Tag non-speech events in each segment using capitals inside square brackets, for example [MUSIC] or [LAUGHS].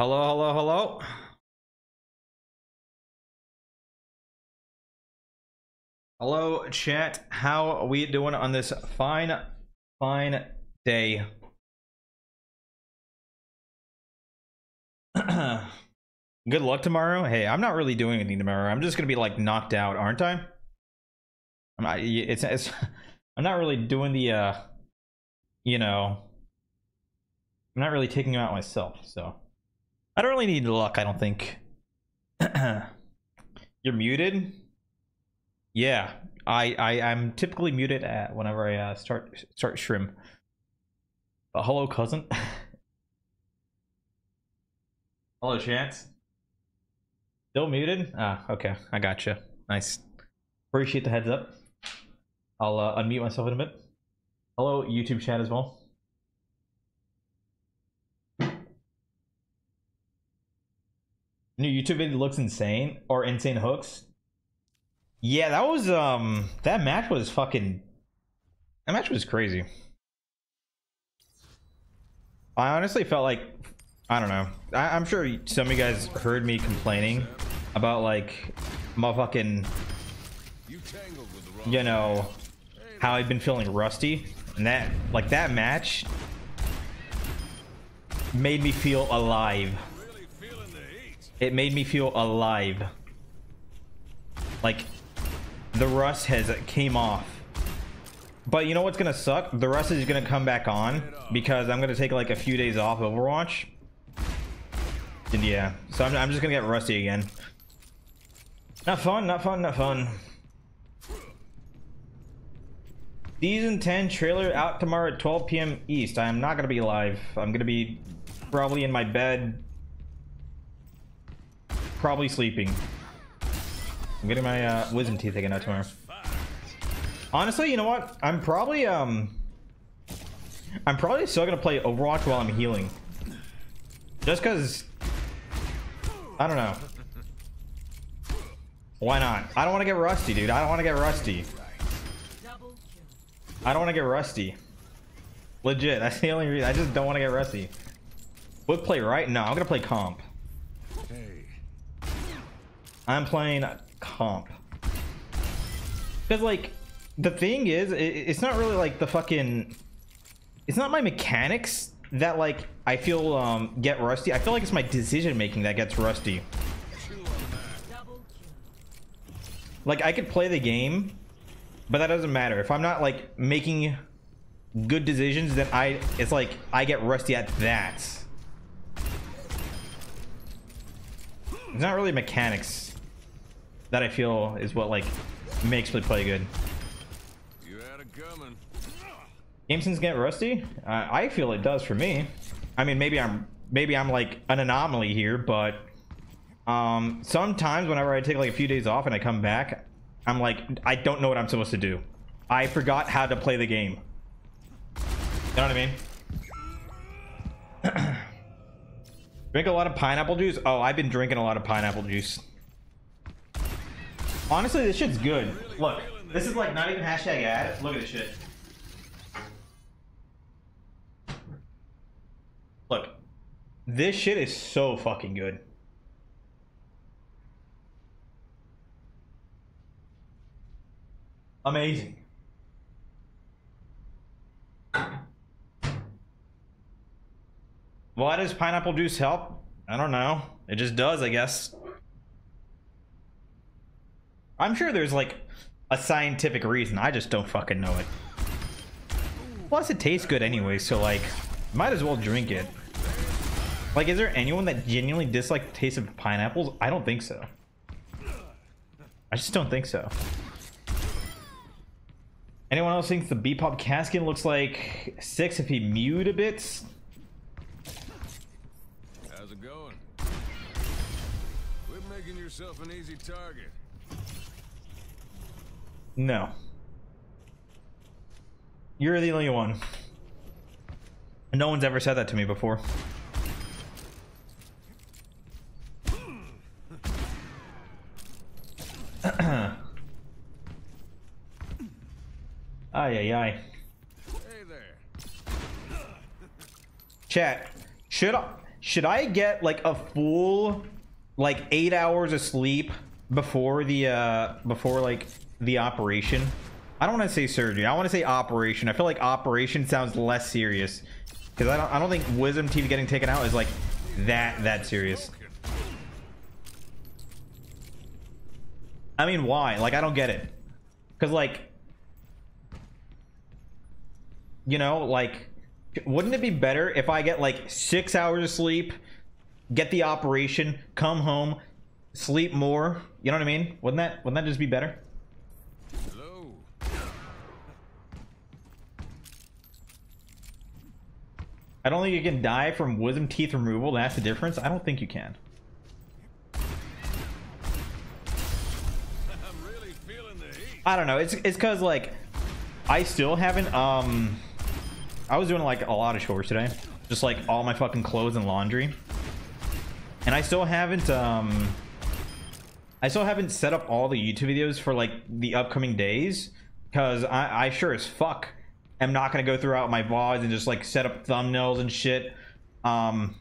Hello, hello, hello. Hello, chat. How are we doing on this fine, fine day? [CLEARS THROAT] Good luck tomorrow. Hey, I'm not really doing anything tomorrow. I'm just gonna be like knocked out, aren't I? I'm not, it's, it's [LAUGHS] I'm not really doing the uh you know I'm not really taking out myself, so I don't really need luck, I don't think. [CLEARS THROAT] You're muted? Yeah, I, I I'm typically muted at whenever I uh, start start shrimp. But hello, cousin. [LAUGHS] hello, chance. Still muted? Ah, okay, I gotcha. Nice. Appreciate the heads up. I'll uh, unmute myself in a bit. Hello, YouTube chat as well. New YouTube video looks insane or insane hooks. Yeah, that was um that match was fucking that match was crazy. I honestly felt like I don't know. I, am sure some of you guys heard me complaining about like my motherfucking you know how I've been feeling rusty and that like that match made me feel alive. It made me feel alive. Like the rust has came off. But you know what's gonna suck? The rust is gonna come back on because I'm gonna take like a few days off Overwatch. And yeah, so I'm, I'm just gonna get rusty again. Not fun, not fun, not fun. Season 10 trailer out tomorrow at 12 p.m. East. I am not gonna be live. I'm gonna be probably in my bed probably sleeping. I'm getting my uh, wisdom teeth taken out tomorrow. Honestly, you know what? I'm probably um, I'm probably still gonna play Overwatch while I'm healing. Just cause, I don't know. Why not? I don't want to get rusty, dude. I don't want to get rusty. I don't want to get rusty. Legit, that's the only reason. I just don't want to get rusty. Would play right? No, I'm gonna play comp. I'm playing comp. Because, like, the thing is, it's not really like the fucking. It's not my mechanics that, like, I feel um, get rusty. I feel like it's my decision making that gets rusty. Like, I could play the game, but that doesn't matter. If I'm not, like, making good decisions, then I. It's like I get rusty at that. It's not really mechanics that I feel is what like makes me play good. You had it coming. GameSense get rusty? Uh, I feel it does for me. I mean, maybe I'm maybe I'm like an anomaly here, but um, sometimes whenever I take like a few days off and I come back, I'm like I don't know what I'm supposed to do. I forgot how to play the game. You know what I mean? [CLEARS THROAT] Drink a lot of pineapple juice? Oh, I've been drinking a lot of pineapple juice. Honestly, this shit's good. Look, this is like not even hashtag ad. Look at this shit. Look, this shit is so fucking good. Amazing. Why does pineapple juice help? I don't know. It just does, I guess. I'm sure there's like a scientific reason. I just don't fucking know it. Plus, it tastes good anyway, so like, might as well drink it. Like, is there anyone that genuinely dislikes the taste of pineapples? I don't think so. I just don't think so. Anyone else thinks the B-pop casket looks like six if he mewed a bit? How's it going? Quit making yourself an easy target. No. You're the only one. No one's ever said that to me before. [CLEARS THROAT] ay ay ay. Hey there. Chat. Should I should I get like a full like eight hours of sleep before the uh before like the operation? I don't want to say surgery. I want to say operation. I feel like operation sounds less serious because I don't I don't think wisdom teeth getting taken out is like that that serious. I mean, why? Like, I don't get it. Because, like, you know, like, wouldn't it be better if I get like six hours of sleep, get the operation, come home, sleep more? You know what I mean? Wouldn't that wouldn't that just be better? Hello. I don't think you can die from wisdom teeth removal. That's the difference. I don't think you can. I'm really feeling the heat. I don't know. It's it's because like I still haven't um I was doing like a lot of chores today, just like all my fucking clothes and laundry, and I still haven't um I still haven't set up all the YouTube videos for like the upcoming days because I I sure as fuck am not gonna go throughout my VODs and just like set up thumbnails and shit um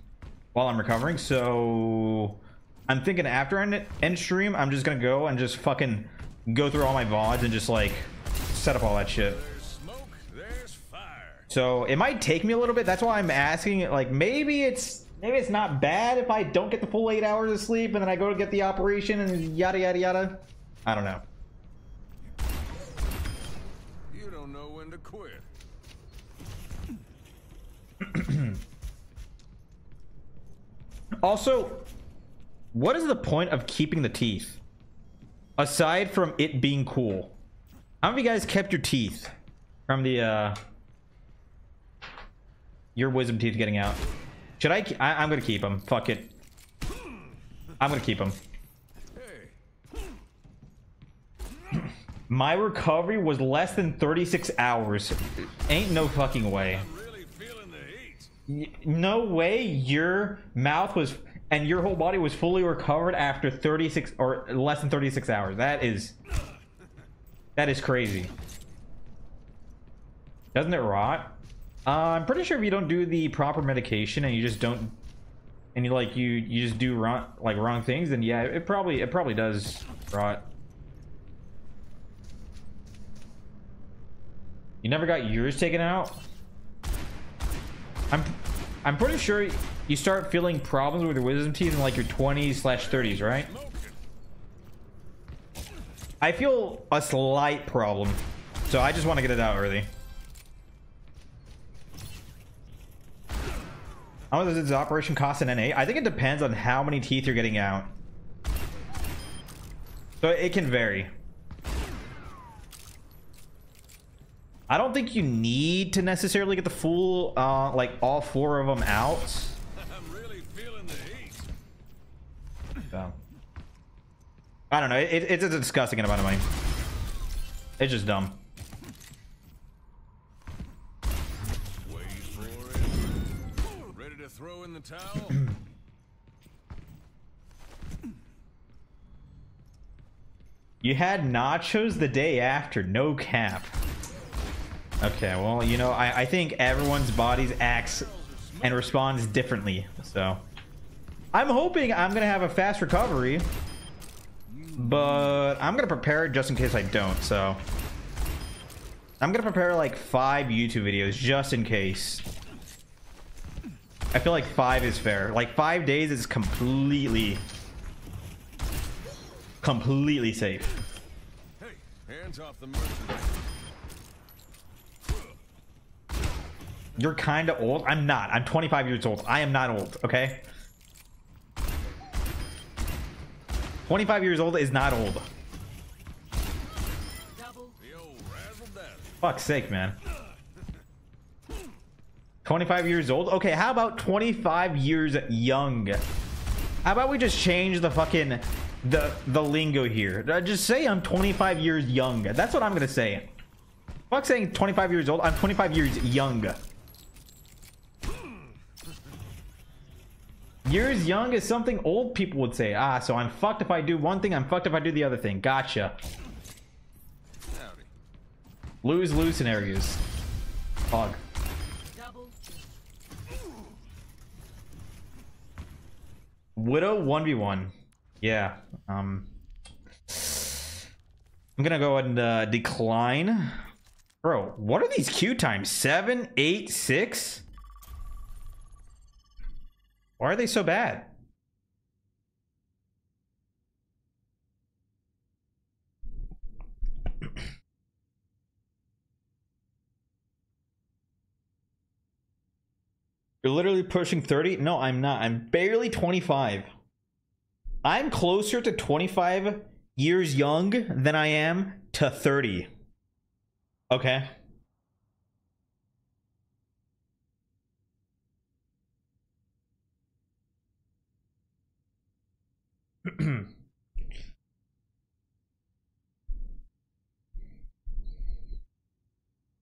while I'm recovering. So I'm thinking after end, end stream, I'm just gonna go and just fucking go through all my VODs and just like set up all that shit. So it might take me a little bit. That's why I'm asking. Like maybe it's maybe it's not bad if I don't get the full eight hours of sleep and then I go to get the operation and yada yada yada. I don't know. You don't know when to quit. [CLEARS THROAT] Also, what is the point of keeping the teeth? Aside from it being cool. How have you guys kept your teeth from the uh your wisdom teeth getting out? Should I, I I'm gonna keep them. Fuck it. I'm gonna keep them. [CLEARS THROAT] My recovery was less than 36 hours. Ain't no fucking way. No way your mouth was and your whole body was fully recovered after 36 or less than 36 hours. That is that is crazy. Doesn't it rot? Uh, I'm pretty sure if you don't do the proper medication and you just don't and you like you you just do wrong like wrong things then yeah, it probably it probably does rot. You never got yours taken out? I'm I'm pretty sure you start feeling problems with your wisdom teeth in like your 20s slash 30s, right? I feel a slight problem, so I just want to get it out early. How much does this operation cost in NA? I think it depends on how many teeth you're getting out. So it can vary. I don't think you need to necessarily get the full, uh, like all four of them out. I'm really feeling the heat. So. I don't know. It, it's a disgusting amount of money. It's just dumb. Wait for it. Ready to throw in the towel? [CLEARS THROAT] You had nachos the day after, no cap. Okay, well, you know, I, I think everyone's bodies acts and responds differently. So, I'm hoping I'm gonna have a fast recovery, but I'm gonna prepare just in case I don't. So, I'm gonna prepare like five YouTube videos just in case. I feel like five is fair. Like five days is completely, completely safe. hey, hands off the merchandise. You're kind of old. I'm not. I'm 25 years old. I am not old, okay? 25 years old is not old. Fuck's sake, man. 25 years old? Okay, how about 25 years young? How about we just change the fucking the the lingo here? Uh, Just say I'm 25 years young. That's what I'm gonna say. Fuck saying 25 years old. I'm 25 years young. Years young is something old people would say. Ah, so I'm fucked if I do one thing. I'm fucked if I do the other thing. Gotcha. Lose lose scenarios. Fog. Widow 1v1. Yeah. Um I'm gonna go and uh, decline. Bro, what are these queue times? Seven, eight, six? Why are they so bad? [COUGHS] You're literally pushing 30? No, I'm not. I'm barely 25. I'm closer to 25 years young than I am to 30. Okay. [CLEARS THROAT]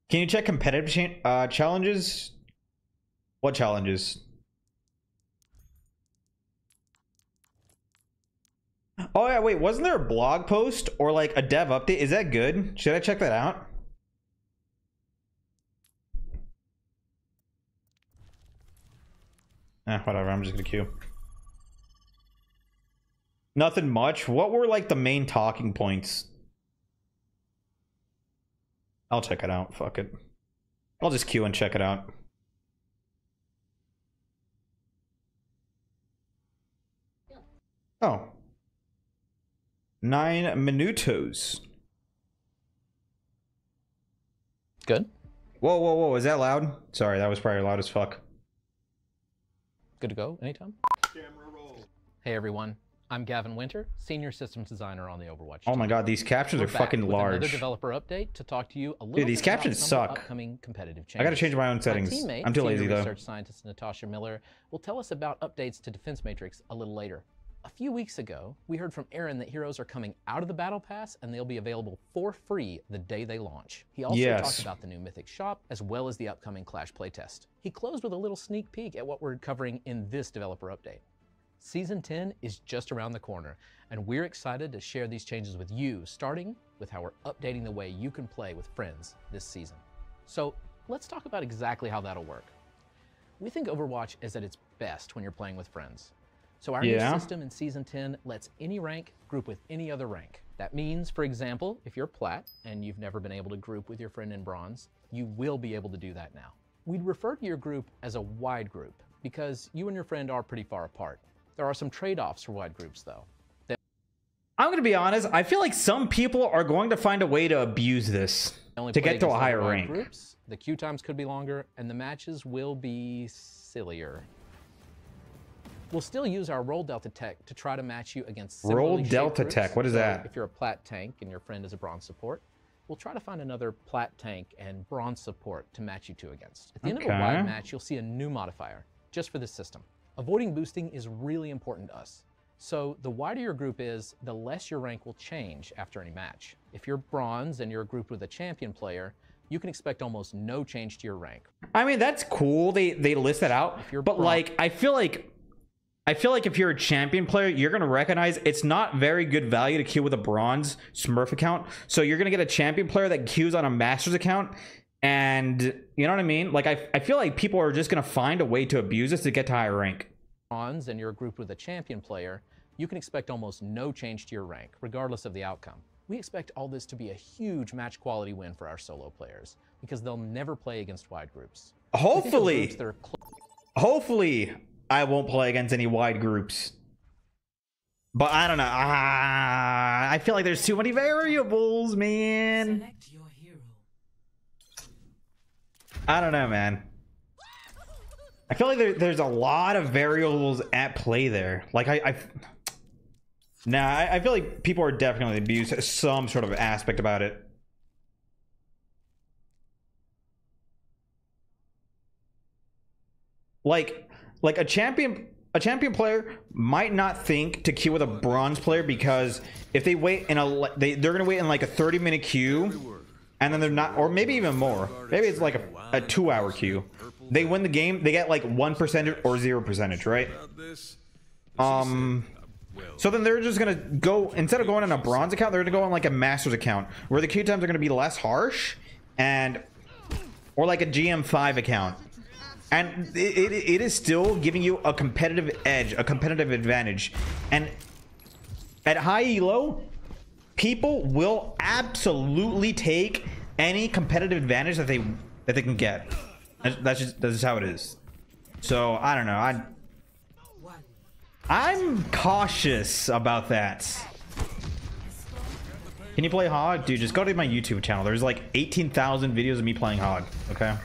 Can you check competitive cha uh, challenges? What challenges? Oh yeah, wait, wasn't there a blog post or like a dev update? Is that good? Should I check that out? Eh, whatever, I'm just gonna queue. Nothing much. What were like the main talking points? I'll check it out. Fuck it. I'll just queue and check it out. Oh. Nine minutos. Good. Whoa, whoa, whoa. Is that loud? Sorry, that was probably loud as fuck. Good to go anytime. Hey everyone, I'm Gavin Winter, Senior Systems Designer on the Overwatch Oh my god, these captions We're are fucking with Another large. developer update to talk to you a little Dude, these captions suck. upcoming competitive changes. I gotta change my own My settings. teammate, I'm too lazy though. research scientist Natasha Miller will tell us about updates to Defense Matrix a little later. A few weeks ago, we heard from Aaron that heroes are coming out of the Battle Pass and they'll be available for free the day they launch. He also Yes. talked about the new Mythic Shop as well as the upcoming Clash playtest. He closed with a little sneak peek at what we're covering in this developer update. Season 10 is just around the corner, and we're excited to share these changes with you, starting with how we're updating the way you can play with friends this season. So let's talk about exactly how that'll work. We think Overwatch is at its best when you're playing with friends. So our Yeah. new system in Season 10 lets any rank group with any other rank. That means, for example, if you're Plat and you've never been able to group with your friend in Bronze, you will be able to do that now. We'd refer to your group as a wide group because you and your friend are pretty far apart. There are some trade-offs for wide groups though. I'm gonna be honest. I feel like some people are going to find a way to abuse this to get to a higher rank. Groups. The queue times could be longer, and the matches will be sillier. We'll still use our role delta tech to try to match you against Role delta groups. tech, what is So that? If you're a plat tank and your friend is a bronze support, we'll try to find another plat tank and bronze support to match you two against. At the end of a wide match, you'll see a new modifier just for this system. Avoiding boosting is really important to us. So the wider your group is, the less your rank will change after any match. If you're bronze and you're grouped with a champion player, you can expect almost no change to your rank. I mean, that's cool. They they list that out. you're But like, I feel like I feel like if you're a champion player, you're gonna recognize it's not very good value to queue with a bronze Smurf account. So you're gonna get a champion player that queues on a Masters account, and you know what I mean. Like, I I feel like people are just gonna find a way to abuse this to get to higher rank. bronze and you're grouped with a champion player, you can expect almost no change to your rank, regardless of the outcome. We expect all this to be a huge match quality win for our solo players, because they'll never play against wide groups. We think of Hopefully, groups that are cl- hopefully, I won't play against any wide groups. But I don't know. Ah, I feel like there's too many variables, man. I don't know, man. I feel like there, there's a lot of variables at play there. Like I, I nah, I, I feel like people are definitely abused some sort of aspect about it. Like, like a champion, a champion player might not think to queue with a bronze player because if they wait in a, they they're gonna wait in like a 30 minute queue, and then they're not, or maybe even more. Maybe it's like a, a two hour queue. They win the game, they get like one percentage or zero percentage, right? Um. So then they're just gonna go instead of going on a bronze account, they're gonna go on like a masters account where the queue times are gonna be less harsh, and or like a GM5 account. and it, it, it is still giving you a competitive edge, a competitive advantage. And at high elo, people will absolutely take any competitive advantage that they that they can get. That's just that's just how it is. So I don't know. I I'm cautious about that. Can you play Hog? Dude, just go to my YouTube channel. There's like 18,000 videos of me playing Hog. Okay.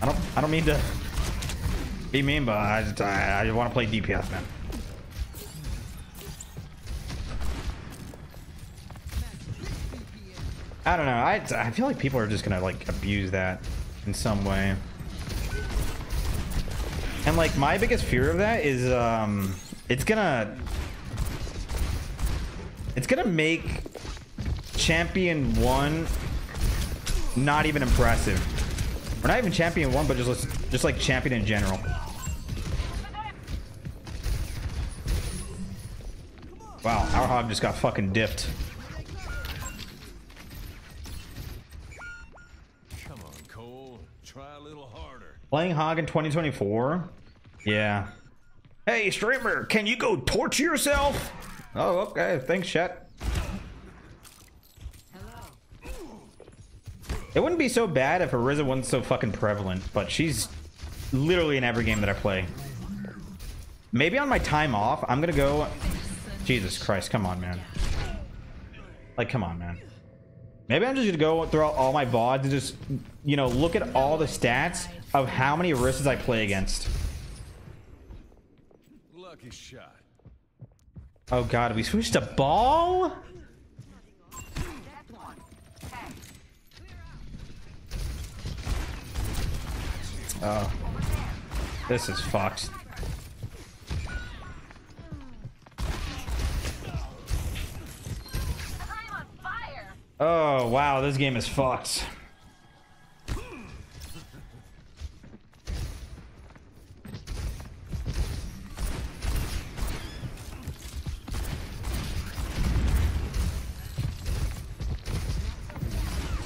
I don't I don't mean to be mean, but I just, I, I want to play DPS, man. I don't know. I, I feel like people are just gonna like abuse that in some way. And like my biggest fear of that is um it's gonna it's gonna make champion one not even impressive. Or not even champion one, but just just like champion in general. Wow, our hog just got fucking dipped. Playing Hog in 2024? Yeah. Hey, streamer, can you go torture yourself? Oh, okay. Thanks, chat. It wouldn't be so bad if Orisa wasn't so fucking prevalent, but she's literally in every game that I play. Maybe on my time off, I'm gonna go... Jesus Christ, come on, man. Like, come on, man. Maybe I'm just gonna go through all my VODs and just, you know, look at all the stats of how many Orisas I play against. Lucky shot. Oh god, we switched to ball? Oh. This is fucked. Oh, wow, this game is fucked.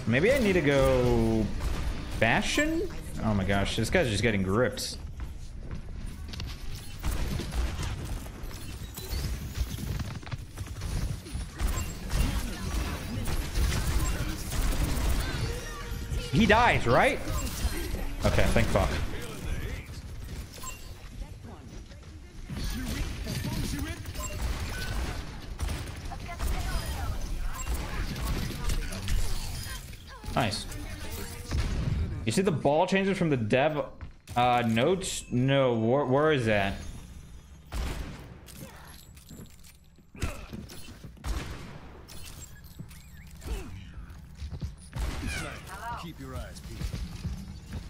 Maybe I need to go Bastion? Oh my gosh, this guy's just getting gripped. He dies, right? Okay, thank fuck. Nice. You see the ball changes from the dev uh, notes? No, where, where is that?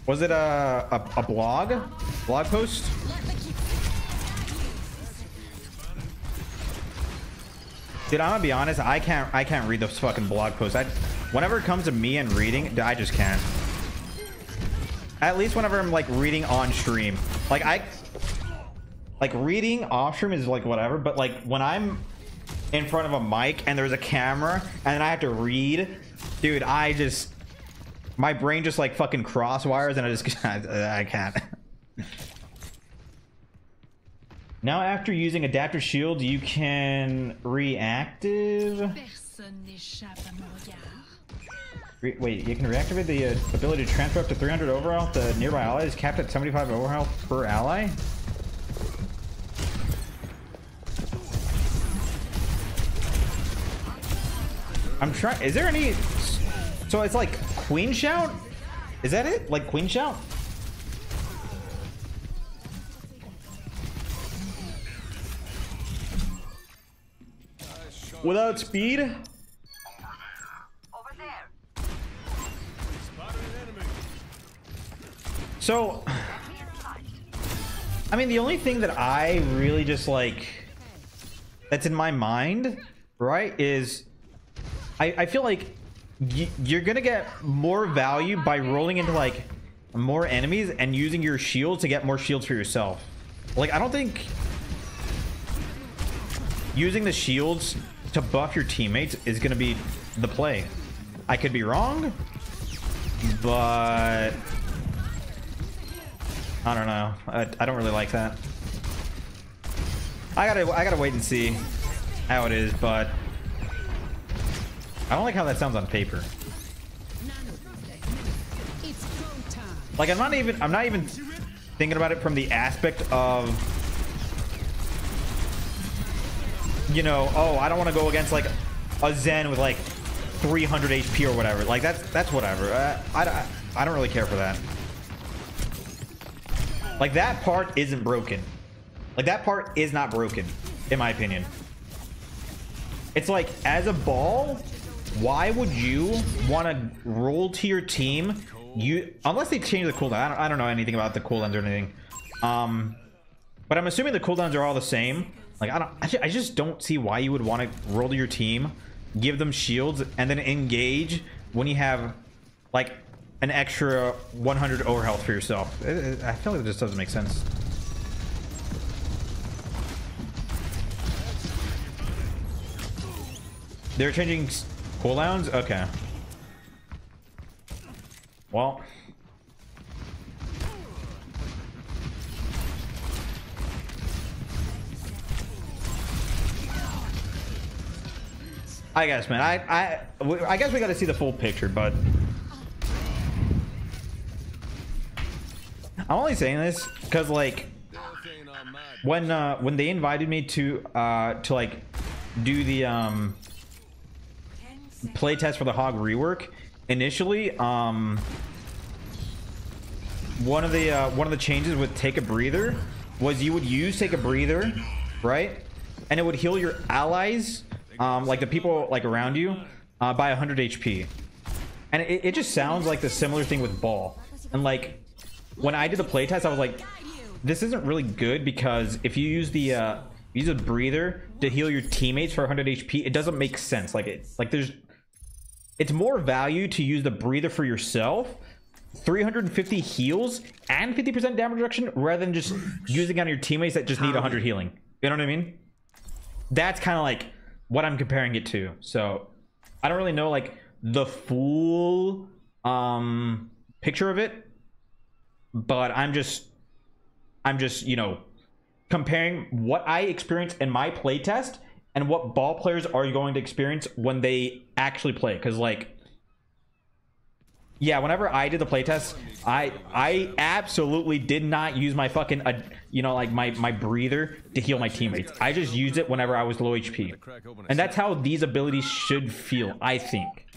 Was it a, a, a blog? Blog post? Dude, I'm gonna be honest. I can't. I can't read those fucking blog posts. I Whenever it comes to me and reading, I just can't. At least whenever I'm like reading on stream. Like I like reading off stream is like whatever, but like when I'm in front of a mic and there's a camera and I have to read, dude, I just my brain just like fucking crosswires and I just [LAUGHS] I can't. now after using adaptive shield, you can reactive Re wait, you can reactivate the uh, ability to transfer up to 300 overall. to nearby allies, capped at 75 overall per ally? I'm trying. Is there any? So it's like Queen Shout? Is that it? Like Queen Shout? Without speed? So, [SIGHS] I mean, the only thing that I really just like that's in my mind, right, is I, I feel like you're gonna get more value by rolling into like more enemies and using your shield to get more shields for yourself. Like, I don't think using the shields to buff your teammates is gonna be the play. I could be wrong, but I don't know. I, I don't really like that. I gotta I gotta wait and see how it is, but I don't like how that sounds on paper. Like I'm not even I'm not even thinking about it from the aspect of you know, oh, I don't want to go against like a Zen with like 300 HP or whatever. Like that's that's whatever. Uh, I, I don't really care for that. Like that part isn't broken. Like that part is not broken, in my opinion. It's like as a ball, why would you want to roll to your team? You unless they change the cooldown. I don't, I don't know anything about the cooldowns or anything. Um, but I'm assuming the cooldowns are all the same. Like I don't, I just don't see why you would want to roll to your team, give them shields, and then engage when you have like an extra 100 overhealth for yourself. It, it, I feel like it just doesn't make sense. They're changing cooldowns? Okay. Well. I guess, man. I I I guess we got to see the full picture, but I'm only saying this because like when uh when they invited me to uh to like do the um playtest for the hog rework. Initially um one of the uh, one of the changes with take a breather was you would use take a breather right? And it would heal your allies um like the people like around you uh, by 100 hp and it, it just sounds like the similar thing with ball. And like when i did the playtest i was like this isn't really good because if you use the uh use a breather to heal your teammates for 100 hp it doesn't make sense. Like it like there's it's more value to use the breather for yourself 350 heals and 50% damage reduction rather than just using on your teammates that just need 100 healing. You know what i mean? That's kind of like what i'm comparing it to. So i don't really know like the full um picture of it but i'm just i'm just you know comparing what i experienced in my playtest and what ball players are going to experience when they actually play? Because like yeah whenever i did the playtest i i absolutely did not use my fucking uh, you know like my my breather to heal my teammates. I just used it whenever i was low hp and that's how these abilities should feel i think.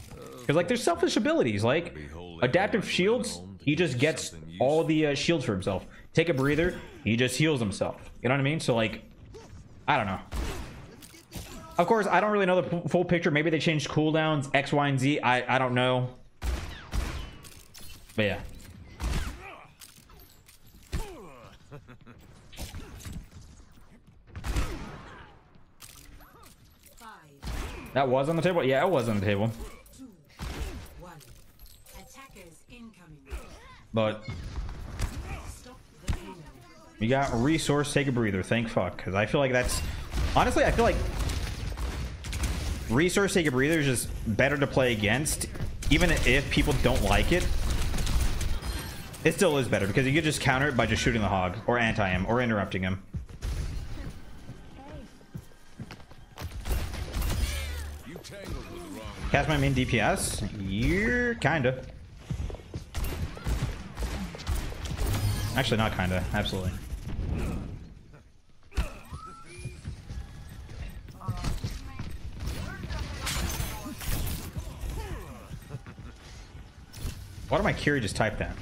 Because like there's selfish abilities. Like adaptive shields he just gets all the uh, shields for himself. Take a breather he just heals himself. You know what i mean? So like i don't know of course, I don't really know the full picture. Maybe they changed cooldowns, X, Y, and Z. I, I don't know. But yeah. That was on the table? Yeah, it was on the table. But we got resource, take a breather. Thank fuck. Because I feel like that's... Honestly, I feel like Resource Take a Breather is just better to play against. Even if people don't like it, it still is better because you could just counter it by just shooting the hog or anti him or interrupting him. Cast my main DPS? You're kinda. Actually, not kinda. Absolutely. Why did my Kiri just type that?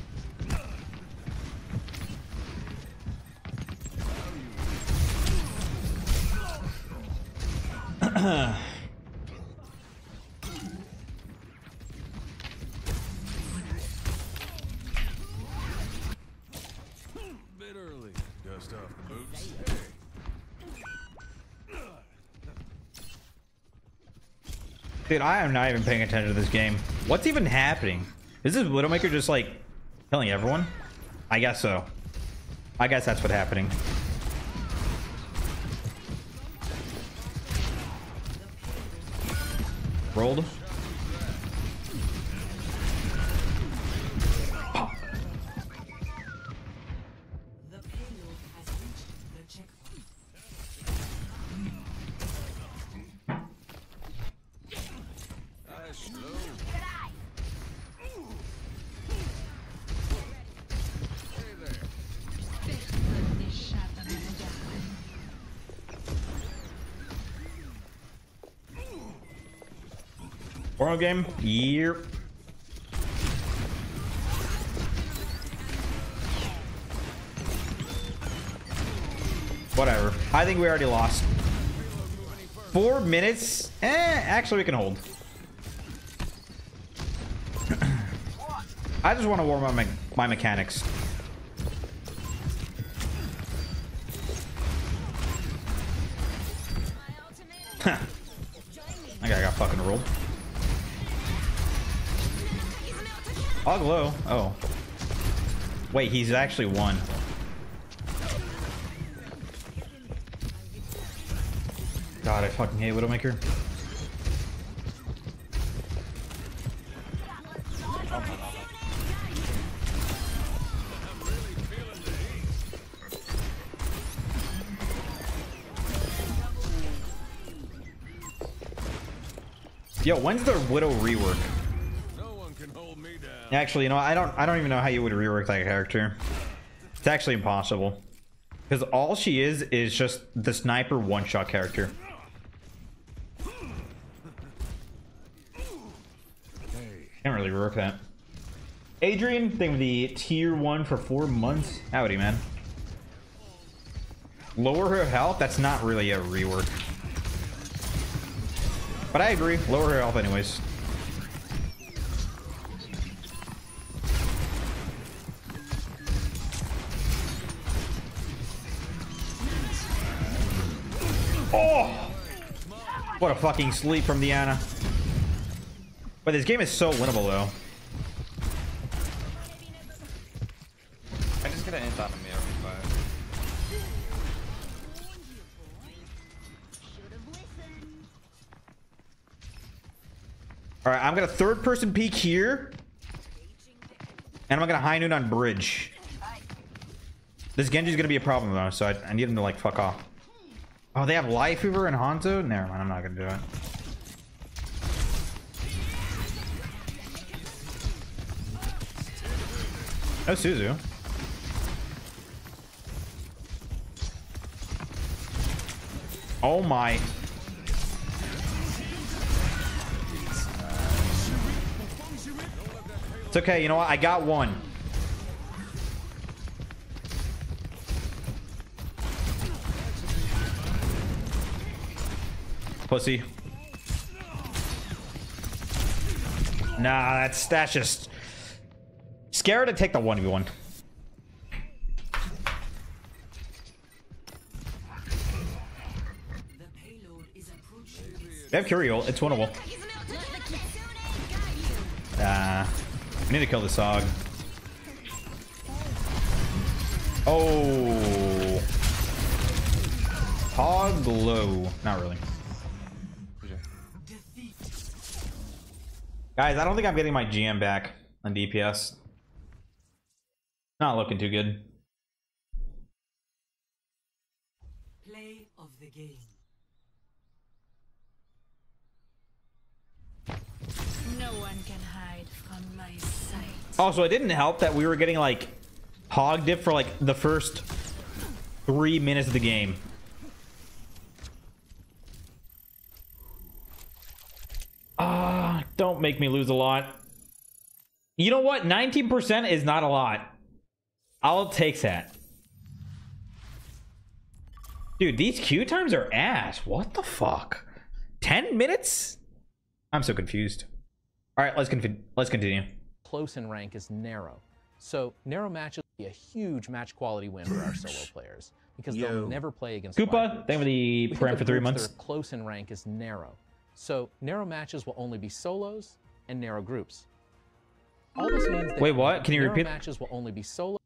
Dude, I am not even paying attention to this game. What's even happening? Is this Widowmaker just like killing everyone? I guess so. I guess that's what's happening. Rolled. Porno game? Yep. Whatever. I think we already lost. Four minutes? Eh, actually we can hold. I just want to warm up my, my mechanics. [LAUGHS] guy got fucking rolled. I'll glow. Oh. Wait, he's actually one. God, I fucking hate Widowmaker. Yo, when's the Widow rework? Actually, you know, I don't I don't even know how you would rework that character. It's actually impossible. Because all she is is just the sniper one-shot character. Can't really rework that. Adrian, thing with the tier one for four months. Howdy, man. Lower her health? That's not really a rework. But I agree. Lower her health anyways. Oh! What a fucking sleep from Diana. But this game is so winnable though. I just get an int on him, yeah, but Alright, I'm gonna third person peek here. And I'm gonna high noon on bridge. This Genji's gonna be a problem though, so I, I need him to like fuck off. Oh, they have Lifeweaver and Hanzo? Never mind, I'm not gonna do it. Oh, Suzu. Oh my. It's okay, you know what? I got one. Pussy. Nah, that's that's just scared to take the 1v1. They have Curio, it's winnable. Ah, I need to kill the Sog. Oh. Hog low. Not really. Guys, I don't think I'm getting my GM back on DPS. Not looking too good. Play of the game. No one can hide from my sight. Also, it didn't help that we were getting like hog dip for like the first three minutes of the game. Ah, don't make me lose a lot. You know what? 19% is not a lot. I'll take that. Dude, these queue times are ass. What the fuck? 10 minutes? I'm so confused. All right, let's con let's continue. close in rank is narrow. So narrow matches will be a huge match quality win for our solo players because they'll never play against Koopa, wide thank you groups. for the We prem for three months. are close in rank is narrow. So narrow matches will only be solos and narrow groups. All this means that Wait, what? Can you repeat? matches will only be solo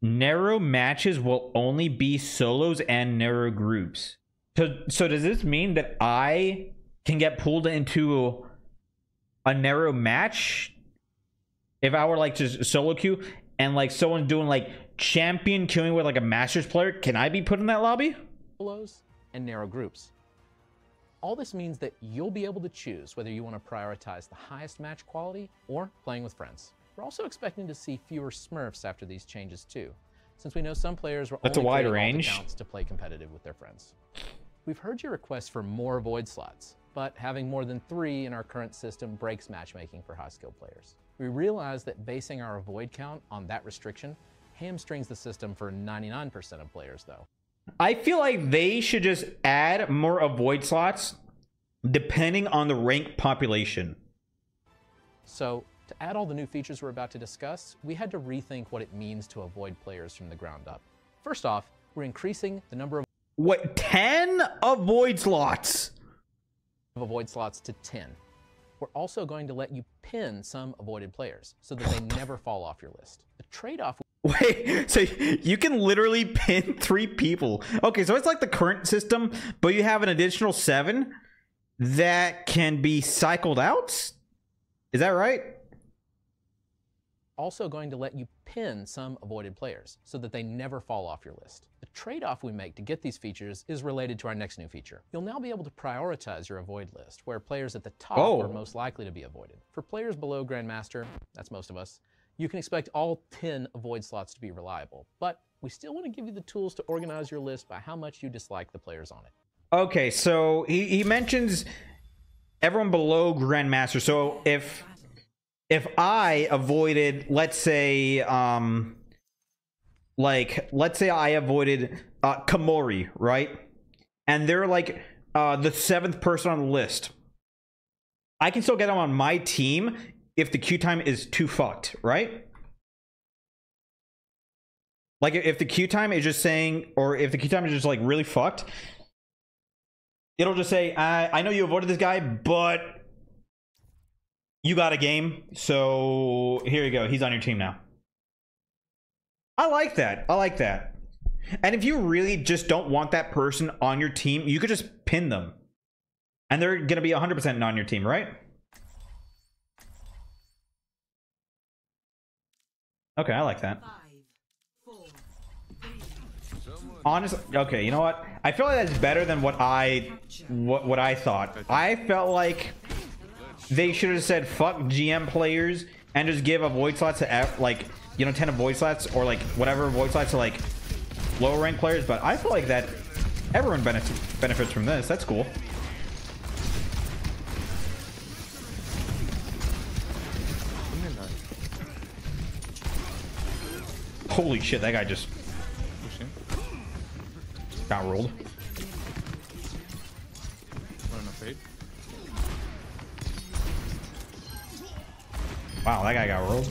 narrow matches will only be solos and narrow groups. So, so does this mean that I can get pulled into a narrow match if I were like just solo queue and like someone doing like champion queuing with like a masters player? Can I be put in that lobby? solos and narrow groups. All this means that you'll be able to choose whether you want to prioritize the highest match quality or playing with friends. We're also expecting to see fewer Smurfs after these changes too, since we know some players were That's a only wide creating alt range. accounts to play competitive with their friends. We've heard your request for more void slots, but having more than three in our current system breaks matchmaking for high skill players. We realize that basing our avoid count on that restriction hamstrings the system for 99% of players, though. I feel like they should just add more avoid slots depending on the rank population. So, to add all the new features we're about to discuss, we had to rethink what it means to avoid players from the ground up. First off, we're increasing the number of What 10 avoid slots? avoid slots to 10. We're also going to let you pin some avoided players so that they [LAUGHS] never fall off your list. The trade-off [LAUGHS] Wait, so you can literally pin three people. Okay, so it's like the current system, but you have an additional seven that can be cycled out? Is that right? also going to let you pin some avoided players so that they never fall off your list. The trade-off we make to get these features is related to our next new feature. You'll now be able to prioritize your avoid list, where players at the top Oh. are most likely to be avoided. For players below Grandmaster, that's most of us, you can expect all 10 avoid slots to be reliable, but we still want to give you the tools to organize your list by how much you dislike the players on it. Okay, so he, he mentions everyone below Grandmaster. So if if I avoided, let's say, um, like let's say I avoided uh, Kamori, right? And they're like uh, the seventh person on the list. I can still get them on my team if the queue time is too fucked, right? Like if the queue time is just saying, or if the queue time is just like really fucked, it'll just say, I, I know you avoided this guy, but you got a game, so here you go. He's on your team now. I like that. I like that. And if you really just don't want that person on your team, you could just pin them. And they're going to be 100% on your team, right? Okay, I like that. Honestly, okay, you know what? I feel like that's better than what I what what I thought. I felt like they should have said fuck GM players and just give a void slot to F, like you know 10 avoid slots or like whatever void slots to like lower rank players. But I feel like that everyone benefits benefits from this. That's cool. Holy shit, that guy just got rolled. Run a fade. Wow, that guy got rolled.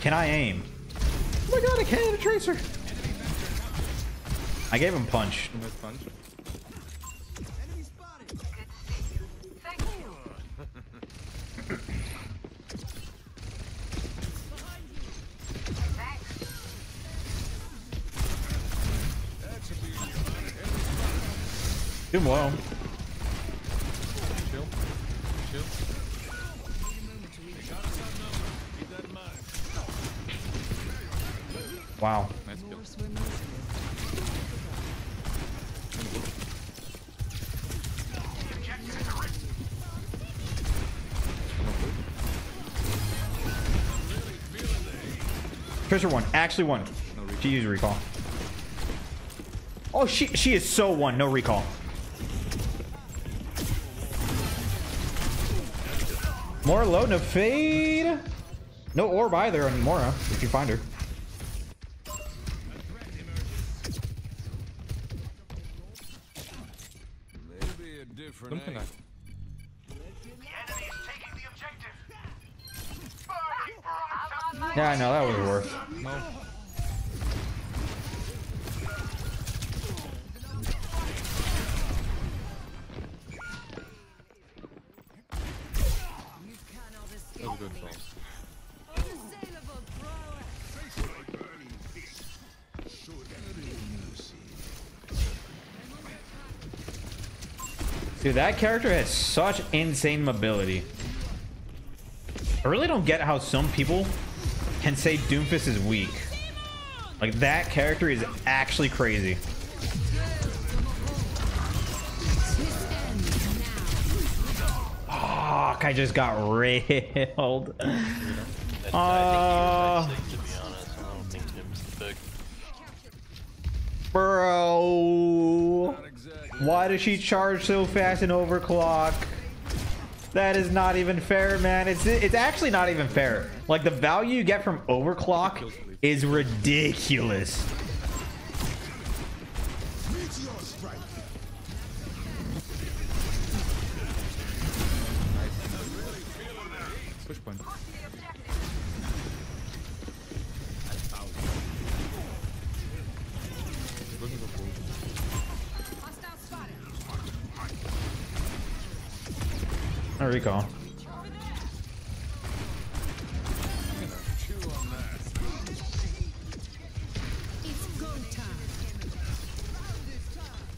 Can I aim? Oh my god, I can't hit a tracer. I gave him punch. Mid punch. Doing well. Chill. Chill. Wow. Nice kill. Won. Actually won. She used recall. Oh, she she is so one. No recall. More low, no fade. No orb either on Moira, if you find her. Maybe a different Don't angle. Yeah, I know that was worse. No. Dude, that character has such insane mobility. I really don't get how some people can say Doomfist is weak. Like, that character is actually crazy. Fuck, I just got railed. Uh, to be honest. I don't think Tim's the pick. Bro. Why does she charge so fast and overclock? That is not even fair, man. It's it's actually not even fair. Like the value you get from overclock is ridiculous. No recall. Chew on that. It's go.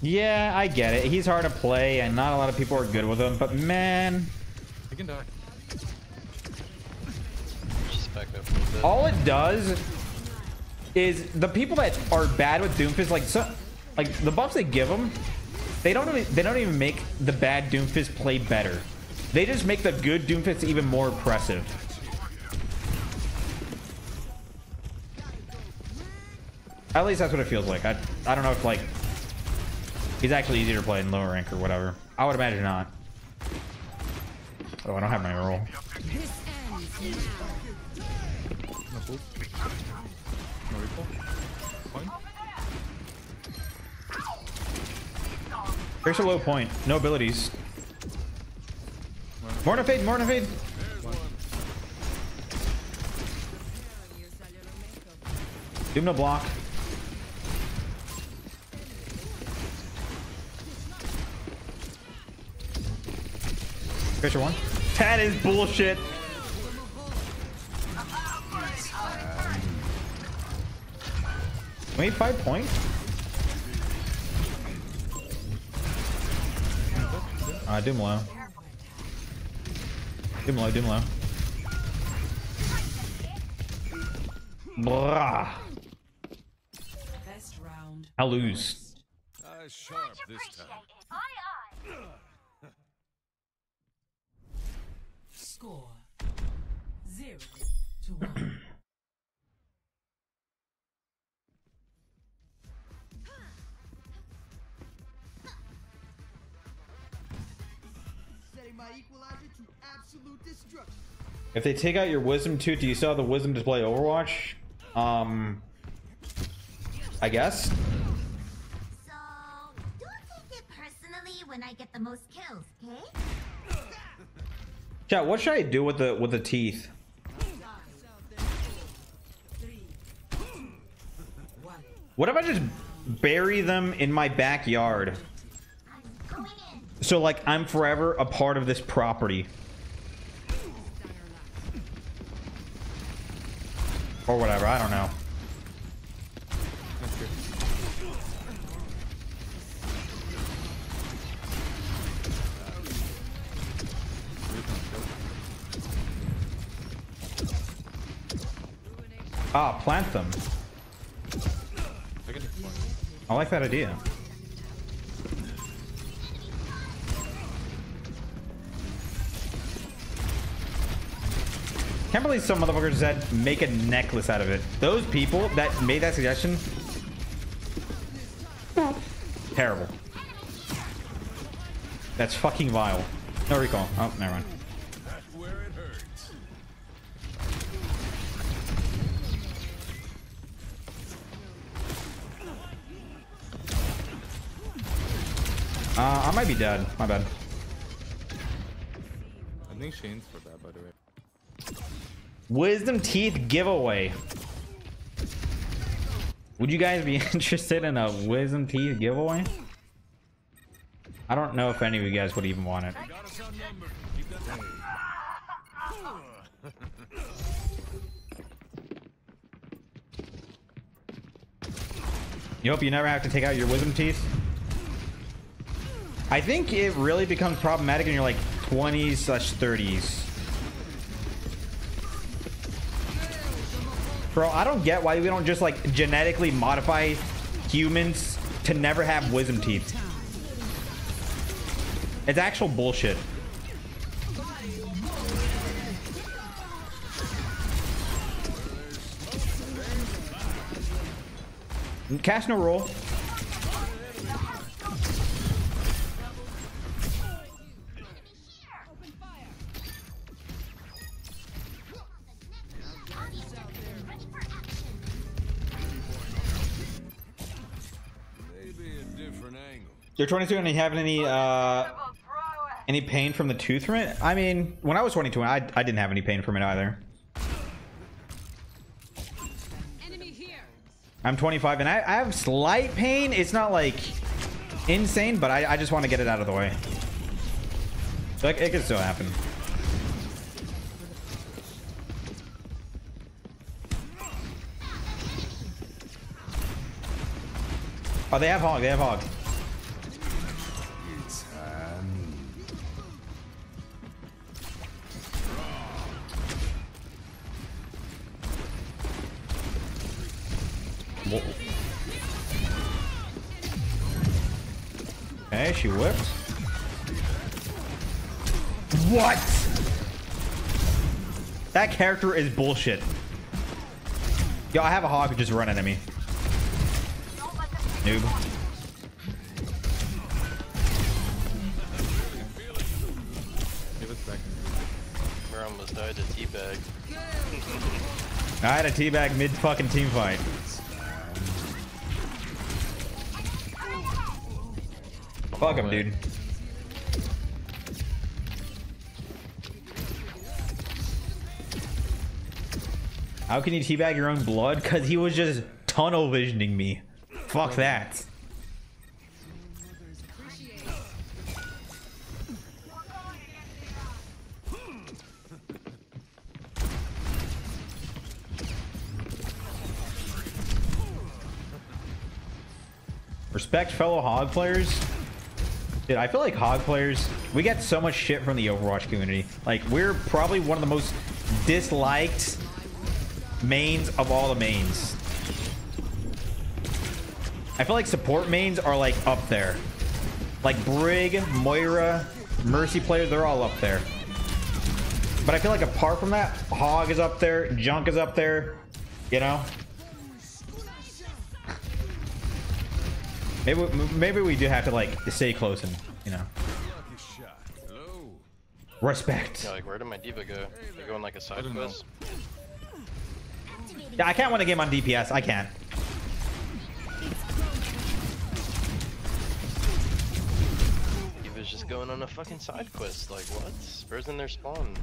Yeah, I get it. He's hard to play, and not a lot of people are good with him. But man, You can die. Just back up a little bit. all it does is the people that are bad with Doomfist, like so, like the buffs they give them, they don't even, they don't even make the bad Doomfist play better. They just make the good Doomfist even more impressive. At least that's what it feels like. I I don't know if like he's actually easier to play in lower rank or whatever. I would imagine not. Oh, I don't have my roll. There's a low point. No abilities. Morning fade, morning fade. Doom no block. Fisher one. That is bullshit. Wait, five point? Uh, Doom low. Doom low, Doom low. Blah. Best round. I lose. Eyes sharp this time. Score. Zero to one. If they take out your wisdom too, do you still have the wisdom to play Overwatch? Um, I guess. So, don't take it personally when I get the most kills, okay? Chat, what should I do with the with the teeth? Three, two, one. What if I just bury them in my backyard? I'm going in. So like I'm forever a part of this property. Or whatever, I don't know. Ah, plant them. I can take point. I like that idea. Can't believe some motherfuckers said make a necklace out of it. Those people that made that suggestion, terrible. That's fucking vile. No recall. Oh, never mind. Uh, I might be dead. My bad. I think Shane's for that, by the way. Wisdom teeth giveaway. Would you guys be [LAUGHS] interested in a wisdom teeth giveaway? I don't know if any of you guys would even want it. You hope you never have to take out your wisdom teeth. I think it really becomes problematic in your like 20s slash 30s. Bro, I don't get why we don't just like genetically modify humans to never have wisdom teeth. It's actual bullshit. Cast no roll. You're 22 and you having any uh any pain from the tooth from it? I mean, when I was 22, I I didn't have any pain from it either. I'm 25 and I, I have slight pain. It's not like insane, but I, I just want to get it out of the way. Like it can still happen. Oh, they have hog. They have hog. Okay, she whipped. What? That character is bullshit. Yo, I have a hog just running at me. Noob. Give it a second. We're almost died to teabag. [LAUGHS] I had a teabag mid fucking team fight. Fuck him, dude. How can you teabag your own blood? Cause he was just tunnel visioning me. Fuck that. Respect fellow hog players. Dude, I feel like hog players, we get so much shit from the Overwatch community. Like, we're probably one of the most disliked mains of all the mains. I feel like support mains are like up there. Like Brig, Moira, Mercy players, they're all up there. But I feel like apart from that, Hog is up there, Junk is up there, you know? Maybe maybe we do have to like stay close and you know respect. Yeah, like where did my D.Va go? They go on like a side don't quest? Yeah, I can't win a game on DPS. I can't. D.Va's just going on a fucking side quest. Like what? Spurs in their spawn.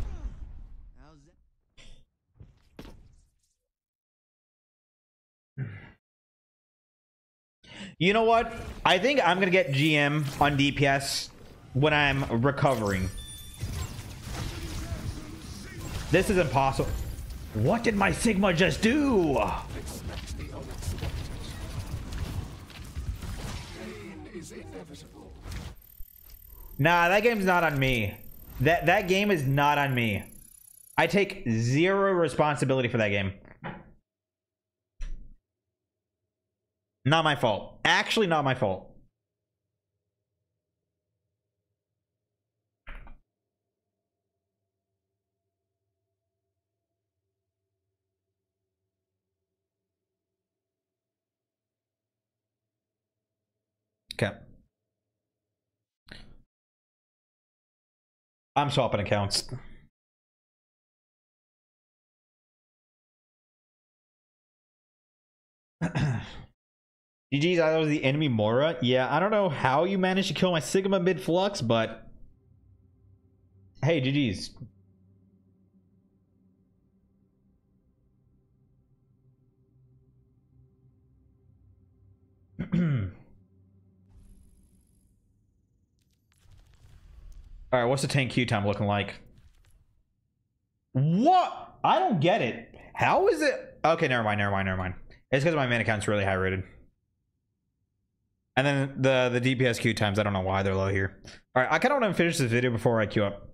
You know what? I think I'm gonna get GM on DPS when I'm recovering. This is impossible. What did my Sigma just do? Nah, that game's not on me. That that game is not on me. I take zero responsibility for that game. Not my fault. Actually, not my fault. Okay. I'm swapping accounts. [CLEARS THROAT] GG's, I was the enemy Moira. Yeah, I don't know how you managed to kill my Sigma mid flux, but hey, GG's. [CLEARS THROAT] All right, what's the tank Q time looking like? What? I don't get it. How is it? Okay, never mind, never mind, never mind. It's because my main account's really high rated. And then the the DPS queue times, I don't know why they're low here. All right, I kind of want to finish this video before I queue up.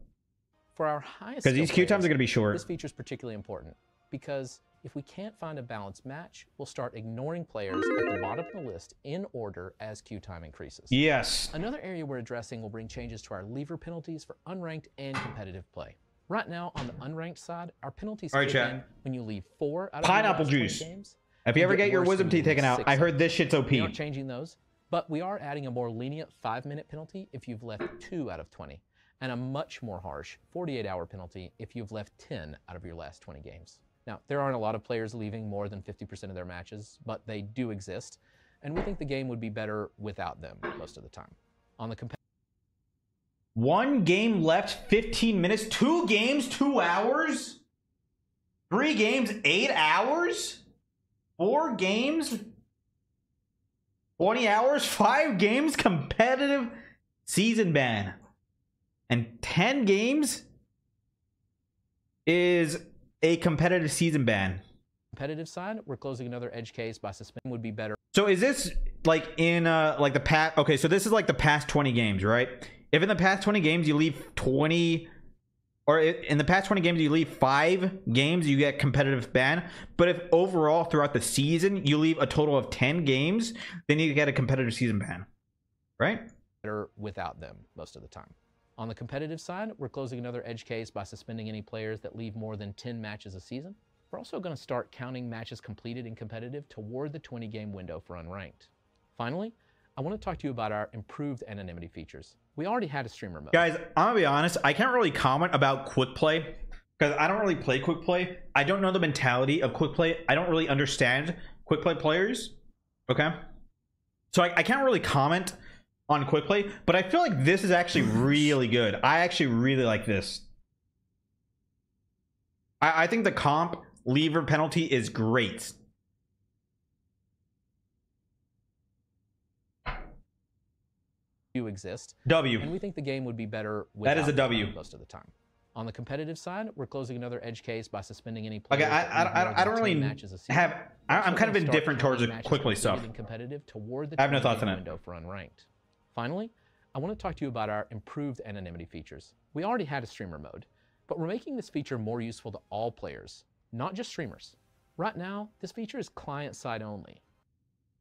For our highest Because these queue times are going to be short. This feature is particularly important because if we can't find a balanced match, we'll start ignoring players at the bottom of the list in order as queue time increases. Yes. Another area we're addressing will bring changes to our leaver penalties for unranked and competitive play. Right now, on the unranked side, our penalties All right, kick in when you leave four out of Pineapple juice. games. If you ever get your wisdom teeth taken out, I heard this shit's OP. We aren't changing those, but we are adding a more lenient five-minute penalty if you've left two out of 20, and a much more harsh 48-hour penalty if you've left 10 out of your last 20 games. Now, there aren't a lot of players leaving more than 50% of their matches, but they do exist, and we think the game would be better without them most of the time. On the One game left, 15 minutes. Two games, two hours. Three games, eight hours. Four games, 20 hours. [LAUGHS] Five games, competitive season ban. And 10 games is a competitive season ban. competitive side, we're closing another edge case by suspending would be better So is this like in uh like the past okay, so this is like the past 20 games, right? If in the past 20 games you leave 20 or in the past 20 games you leave 5 games, you get competitive ban, but if overall throughout the season you leave a total of 10 games, then you get a competitive season ban. Right? better without them most of the time. On the competitive side, we're closing another edge case by suspending any players that leave more than 10 matches a season. We're also going to start counting matches completed in competitive toward the 20 game window for unranked. Finally, I want to talk to you about our improved anonymity features. We already had a streamer mode. Guys, I'm gonna be honest. I can't really comment about quick play because I don't really play quick play. I don't know the mentality of quick play. I don't really understand quick play players. Okay, so I, I can't really comment on quick play, but I feel like this is actually [LAUGHS] really good. I actually really like this. I, I think the comp leaver penalty is great. Do exist. W. And we think the game would be better that is a W most of the time. On the competitive side, we're closing another edge case by suspending any Okay, players. I I, I, I don't really have. I, I'm kind of indifferent towards the quickly matches quick play stuff. competitive toward the I have no thoughts on it. window for unranked. Finally, I want to talk to you about our improved anonymity features. We already had a streamer mode, but we're making this feature more useful to all players, not just streamers. Right now, this feature is client side only.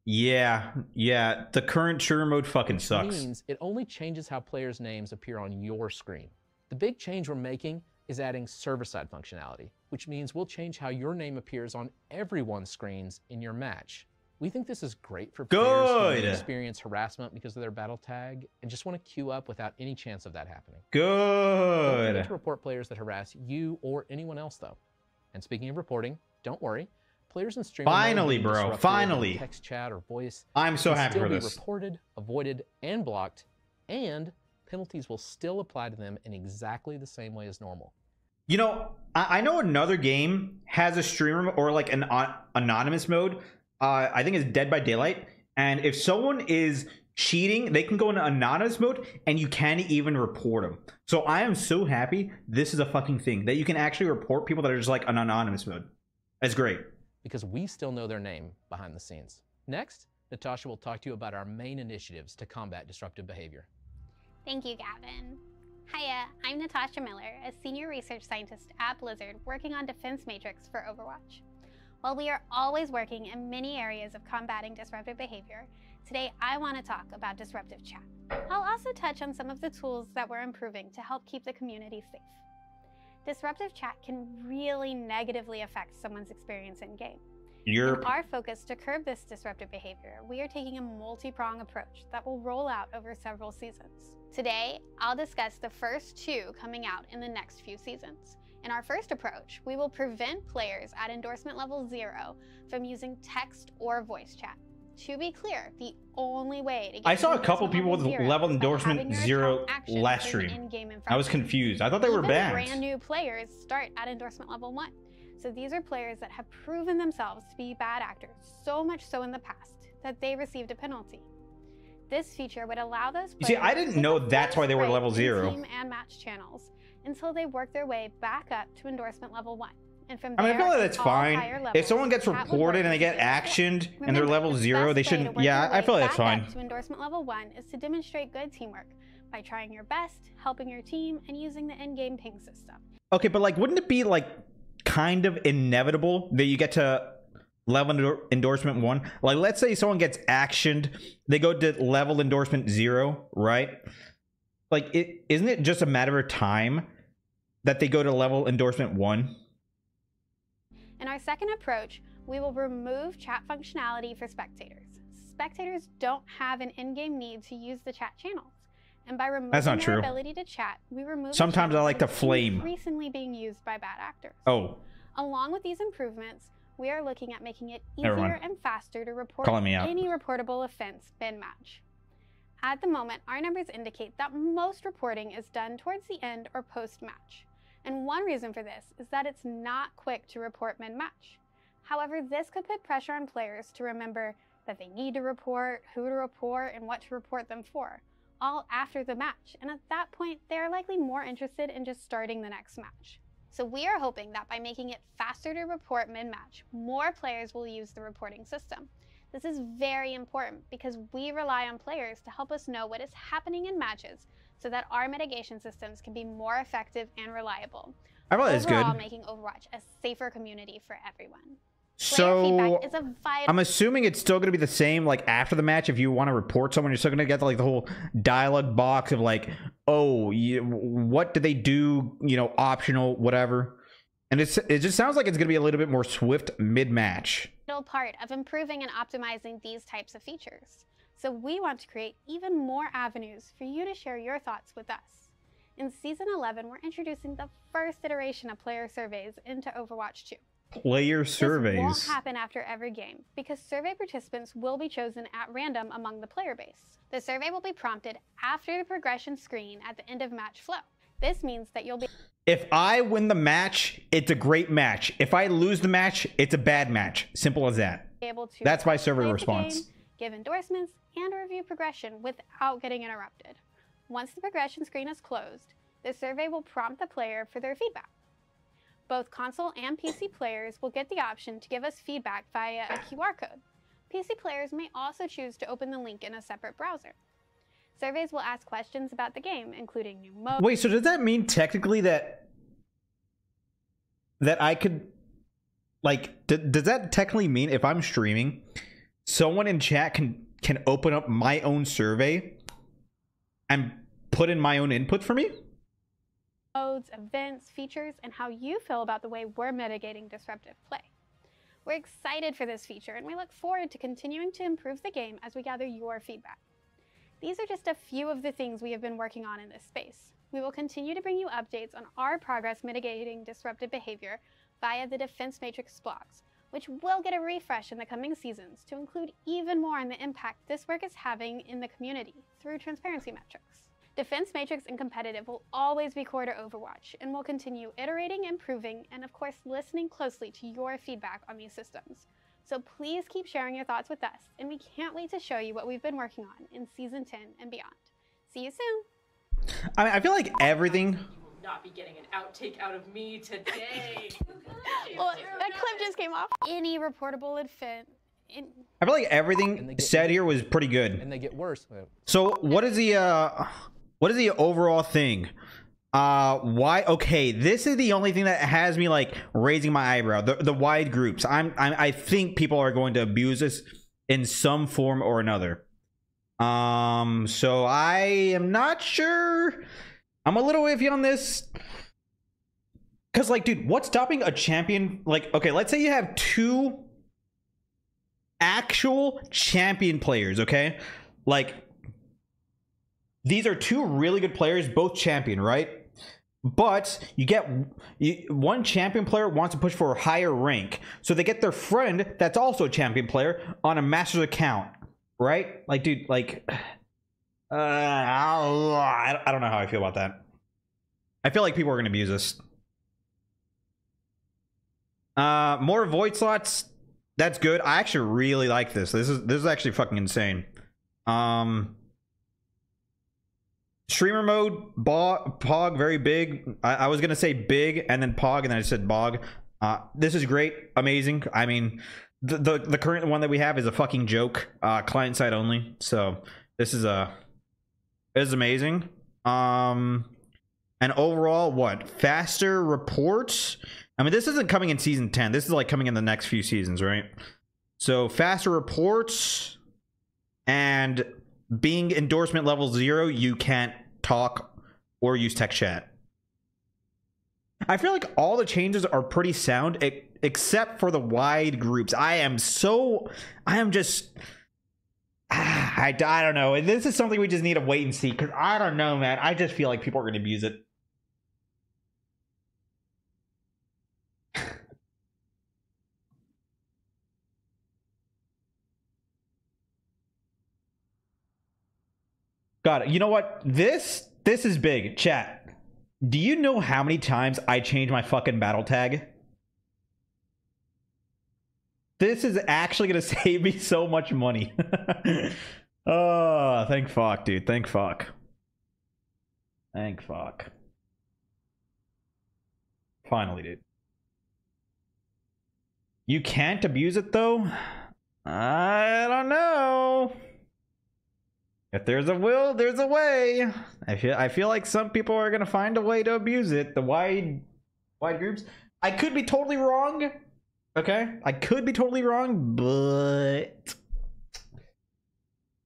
Yeah, yeah. The current sure mode fucking which sucks. means it only changes how players' names appear on your screen. The big change we're making is adding server-side functionality, which means we'll change how your name appears on everyone's screens in your match. We think this is great for players who experience harassment because of their battle tag and just want to queue up without any chance of that happening. Don't forget Good. to report players that harass you or anyone else, though. And speaking of reporting, don't worry. Players in streamer mode Finally, bro, finally. text chat or voice I'm so happy still for be this. reported, avoided, and blocked, and penalties will still apply to them in exactly the same way as normal. You know, I, I know another game has a streamer or like an on- anonymous mode. Uh, I think it's Dead by Daylight. And if someone is cheating, they can go into anonymous mode and you can't even report them. So I am so happy this is a fucking thing that you can actually report people that are just like an anonymous mode. That's great. Because we still know their name behind the scenes. Next, Natasha will talk to you about our main initiatives to combat disruptive behavior. Thank you, Gavin. Hiya, I'm Natasha Miller, a senior research scientist at Blizzard working on Defense Matrix for Overwatch. While we are always working in many areas of combating disruptive behavior, today I want to talk about disruptive chat. I'll also touch on some of the tools that we're improving to help keep the community safe. Disruptive chat can really negatively affect someone's experience in game. You're In our focus to curb this disruptive behavior, we are taking a multi-prong approach that will roll out over several seasons. Today, I'll discuss the first two coming out in the next few seasons. In our first approach, we will prevent players at endorsement level zero from using text or voice chat. To be clear, the only way to get I saw a couple people with level endorsement zero last stream. I was confused. I thought they were Even banned. Brand new players start at endorsement level one. So these are players that have proven themselves to be bad actors, so much so in the past that they received a penalty. This feature would allow those You see, I didn't know that's why they were level zero. team and match channels until they work their way back up to endorsement level one. And from I mean, I feel like that's fine. If someone gets reported and they get actioned and they're level zero, they shouldn't. Yeah, I feel like that's fine. To endorsement level one is to demonstrate good teamwork by trying your best, helping your team, and using the in-game ping system. Okay, but like, wouldn't it be like kind of inevitable that you get to level endorsement one? Like, let's say someone gets actioned, they go to level endorsement zero, right? Like, it isn't it just a matter of time that they go to level endorsement one? In our second approach, we will remove chat functionality for spectators. Spectators don't have an in-game need to use the chat channels. And by removing That's not their true. ability to chat, we remove Sometimes I like to flame. increasingly being used by bad actors. Oh, Along with these improvements, we are looking at making it easier and faster to report any reportable offense bin match. At the moment, our numbers indicate that most reporting is done towards the end or post match. And one reason for this is that it's not quick to report mid match. However, this could put pressure on players to remember that they need to report, who to report, and what to report them for, all after the match. And at that point, they are likely more interested in just starting the next match. So we are hoping that by making it faster to report mid-match, more players will use the reporting system. This is very important because we rely on players to help us know what is happening in matches so that our mitigation systems can be more effective and reliable. I thought that's good. making Overwatch a safer community for everyone. So is a vital I'm assuming it's still going to be the same. Like after the match, if you want to report someone, you're still going to get like the whole dialogue box of like, oh, you, what did they do? You know, optional, whatever. And it's it just sounds like it's going to be a little bit more swift mid match. part of improving and optimizing these types of features. So we want to create even more avenues for you to share your thoughts with us. In Season 11, we're introducing the first iteration of player surveys into Overwatch 2. Player This won't surveys. happen after every game because survey participants will be chosen at random among the player base. The survey will be prompted after the progression screen at the end of match flow. This means that you'll be If I win the match, it's a great match. If I lose the match, it's a bad match. Simple as that. able to That's my survey response. game, give endorsements, and review progression without getting interrupted. Once the progression screen is closed, the survey will prompt the player for their feedback. Both console and PC [COUGHS] players will get the option to give us feedback via a QR code. PC players may also choose to open the link in a separate browser. Surveys will ask questions about the game, including new modes. Wait, so does that mean technically that that I could like d- does that technically mean if I'm streaming, someone in chat can can open up my own survey and put in my own input for me? modes, events, features, and how you feel about the way we're mitigating disruptive play. We're excited for this feature and we look forward to continuing to improve the game as we gather your feedback. These are just a few of the things we have been working on in this space. We will continue to bring you updates on our progress mitigating disruptive behavior via the Defense Matrix blogs, which will get a refresh in the coming seasons to include even more on the impact this work is having in the community through transparency metrics. Defense Matrix and Competitive will always be core to Overwatch, and we'll continue iterating, improving, and of course, listening closely to your feedback on these systems. So please keep sharing your thoughts with us, and we can't wait to show you what we've been working on in Season 10 and beyond. See you soon! I mean, I feel like everything Not be getting an outtake out of me today. [LAUGHS] Well, that clip just came off. Any reportable event. In- I feel like everything said here was pretty good. And they get worse. So what is the uh what is the overall thing? Uh why okay, this is the only thing that has me like raising my eyebrow. The the wide groups. I'm, I'm I think people are going to abuse this in some form or another. Um so I am not sure. I'm a little iffy on this. Cuz like dude, what's stopping a champion like okay, let's say you have two actual champion players, okay? Like these are two really good players, both champion, right? But you get you, one champion player wants to push for a higher rank, so they get their friend that's also a champion player on a master's account, right? Like, dude, like, uh, I don't know how I feel about that. I feel like people are gonna abuse this. Uh, more void slots. That's good. I actually really like this. This is this is actually fucking insane. Um, streamer mode, bog, pog, very big. I, I was gonna say big and then pog, and then I said bog. Uh, this is great, amazing. I mean, the, the the current one that we have is a fucking joke. Uh, client side only. So this is a is amazing. Um, and overall, what faster reports? I mean, this isn't coming in season 10. This is like coming in the next few seasons, right? So, faster reports and being endorsement level zero, you can't talk or use text chat. I feel like all the changes are pretty sound except for the wide groups. I am so. I am just. [SIGHS] I, I don't know. This is something we just need to wait and see because I don't know, man. I just feel like people are going to abuse it. God, you know what? This this is big. Chat. Do you know how many times I change my fucking battle tag? This is actually gonna [LAUGHS] save me so much money. [LAUGHS] oh, thank fuck, dude. Thank fuck. Thank fuck. Finally, dude. You can't abuse it though? I don't know. If there's a will, there's a way. I feel I feel like some people are gonna find a way to abuse it. The wide wide groups. I could be totally wrong. Okay? I could be totally wrong, but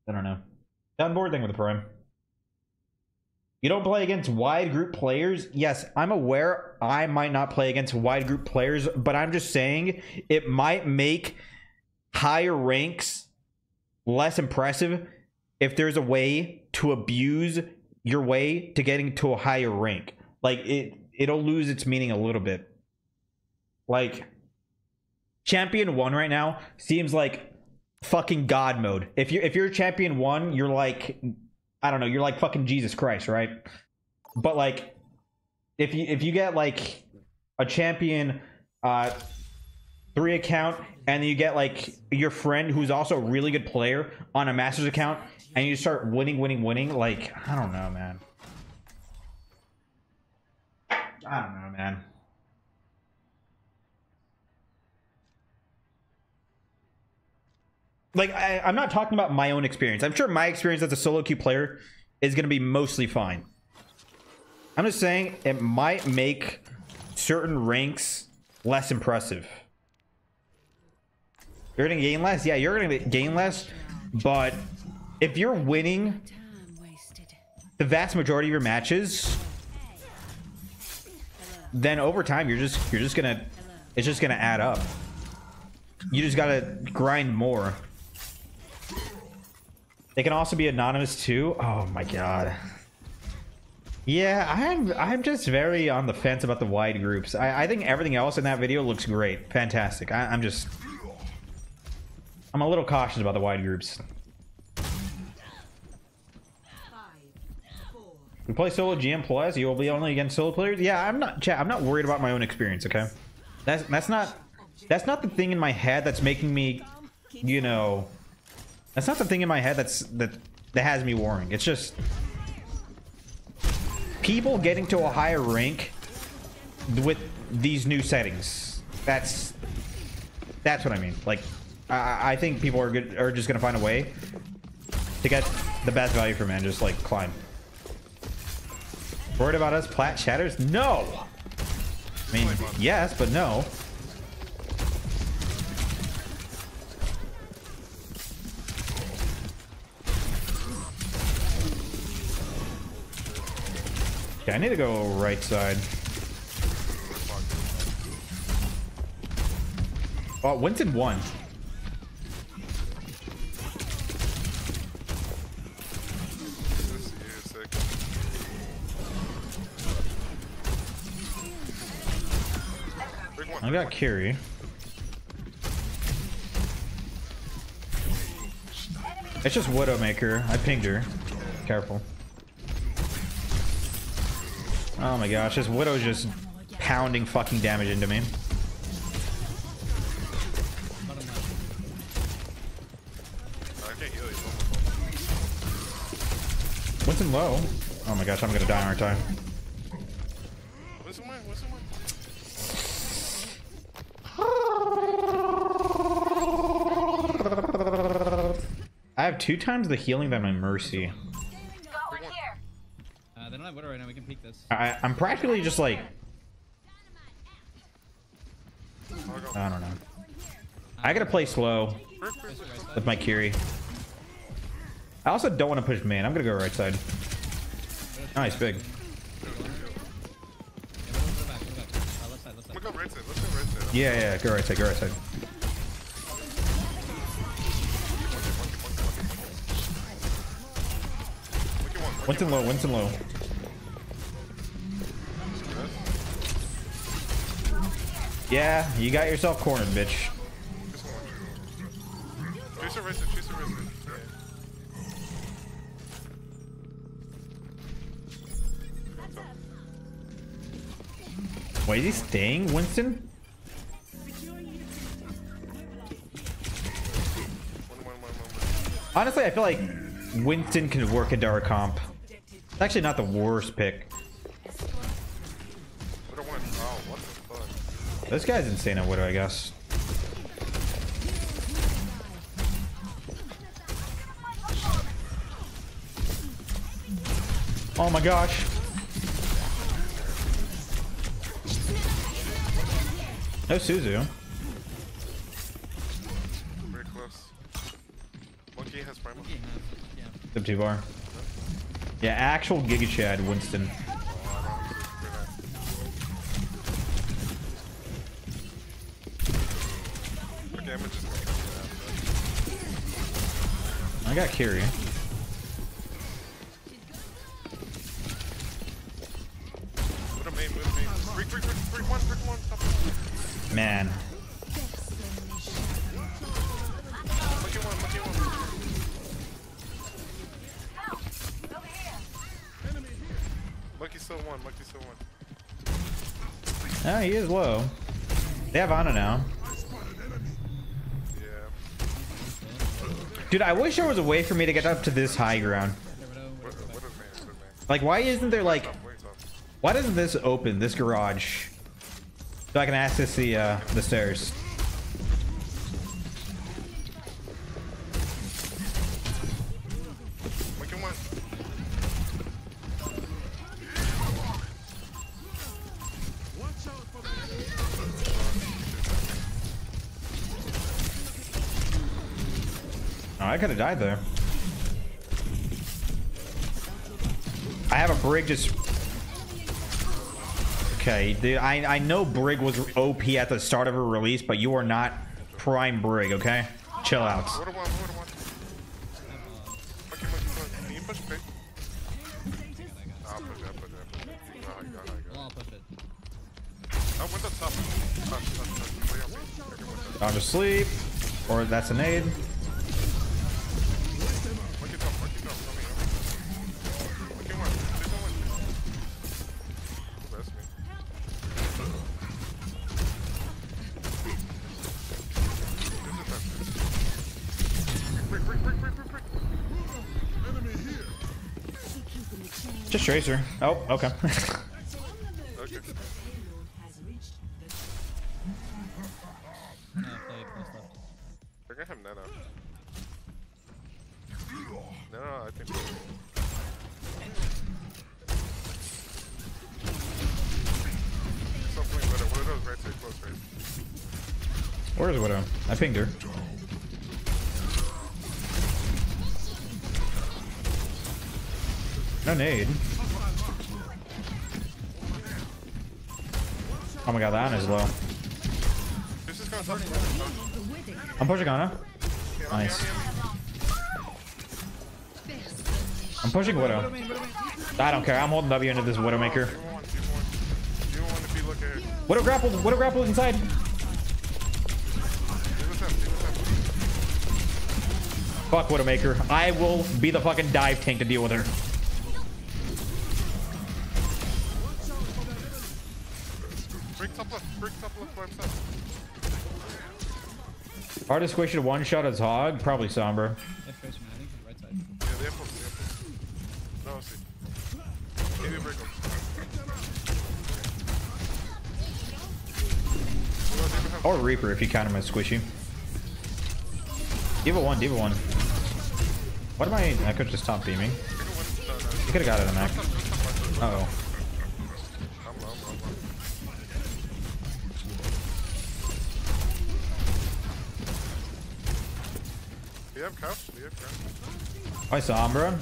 I don't know. On board thing with the prime. You don't play against wide group players. Yes, I'm aware I might not play against wide group players, but I'm just saying it might make higher ranks less impressive if there's a way to abuse your way to getting to a higher rank. Like it it'll lose its meaning a little bit. Like champion 1 right now seems like fucking god mode. If you if you're champion 1, you're like I don't know, you're like fucking Jesus Christ, right? But like if you if you get like a champion uh three account and you get like your friend who's also a really good player on a master's account and you start winning winning winning like i don't know man i don't know man like I, i'm not talking about my own experience. I'm sure my experience as a solo queue player is going to be mostly fine. I'm just saying it might make certain ranks less impressive. You're gonna gain less? Yeah you're gonna gain less but if you're winning the vast majority of your matches then over time you're just you're just gonna it's just gonna add up. You just gotta grind more they can also be anonymous too oh my god yeah i'm i'm just very on the fence about the wide groups i, I think everything else in that video looks great fantastic I, i'm just i'm a little cautious about the wide groups We play solo GM plus. You will be only against solo players. Yeah, I'm not. Chat. I'm not worried about my own experience. Okay, that's that's not that's not the thing in my head that's making me, you know, that's not the thing in my head that's that that has me worrying. It's just people getting to a higher rank with these new settings. That's that's what I mean. Like, I, I think people are good are just gonna find a way to get the best value for man. Just like climb. Worried about us plat shatters? No! I mean, yes, but no. Okay, I need to go right side. Oh, Winston won. I got Kiri. It's just Widowmaker. I pinged her. Careful. Oh my gosh, this Widow's just pounding fucking damage into me. Winston low. Oh my gosh, I'm gonna die our time. I have two times the healing than my mercy. Widow right now. We can peek this. I, I'm practically just like I don't know. I gotta play slow with my Kiri. I also don't want to push main. I'm gonna go right side. Oh, nice, big. Yeah, yeah, go right side, go right side. Winston low, Winston low. Yeah, you got yourself cornered, bitch. Why is he staying, Winston? Honestly, I feel like Winston can work a dark comp. It's actually not the worst pick. This guy's insane at Widow, I guess. Oh my gosh. No Suzu. Very close. Monkey has primal. Zip two bar. Yeah, actual Giga Chad Winston. Freak got Top. Man. Monkey one, one. Monkey still one, monkey still one. Oh, he is low. They have Ana now. Dude, I wish there was a way for me to get up to this high ground. Like, why isn't there like... Why doesn't this open, this garage? So I can access the, uh, the stairs. Have died there. I have a Brig just... Okay, dude, I, I know Brig was OP at the start of her release, but you are not prime Brig, okay? Chill out. One, Widow Or that's monkey, monkey. Tracer. Oh, okay. [LAUGHS] holding W into this Widowmaker. Widow grappled. Widow grappled inside. Deal with them. Deal with them. Fuck Widowmaker. I will be the fucking dive tank to deal with her. Break top left. Break top left by himself. Hardest squishy to one shot as Hog? Probably Sombra. Reaper if you count him as squishy. D.Va one, D.Va one. What am I? I could just top beaming. You could have got it on that. Uh oh. Do you have couch? Do you have couch? Hi Sombra.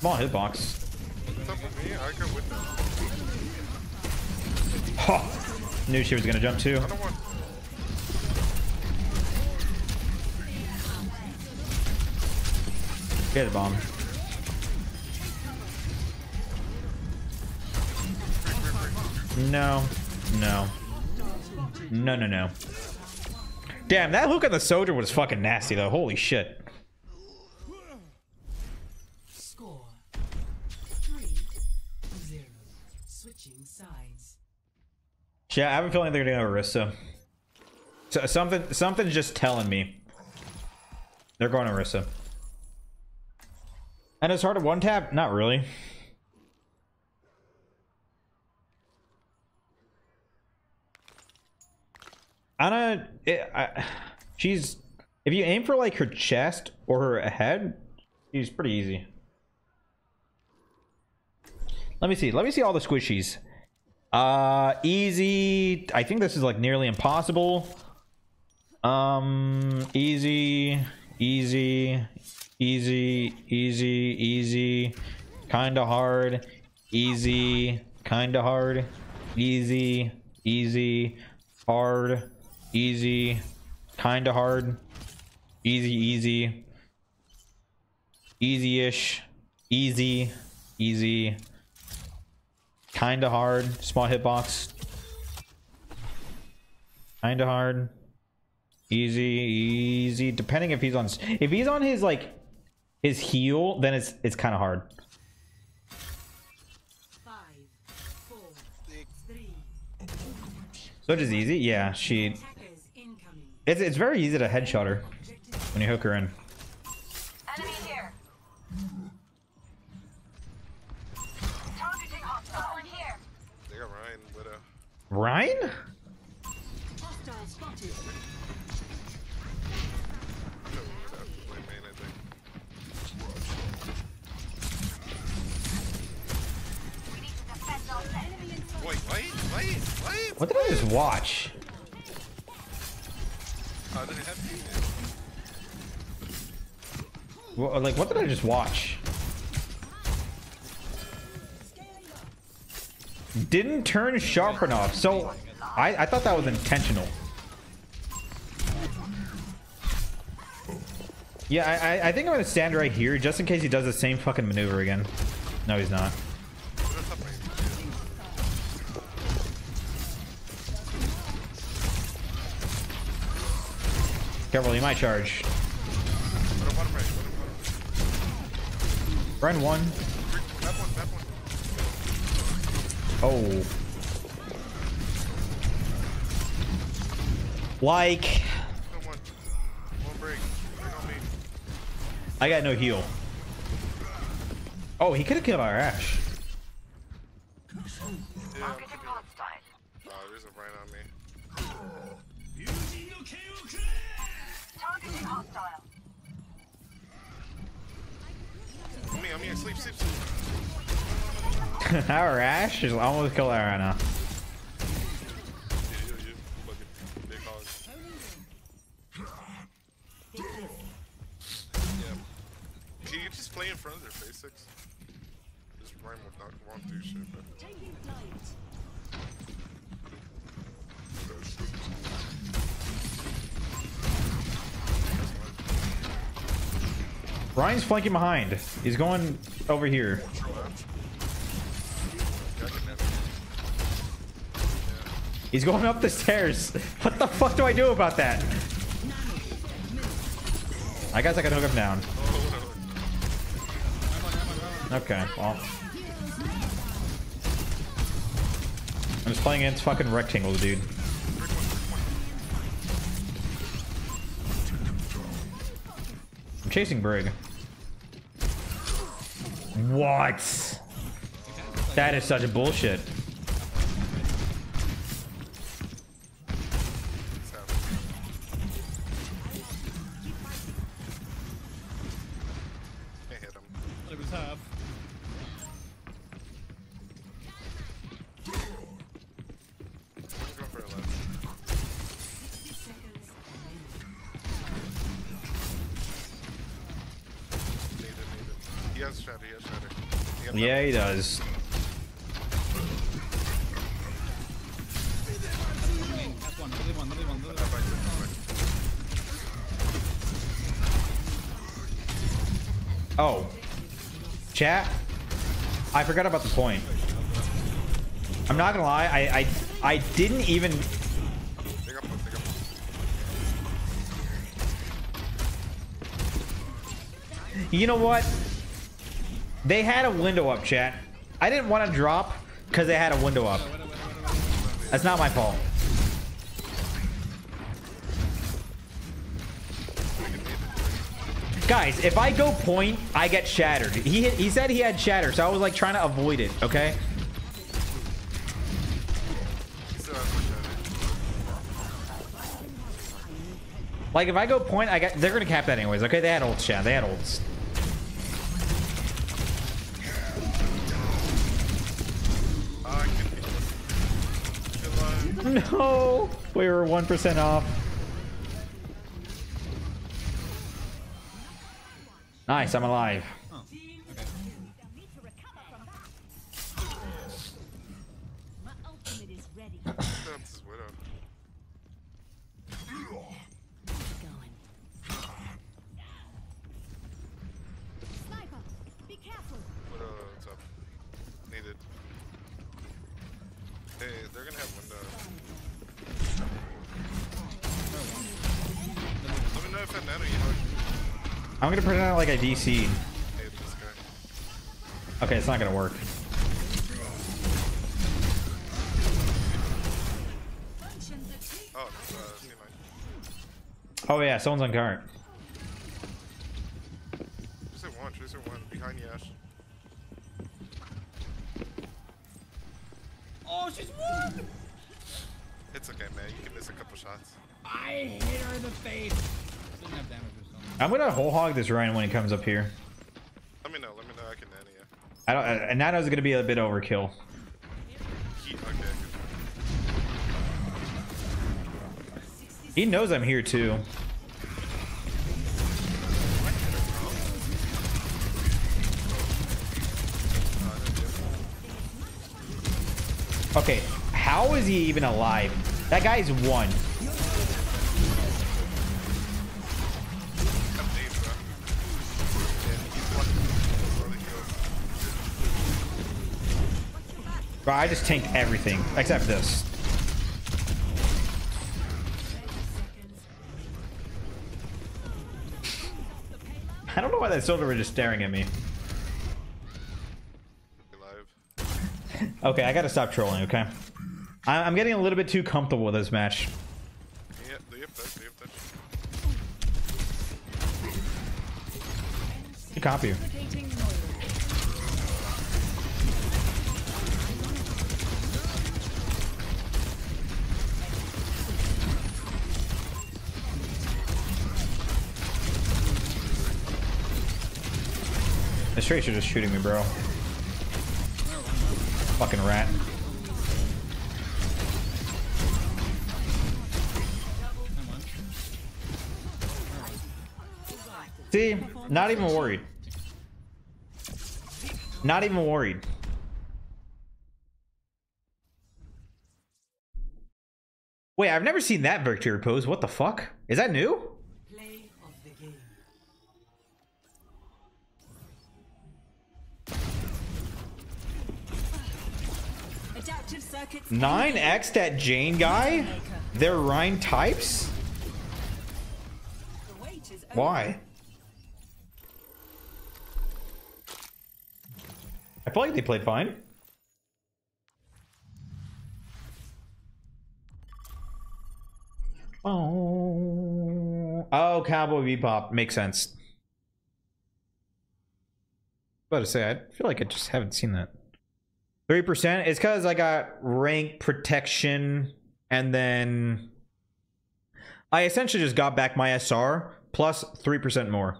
Come on, hitbox. What's up with me? I got with them. Ha! Knew she was gonna jump too. Get the bomb. No. No. No, no, no. Damn, that hook on the soldier was fucking nasty though. Holy shit. Score three zero. Switching sides. Yeah, I have a feeling they're gonna go Orisa. So something something's just telling me. They're going Orisa. And it's hard to one tap? Not really. Ana, it, I, she's if you aim for like her chest or her head, she's pretty easy. Let me see. Let me see all the squishies. Uh, easy. I think this is like nearly impossible. Um, easy, easy, easy, easy, easy, kind of hard, easy, kind of hard, easy, easy, hard, easy, kind of hard, easy, easy, easy-ish, easy, easy, kind of hard, small hitbox, kind of hard, easy, easy. Depending if he's on, if he's on his like his heel, then it's it's kind of hard. So just easy, yeah. She, it's it's very easy to headshot her when you hook her in. Enemy here. Targeting hostile here. They got Rein What did I just watch? Oh, Wha- Like, what did I just watch? Didn't turn sharp enough. So, I, I thought that was intentional. Yeah, I, I- I think I'm gonna stand right here just in case he does the same fucking maneuver again. No, he's not. Careful, he might charge. Run one. Oh. Like. I got no heal. Oh, he could have killed our Ash. Sleep, sleep, sleep. our Ash is almost killed right now. Play in front of their face six? This Rein will not won't do shit, but. Rein's flanking behind. He's going over here. He's going up the stairs. [LAUGHS] What the fuck do I do about that? I guess I can hook him down. Okay, well. I'm just playing against fucking rectangles, dude. I'm chasing Brig. What? That is such a bullshit. Yeah, he does. Oh. Chat. I forgot about the point. I'm not gonna lie, I I, I didn't even You know what? They had a window up, chat. I didn't want to drop because they had a window up. That's not my fault. Guys, if I go point, I get shattered. He he said he had shatter, so I was like trying to avoid it. Okay. Like if I go point, I got they're gonna cap that anyways. Okay, they had ults, yeah, they had ults. No, we were one percent off. Nice, I'm alive. I DC'd. Hey, this guy. Okay, it's not gonna work. Oh, uh. Oh yeah, someone's on current. Or something. I'm gonna whole hog this Rein when he comes up here. Let me know. Let me know. I can nano you. I don't. Uh, and Nano's gonna be a bit overkill. He, okay. He knows I'm here too. Okay, how is he even alive? That guy's one. Bro, I just tanked everything except this. I don't know why that soldier was just staring at me. Okay, I gotta stop trolling, okay? I I'm getting a little bit too comfortable with this match. Yeah, they have touch. They have touch. Good copy. This tracer just shooting me, bro. Fucking rat. See, not even worried. Not even worried. Wait, I've never seen that victory pose. What the fuck? Is that new? 9x that Jane guy? They're Rhine types? Why? I feel like they played fine. Oh, oh, Cowboy Bebop makes sense. About to say, I feel like I just haven't seen that. Three percent. It's because I got rank protection, and then I essentially just got back my SR plus three percent more.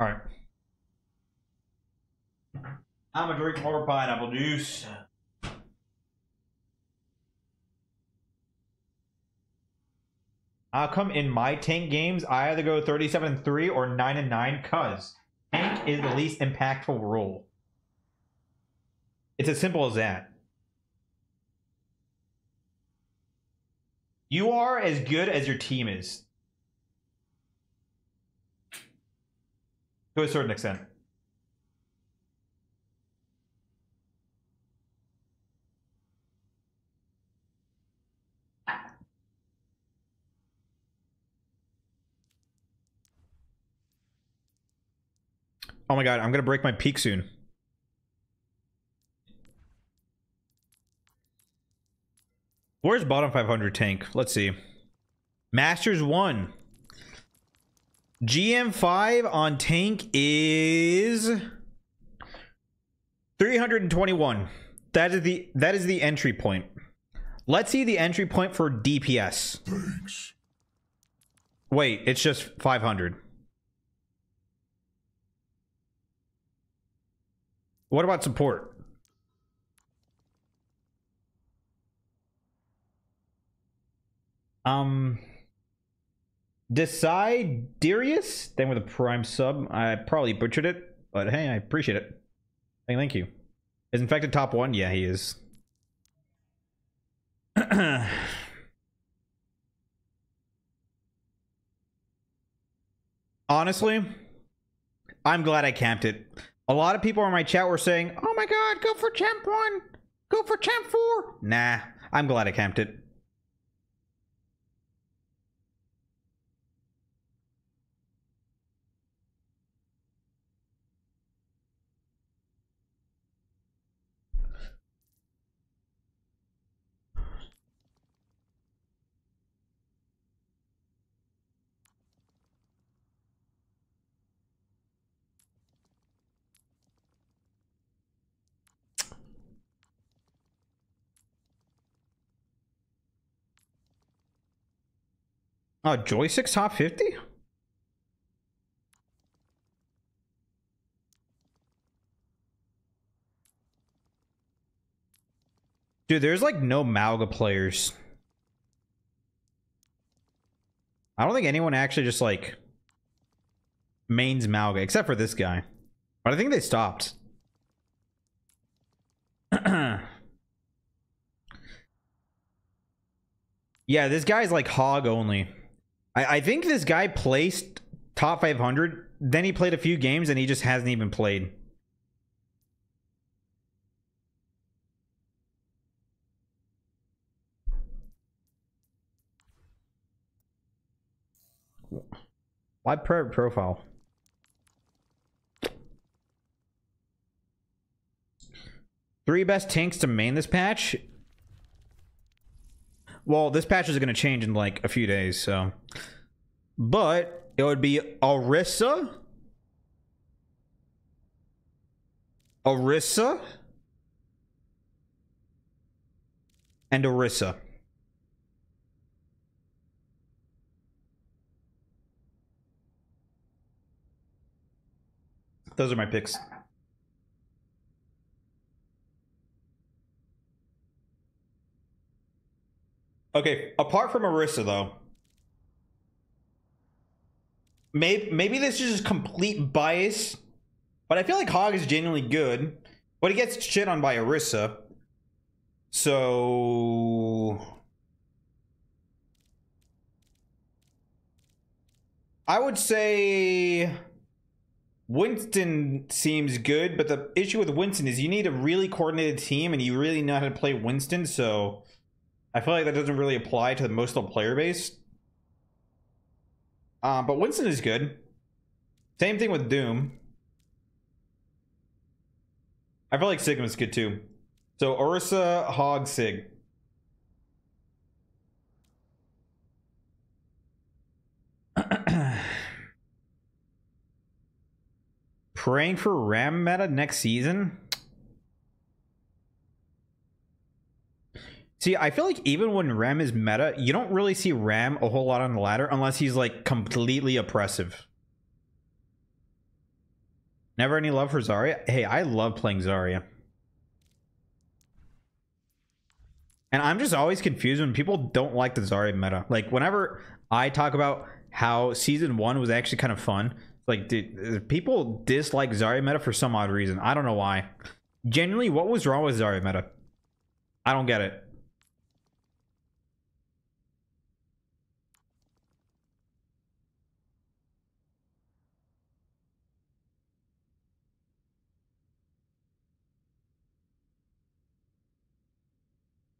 All right. I'm gonna drink more pineapple juice. How come in my tank games I either go 37 and 3 or 9 and 9? Cuz tank is the least impactful role. It's as simple as that. You are as good as your team is. To a certain extent. Oh my god, I'm gonna break my peak soon. Where's bottom 500 tank? Let's see. Masters 1. GM5 on tank is 321. That is the that is the entry point. Let's see the entry point for DPS. Thanks. Wait, it's just 500. What about support? Um Decide Darius, then with a prime sub. I probably butchered it, but hey, I appreciate it. Hey, thank you. Is infected top one? Yeah, he is. [CLEARS THROAT] Honestly, I'm glad I camped it. A lot of people in my chat were saying, "Oh my god, go for champ one, go for champ four. Nah, I'm glad I camped it. Uh, joysticks top 50? Dude, there's like no Mauga players. I don't think anyone actually just like mains Mauga, except for this guy. But I think they stopped. [CLEARS THROAT] yeah, this guy's like hog only. I, I think this guy placed top 500. Then he played a few games and he just hasn't even played. Why private profile? Three best tanks to main this patch. Well, this patch is going to change in like a few days, so. But it would be Orisa. Orisa. And Orisa. Those are my picks. Okay, apart from Orisa though, maybe maybe this is just complete bias, but I feel like Hog is genuinely good, but he gets shit on by Orisa. So I would say Winston seems good, but the issue with Winston is you need a really coordinated team and you really know how to play Winston, so I feel like that doesn't really apply to the most of the player base. Uh, but Winston is good. Same thing with Doom. I feel like Sigma's good too. So Orisa, Hog, Sig. [CLEARS THROAT] Praying for Ram meta next season? See, I feel like even when Ram is meta, you don't really see Ram a whole lot on the ladder unless he's like completely oppressive. Never any love for Zarya? Hey, I love playing Zarya. And I'm just always confused when people don't like the Zarya meta. Like, whenever I talk about how season one was actually kind of fun, like, dude, people dislike Zarya meta for some odd reason. I don't know why. Genuinely, what was wrong with Zarya meta? I don't get it.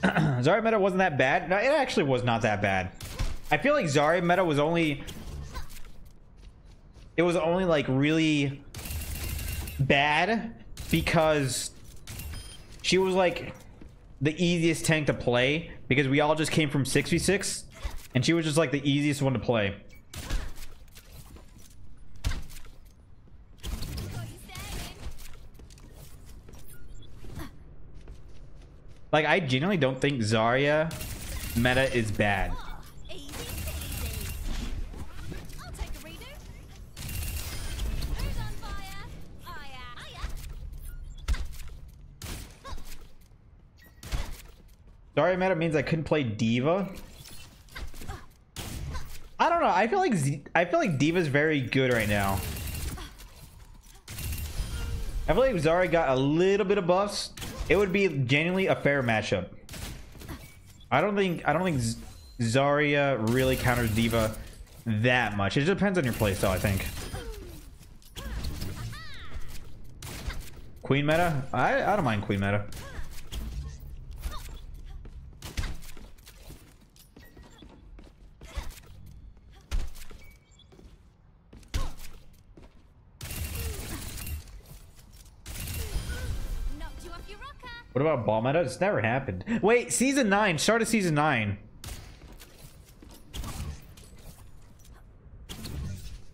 [CLEARS THROAT] Zarya meta wasn't that bad. No, it actually was not that bad. I feel like Zarya meta was only... It was only like really bad because she was like the easiest tank to play because we all just came from 6v6 and she was just like the easiest one to play. Like, I genuinely don't think Zarya meta is bad. Zarya meta means I couldn't play D.Va. I don't know. I feel like Z I feel like D.Va's very good right now. I feel like Zarya got a little bit of buffs, it would be genuinely a fair matchup. I don't think I don't think Zarya really counters D.Va that much. It depends on your playstyle, I think. Queen meta? I I don't mind Queen meta. What about ball meta? It's never happened. Wait, season 9. Start of season 9.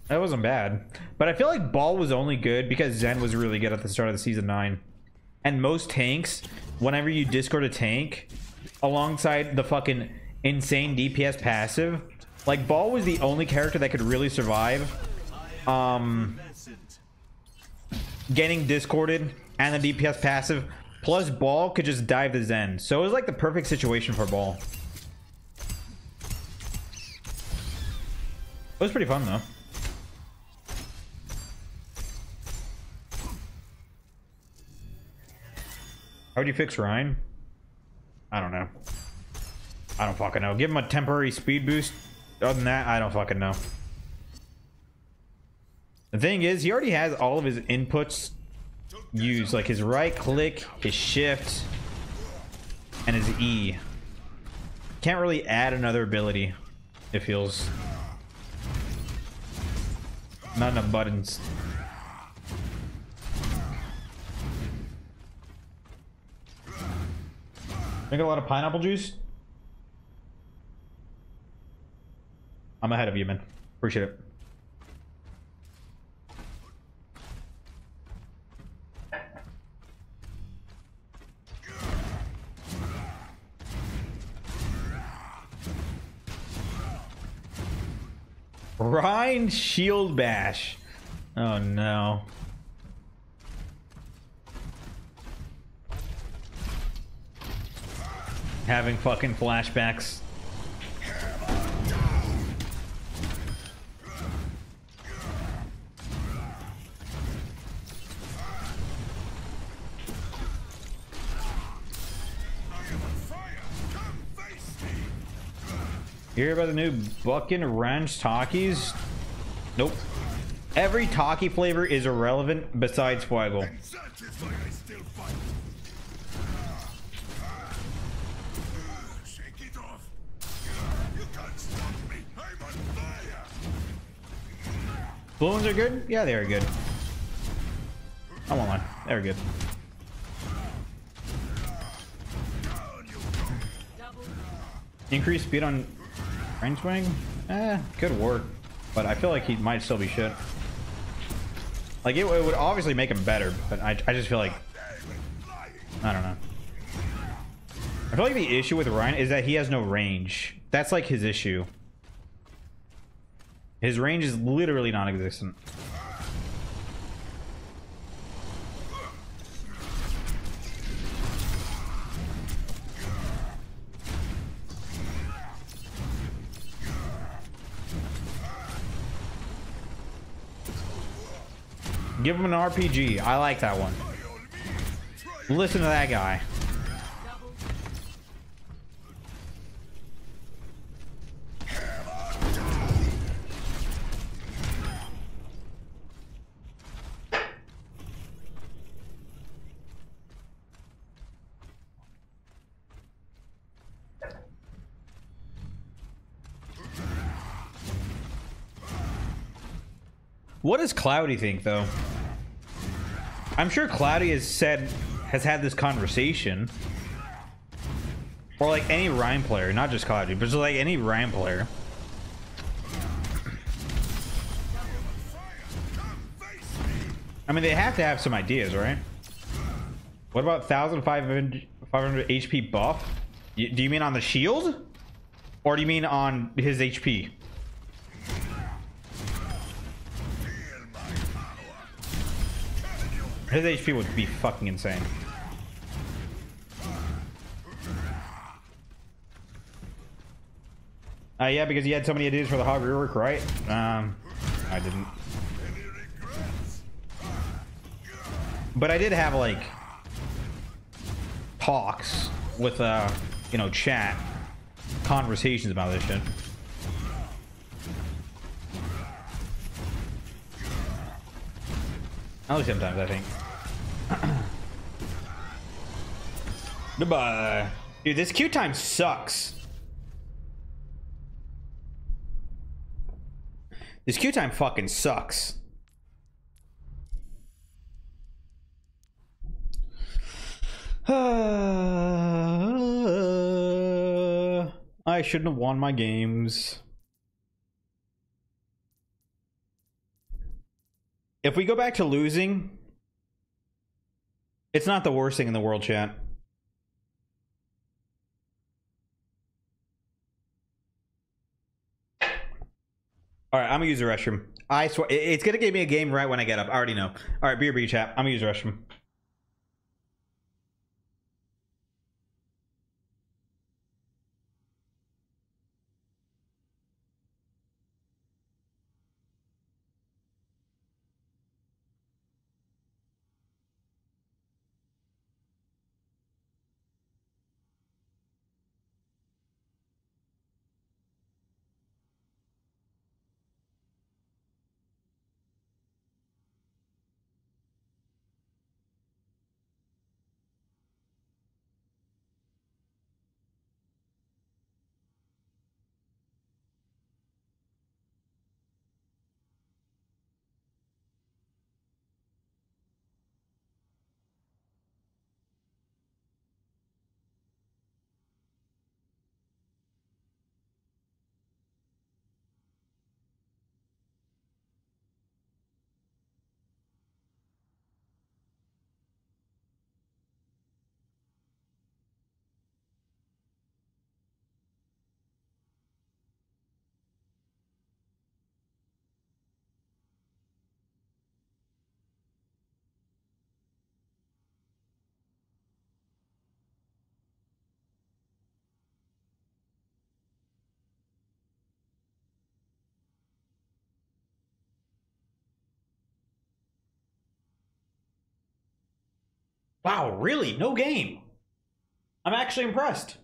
That wasn't bad. But I feel like ball was only good because Zen was really good at the start of the season 9. And most tanks, whenever you discord a tank, alongside the fucking insane DPS passive, like ball was the only character that could really survive um, getting discorded and the DPS passive Plus, Ball could just dive the Zen. So it was like the perfect situation for Ball. It was pretty fun, though. How would you fix Rein? I don't know. I don't fucking know. Give him a temporary speed boost. Other than that, I don't fucking know. The thing is, he already has all of his inputs use like his right click, his shift, and his E. Can't really add another ability. It feels not enough buttons. Drink a lot of pineapple juice. I'm ahead of you, man. Appreciate it. Rein Shield Bash. Oh no. Having fucking flashbacks. Hear about the new Buckin Ranch Takis? Nope. Every Taki flavor is irrelevant besides Fuego. Blue ones are good? Yeah, they are good. I want one. They're good. Increase speed on Range swing? Eh, could work. But I feel like he might still be shit. Like, it, it would obviously make him better, but I, I just feel like... I don't know. I feel like the issue with Rein is that he has no range. That's like his issue. His range is literally non-existent. Give him an RPG. I like that one. Listen to that guy. What does Cloudy think, though? I'm sure Cloudy has said, has had this conversation. Or like any Rein player, not just Cloudy, but just like any Rein player. I mean, they have to have some ideas, right? What about 1,500 500 HP buff? Do you mean on the shield? Or do you mean on his HP? His HP would be fucking insane. Uh, yeah, because you had so many ideas for the hog rework, right? Um, I didn't. But I did have like talks with uh, you know, chat conversations about this shit. Only sometimes, I think. [CLEARS THROAT] Goodbye. Dude, this queue time sucks. This queue time fucking sucks. [SIGHS] I shouldn't have won my games. If we go back to losing, it's not the worst thing in the world, chat. All right, I'm gonna use the restroom. I swear, it's gonna give me a game right when I get up. I already know. All right, beer, beer, chat. I'm gonna use the restroom. Wow, really? No game. I'm actually impressed.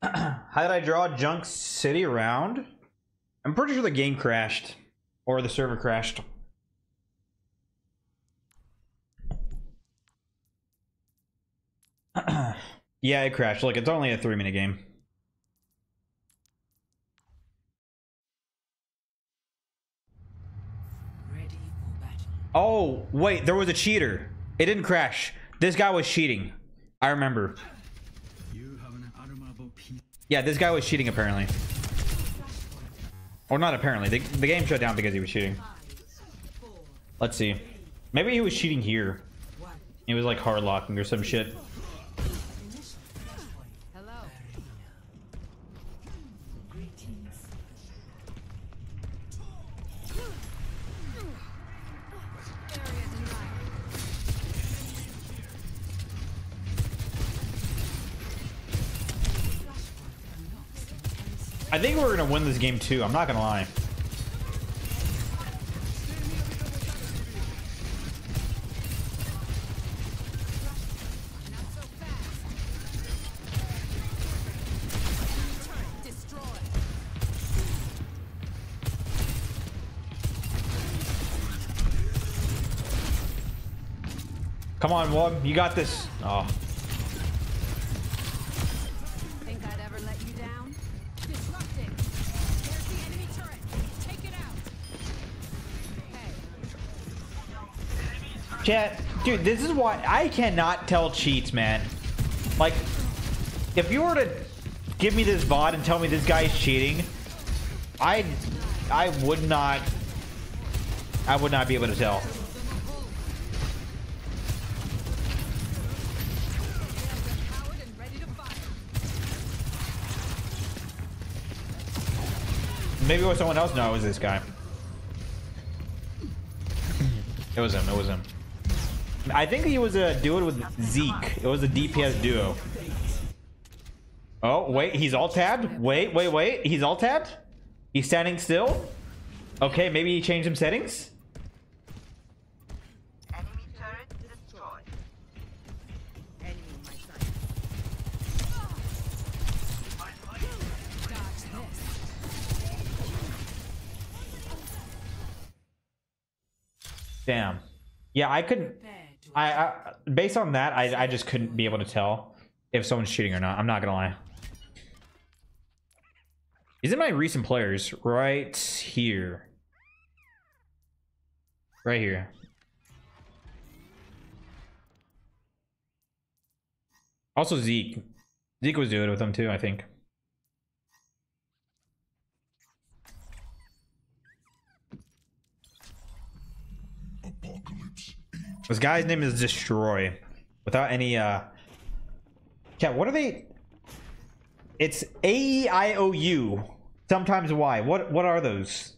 [CLEARS THROAT] How did I draw Junk City around? I'm pretty sure the game crashed. Or the server crashed. [CLEARS THROAT] yeah, it crashed. Look, it's only a three minute game. Oh, wait, there was a cheater. It didn't crash. This guy was cheating. I remember. Yeah, this guy was cheating apparently. Or not apparently. The, the game shut down because he was cheating. Let's see. Maybe he was cheating here. He was like hard locking or some shit. Think we're gonna win this game too. I'm not gonna lie. Come on, Wub. You got this. Oh. Chat, dude, this is why I cannot tell cheats, man. Like, if you were to give me this VOD and tell me this guy is cheating, I, I would not, I would not be able to tell. Maybe was someone else. No, it was this guy. It was him. It was him. I think he was a duo with Zeke. It was a DPS duo. Oh, wait. He's all tabbed. Wait, wait, wait. He's all tabbed? He's standing still? Okay, maybe he changed some settings? Damn. Yeah, I couldn't. I, I based on that, I I just couldn't be able to tell if someone's cheating or not. I'm not gonna lie. He's in my recent players right here. Right here. Also Zeke. Zeke was doing it with them too, I think. This guy's name is Destroy. Without any uh Chat, what are they? It's A E I O U. Sometimes Y. What what are those?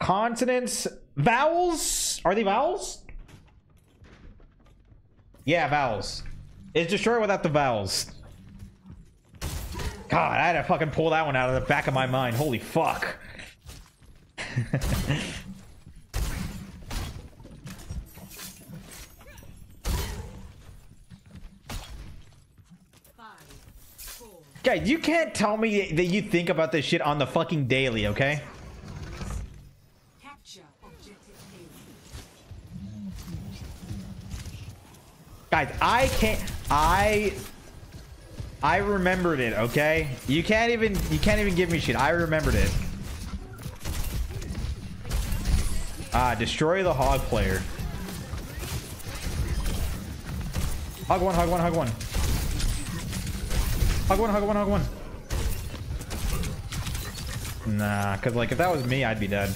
Consonants? Vowels? Are they vowels? Yeah, vowels. It's destroy without the vowels. God, I had to fucking pull that one out of the back of my mind. Holy fuck. [LAUGHS] Guys, you can't tell me that you think about this shit on the fucking daily, okay? Guys, I can't I I remembered it, okay? You can't even you can't even give me shit. I remembered it. Ah, destroy the hog player. Hog one, hog one, hog one. Hug one, hug one, hug one. Nah, because like if that was me, I'd be dead. [LAUGHS]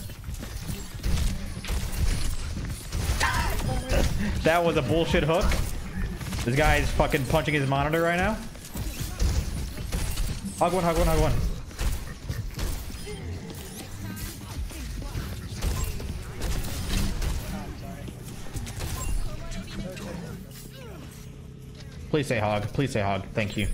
that was a bullshit hook. This guy is fucking punching his monitor right now. Hug one, hug one, hug one. Please say hog. Please say hog. Thank you.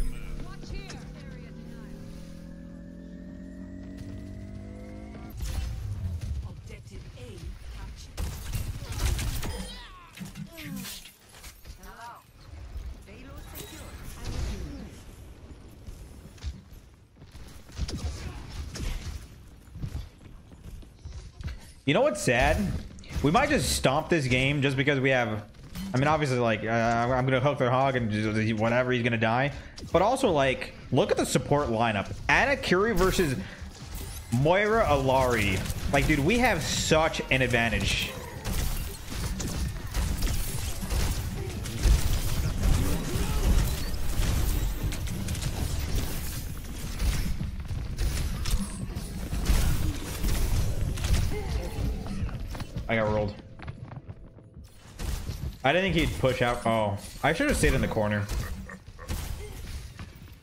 You know what's sad? We might just stomp this game just because we have... I mean, obviously, like, uh, I'm going to hook their hog and just, whatever, he's going to die. But also, like, look at the support lineup. Ana Kiri versus Moira Illari. Like, dude, we have such an advantage. I got rolled. I didn't think he'd push out. Oh, I should have stayed in the corner.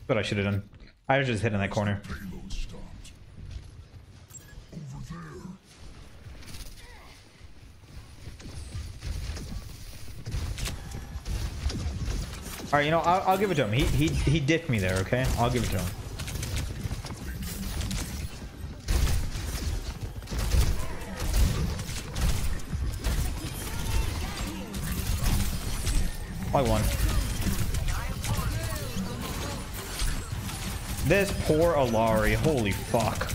But I should have done. I was just hitting that corner. All right, you know, I'll, I'll give it to him. He he he dipped me there. Okay, I'll give it to him. I won. This poor Illari. Holy fuck.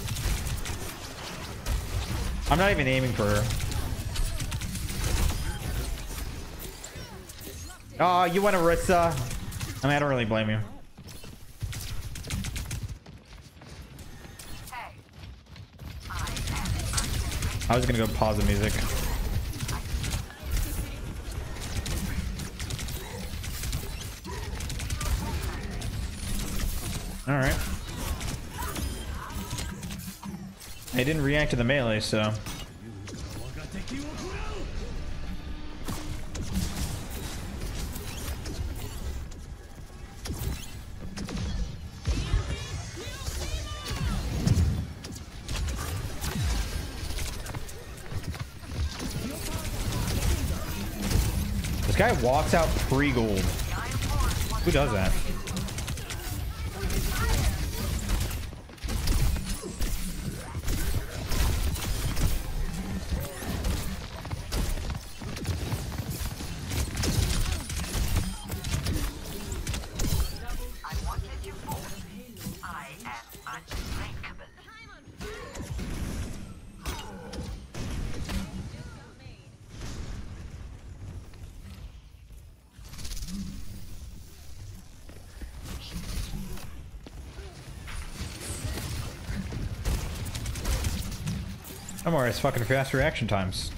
I'm not even aiming for her. Oh, you want Orisa? I mean, I don't really blame you. I was gonna go pause the music. All right. I didn't react to the melee, so. This guy walks out pre-gold. Who does that? Fucking fast reaction times.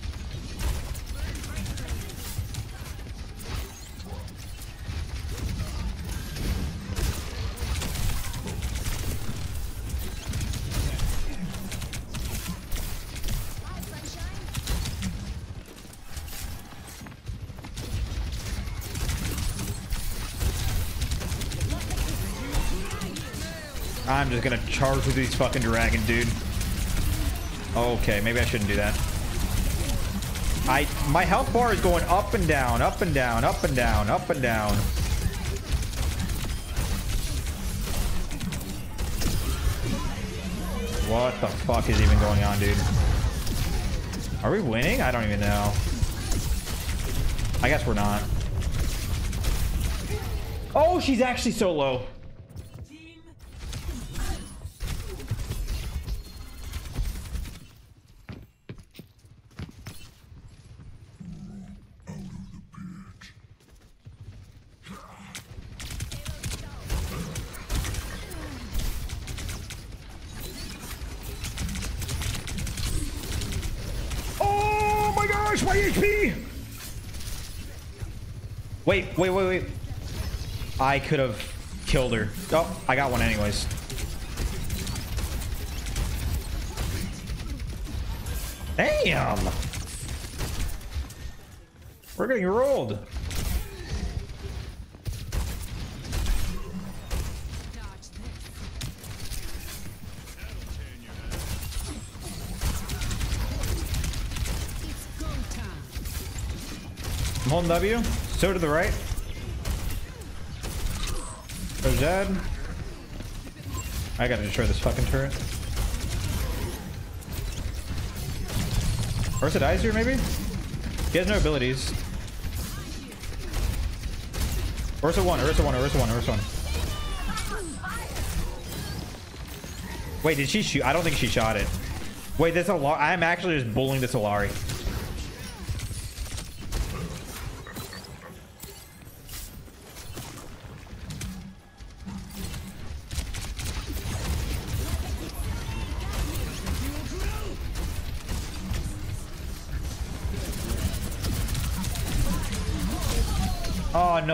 I'm just gonna charge with these fucking dragon, dude. Okay, maybe I shouldn't do that. I my health bar is going up and down, up and down, up and down, up and down. What the fuck is even going on, dude? Are we winning? I don't even know. I guess we're not. Oh, she's actually so low. Wait, wait, wait, wait. I could have killed her. Oh, I got one anyways. Damn! We're getting rolled. I'm holding W. So to the right. There's Zed. I gotta destroy this fucking turret. Orisa dies here, maybe? He has no abilities. Orisa 1, Orisa 1, Orisa 1, Orisa 1. Wait, did she shoot? I don't think she shot it. Wait, this Illari. I'm actually just bullying this Illari.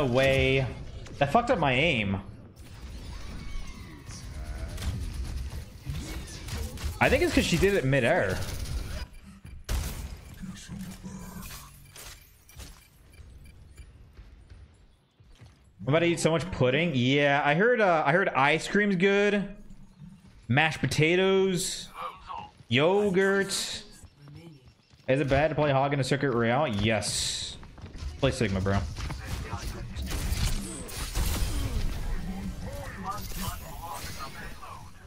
Way. That fucked up my aim. I think it's because she did it midair. I'm about to eat so much pudding. Yeah, I heard. Uh, I heard ice cream's good. Mashed potatoes, yogurt. Is it bad to play Hog in a Circuit Royale? Yes. Play Sigma, bro. Awesome payload.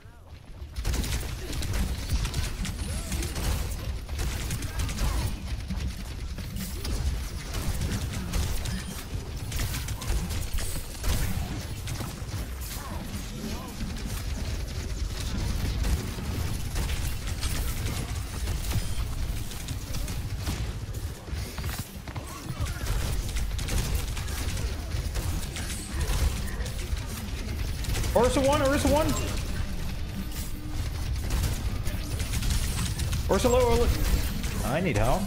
Orisa 1, Orisa 1. Orisa low, Orisa... I need help.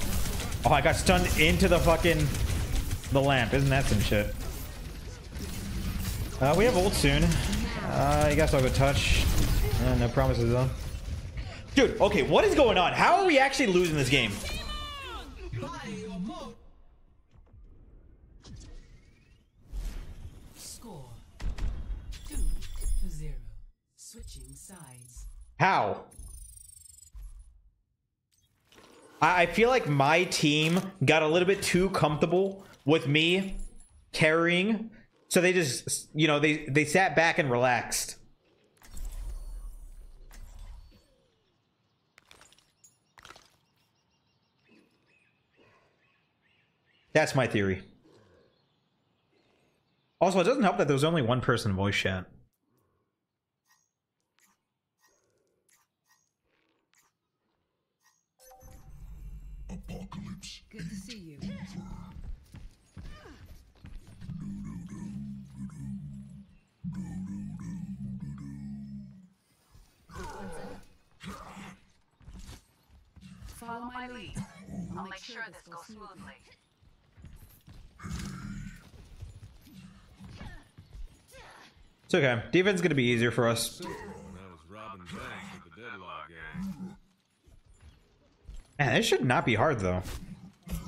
Oh, I got stunned into the fucking... The lamp. Isn't that some shit? Uh, we have ult soon. Uh, I guess I'll go touch. Uh, no promises though. Dude, okay, what is going on? How are we actually losing this game? How? I feel like my team got a little bit too comfortable with me carrying, so they just, you know, they they sat back and relaxed. That's my theory. Also, it doesn't help that there was only one person voice chat. Follow my lead. [LAUGHS] I'll make sure this goes smoothly. It's okay. Defense is gonna be easier for us. When I was robbing banks with the Deadlock gang. Man, this should not be hard though.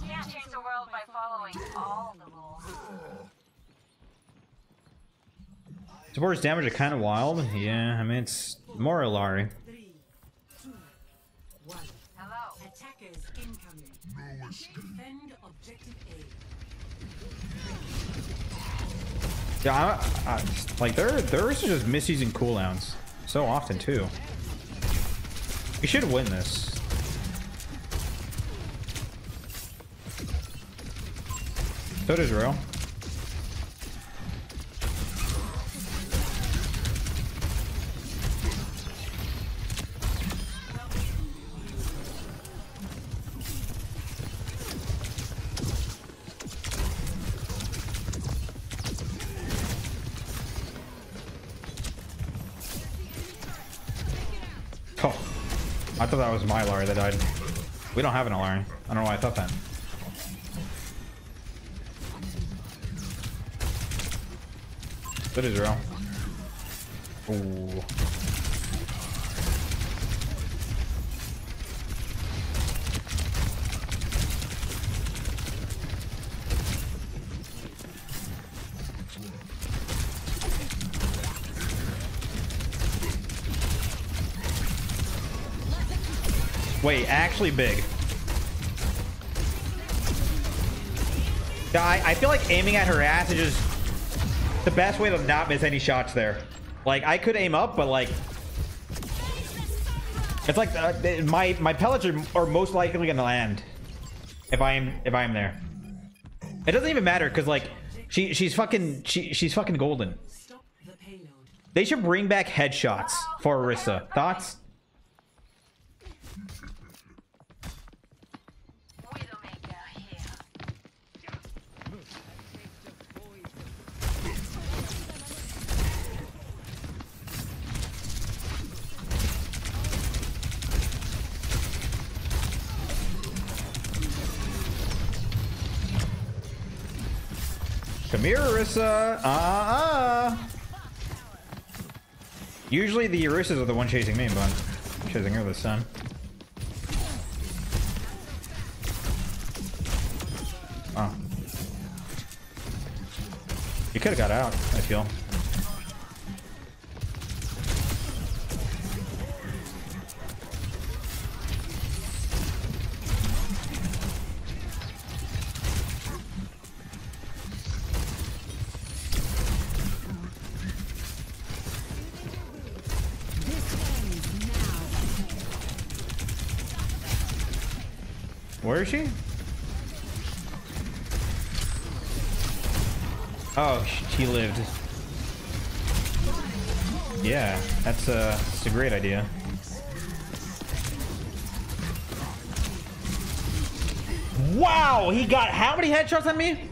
Can't change the world by following all the rules. Support's damage are kind of wild. Yeah, I mean it's more Illari. Yeah, I, I, like they're they're just misusing cooldowns so often too. We should win this. So does Real. That was my Lari that died. We don't have an Illari. I don't know why I thought that. That is real. Ooh. Wait, actually big. I, I feel like aiming at her ass is just the best way to not miss any shots there. Like, I could aim up, but like... It's like uh, my my pellets are, are most likely gonna land if I am if I am there. It doesn't even matter because like she she's fucking she she's fucking golden. They should bring back headshots for Orisa. Thoughts? Here, Orisa. Uh-uh. Usually the Orisas are the one chasing me, but I'm chasing her this time. Oh. You could have got out, I feel. Where is she? Oh, she lived. Yeah, that's a, that's a great idea. Wow, he got how many headshots on me?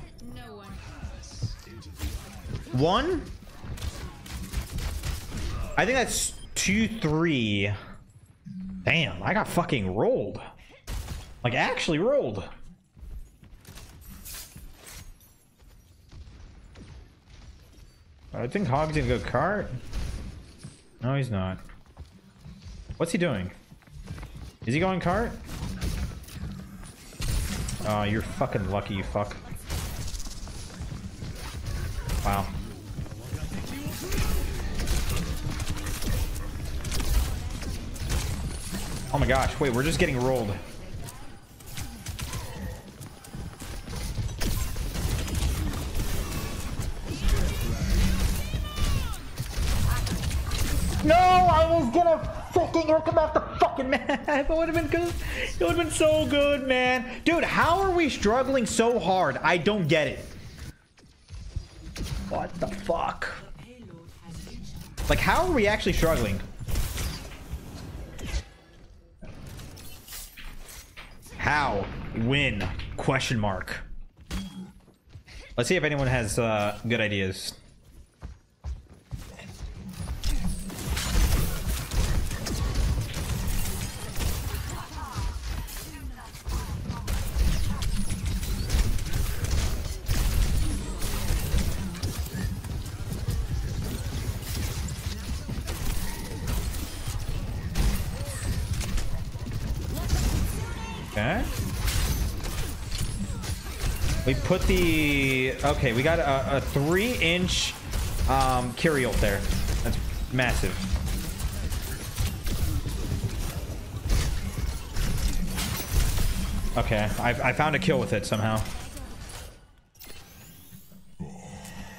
One? I think that's two, three. Damn, I got fucking rolled. Like, actually rolled. I think Hog's gonna go cart. No, he's not. What's he doing? Is he going cart? Oh, you're fucking lucky, you fuck. Wow. Oh my gosh, wait, we're just getting rolled. No, I was gonna fucking hook him off the fucking map. It [LAUGHS] would have been good. It would have been so good, man. Dude, how are we struggling so hard? I don't get it. What the fuck? Like, how are we actually struggling? How? Win? Question mark. Let's see if anyone has uh, good ideas. Put the... Okay, we got a, a three-inch um, carry ult there. That's massive. Okay, I, I found a kill with it somehow.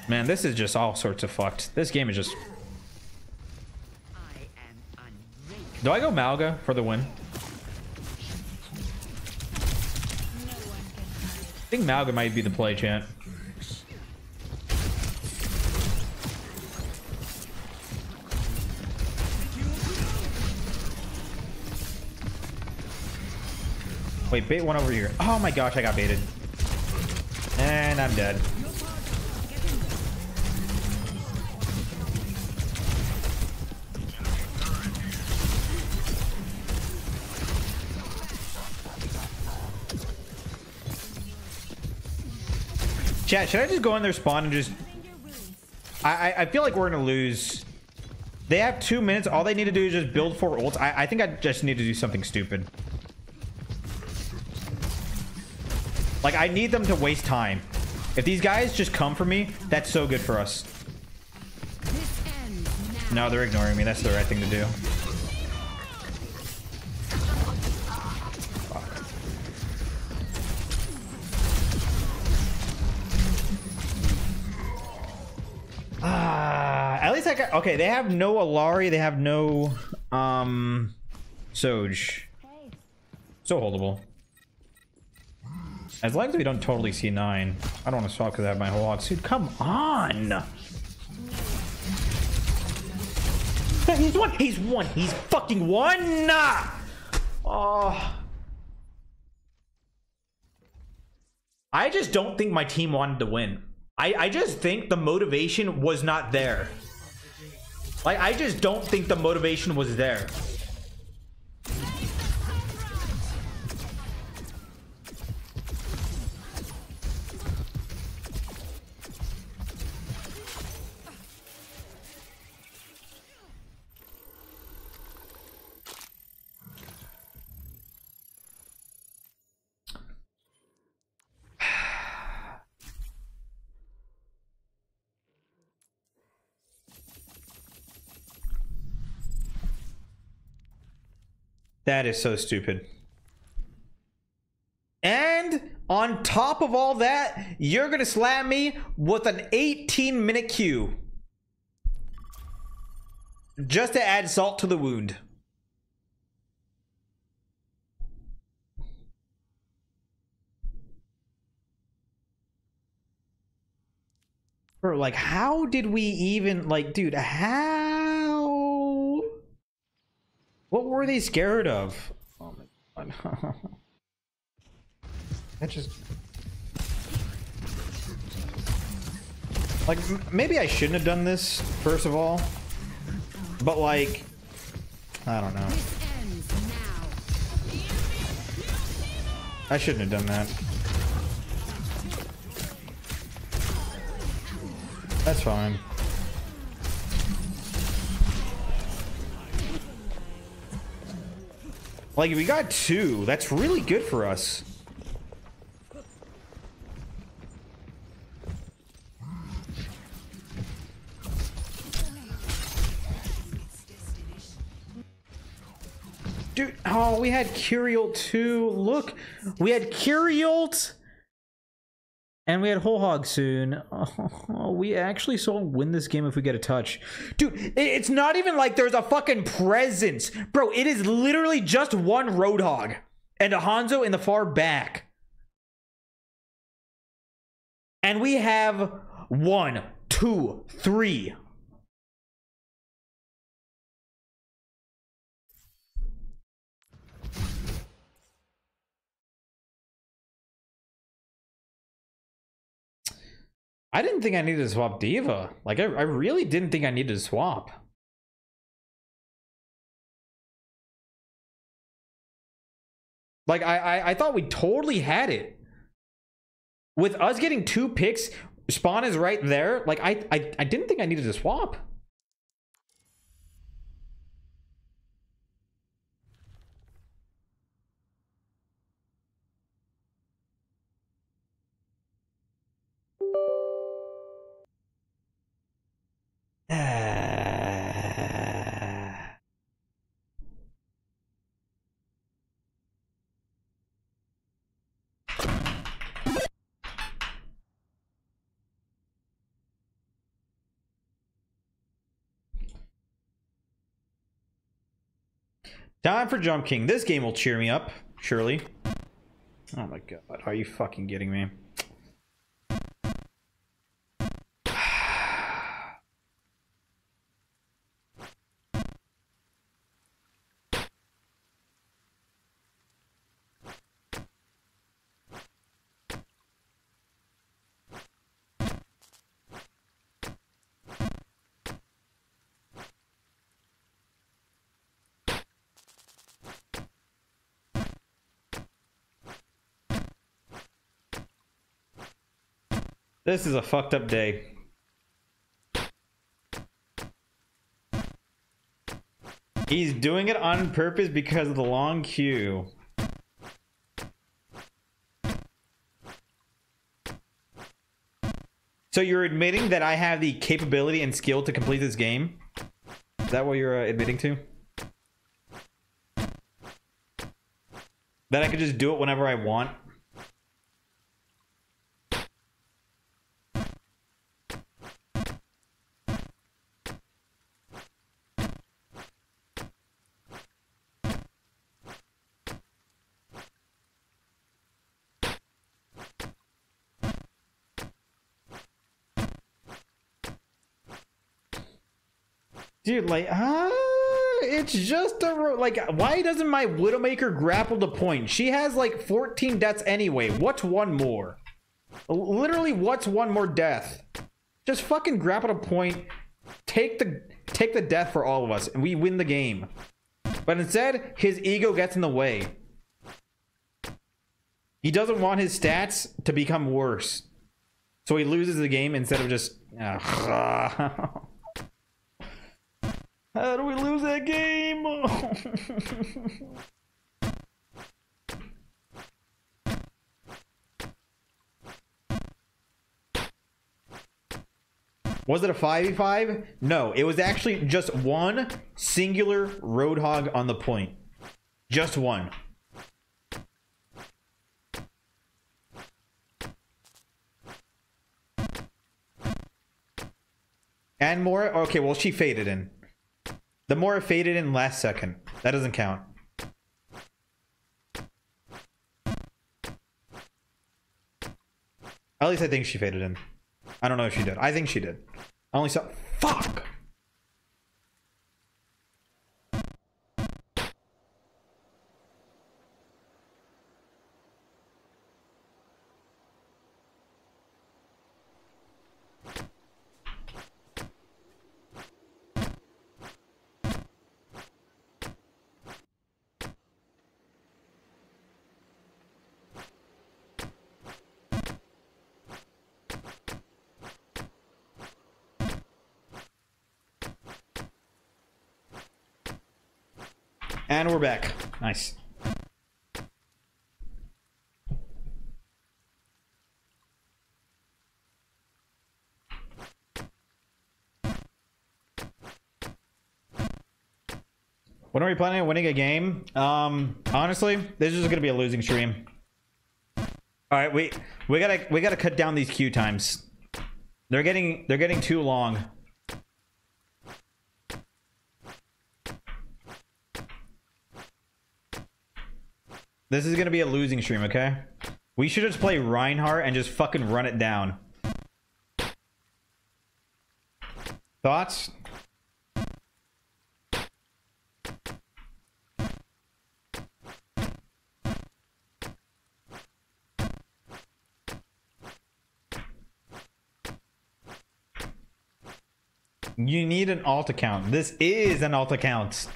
Man, this is just all sorts of fucked. This game is just... Do I go Mauga for the win? I think Mauga might be the play, chant. Wait, bait one over here. Oh my gosh, I got baited. And I'm dead. Chat, should I just go in their spawn and just... I, I, I feel like we're going to lose. They have two minutes. All they need to do is just build four ults. I, I think I just need to do something stupid. Like, I need them to waste time. If these guys just come for me, that's so good for us. No, they're ignoring me. That's the right thing to do. Okay. They have no Illari. They have no um Soj. So holdable. As long as we don't totally see nine. I don't want to swap because I have my whole lot. Dude, come on. He's one. He's one. He's fucking one. Oh. I just don't think my team wanted to win. I, I just think the motivation was not there. Like, I just don't think the motivation was there. That is so stupid. And on top of all that, you're going to slam me with an 18 minute queue. Just to add salt to the wound. Bro, like, how did we even, like, dude, how? What were they scared of? Oh my god. [LAUGHS] that just. Like, m- maybe I shouldn't have done this, first of all. But, like, I don't know. I shouldn't have done that. That's fine. Like, we got two. That's really good for us. Dude, oh, we had Kiri ult too. Look, we had Kiri ult. And we had Whole Hog soon. Oh, [LAUGHS] we actually so win this game if we get a touch. Dude, it's not even like there's a fucking presence. Bro, it is literally just one Roadhog. And a Hanzo in the far back. And we have one, two, three. I didn't think I needed to swap D.Va. Like, I, I really didn't think I needed to swap. Like, I, I, I thought we totally had it. With us getting two picks, spawn is right there. Like, I, I, I didn't think I needed to swap. Time for Jump King. This game will cheer me up, surely. Oh my god, are you fucking kidding me? This is a fucked up day. He's doing it on purpose because of the long queue. So you're admitting that I have the capability and skill to complete this game? Is that what you're uh, admitting to? That I could just do it whenever I want? Dude, like, ah, it's just a like. Why doesn't my Widowmaker grapple the point? She has like 14 deaths anyway. What's one more? Literally, what's one more death? Just fucking grapple the point. Take the take the death for all of us, and we win the game. But instead, his ego gets in the way. He doesn't want his stats to become worse, so he loses the game instead of just. ah. [LAUGHS] How do we lose that game? [LAUGHS] was it a 5v5? No, it was actually just one singular Roadhog on the point. Just one. And more? Okay, well, she faded in. The Moira faded in last second. That doesn't count. At least I think she faded in. I don't know if she did. I think she did. I only saw. Fuck! And we're back. Nice. When are we planning on winning a game? Um, honestly, this is gonna be a losing stream. All right, we we gotta we gotta cut down these queue times. They're getting they're getting too long. This is gonna be a losing stream, okay? We should just play Reinhardt and just fucking run it down. Thoughts? You need an alt account. This is an alt account.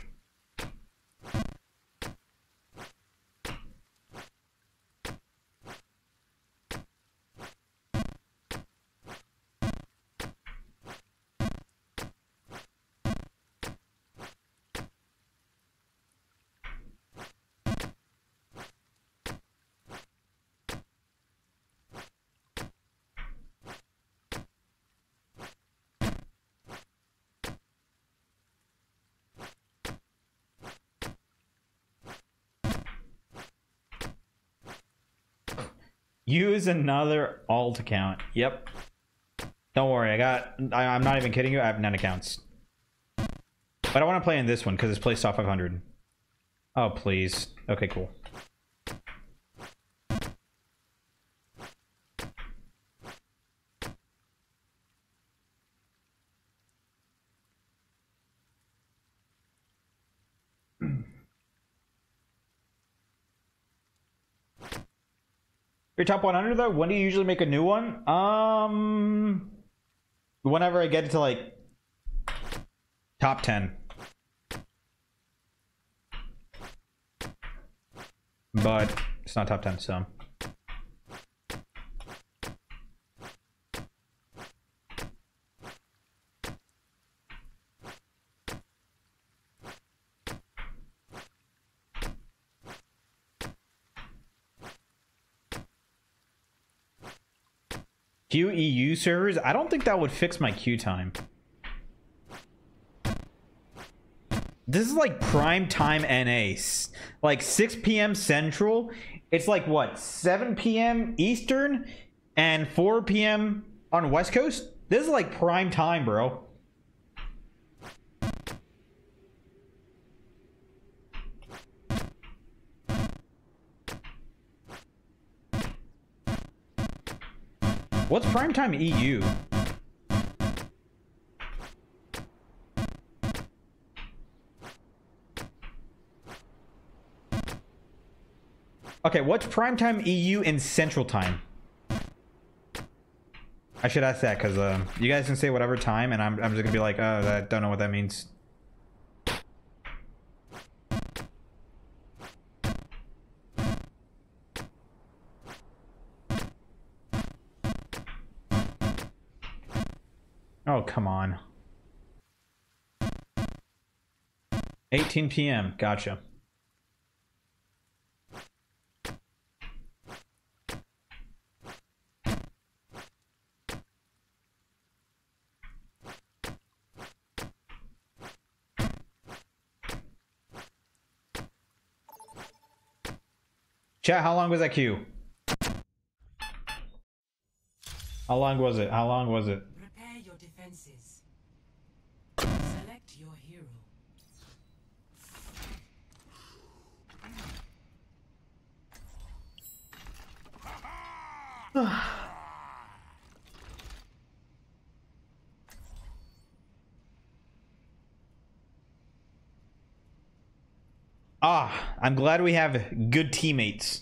Use another alt account. Yep. Don't worry, I got. I, I'm not even kidding you. I have nine accounts. But I want to play in this one because it's placed off 500. Oh please. Okay, cool. Your top 100 though? When do you usually make a new one? Um, whenever I get to like top 10. But it's not top 10, so. Servers? I don't think that would fix my queue time. This is like prime time NA. Like 6 p.m. Central. It's like what? 7 p.m. Eastern and 4 p.m. on West Coast? This is like prime time, bro. What's primetime EU? Okay, what's primetime EU in Central Time? I should ask that because uh, you guys can say whatever time, and I'm, I'm just gonna be like, oh, I don't know what that means. Come on. 18 p.m. Gotcha. Chat, how long was that queue? How long was it? How long was it? Prepare your defenses. Select your hero. Ah, I'm glad we have good teammates.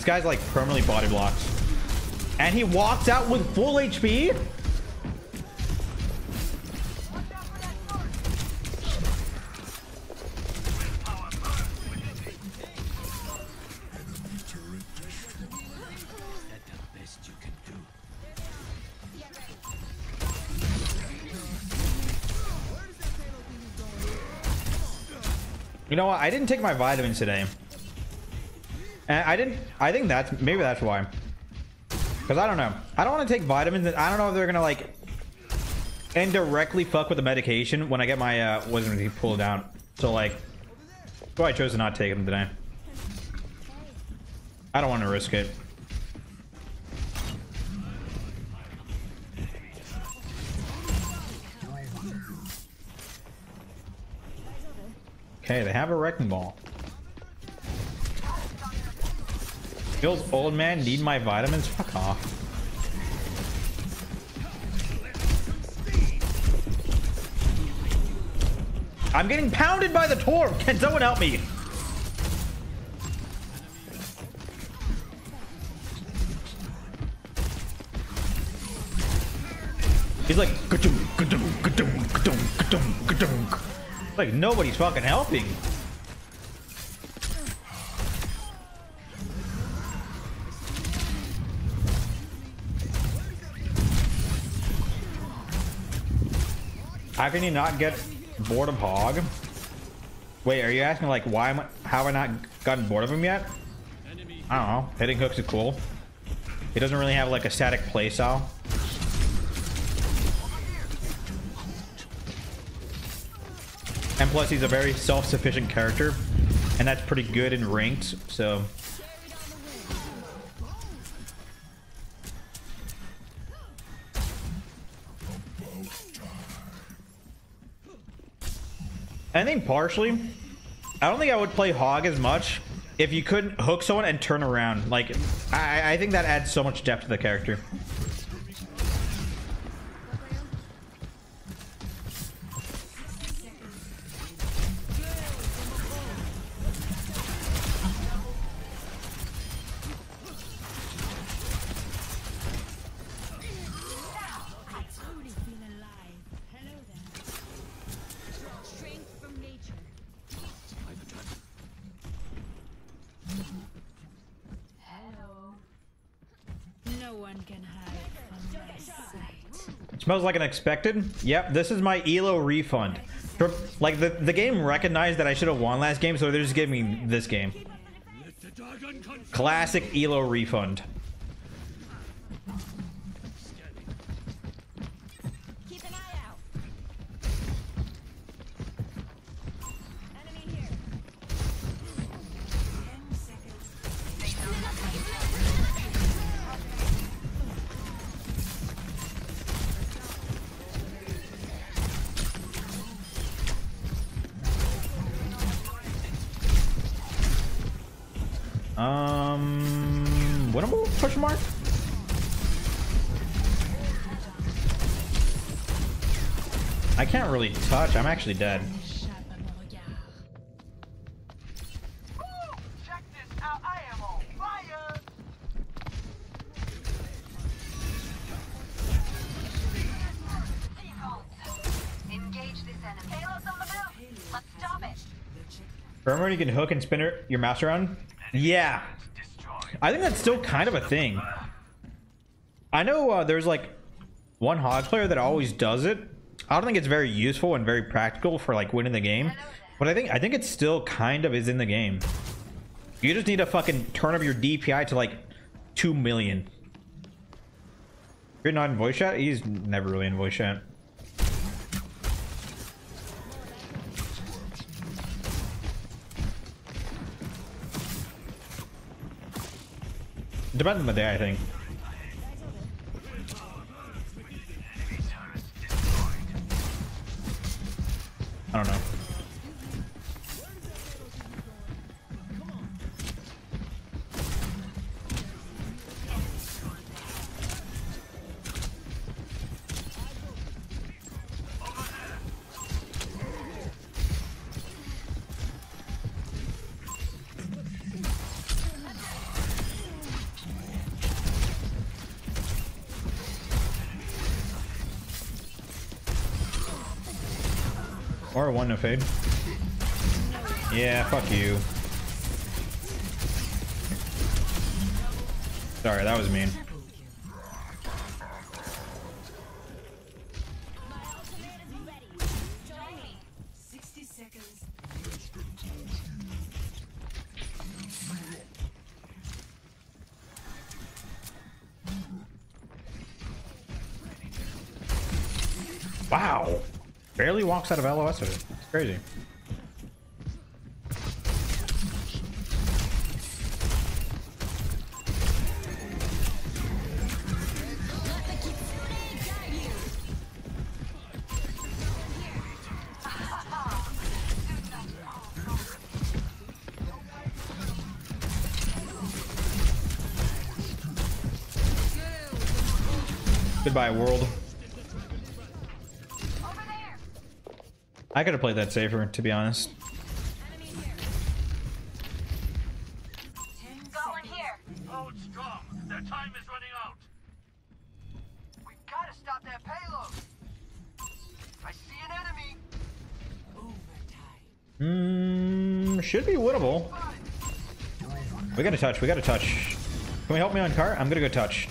This guy's like permanently body blocked. And he walks out with full HP? You know what? I didn't take my vitamins today. And I didn't. I think that's maybe that's why. Because I don't know. I don't want to take vitamins. And I don't know if they're gonna like indirectly fuck with the medication when I get my uh, wisdom teeth pulled down. So like, why I chose to not take them today. I don't want to risk it. Okay, they have a wrecking ball. Feels old man need my vitamins? Fuck off. I'm getting pounded by the Torb. Can someone help me? He's like, "Ka-dum, ka-dum, ka-dum, ka-dum, ka-dum, ka-dum." like nobody's fucking helping. How can you not get bored of Hog? Wait, are you asking like why am I, how have I not gotten bored of him yet? I don't know. Hitting hooks is cool. He doesn't really have like a static playstyle. And plus he's a very self-sufficient character. And that's pretty good in ranked, so... I think partially, I don't think I would play Hog as much if you couldn't hook someone and turn around. Like, I, I think that adds so much depth to the character. Smells like an expected. Yep, this is my Elo refund. Like, the, the game recognized that I should have won last game, so they're just giving me this game. Classic Elo refund. Move. Let's stop it. Remember when you can hook and spin your mouse around? Yeah. I think that's still kind of a thing. I know uh, there's like one hog player that always does it. I don't think it's very useful and very practical for like winning the game, but I think I think it still kind of is in the game. You just need to fucking turn up your DPI to like two million. You're not in voice chat. He's never really in voice chat. Depends on the day, I think. I don't know. Fade. Yeah, fuck you. Sorry, that was mean. Wow. Barely walks out of LOS with it. Crazy. I could have played that safer, to be honest. Got one here. Hold strong. Their time is running out. We gotta stop that payload. I see an enemy. Mm, should be winnable. We gotta touch. We gotta touch. Can we help me on cart? I'm gonna go touch.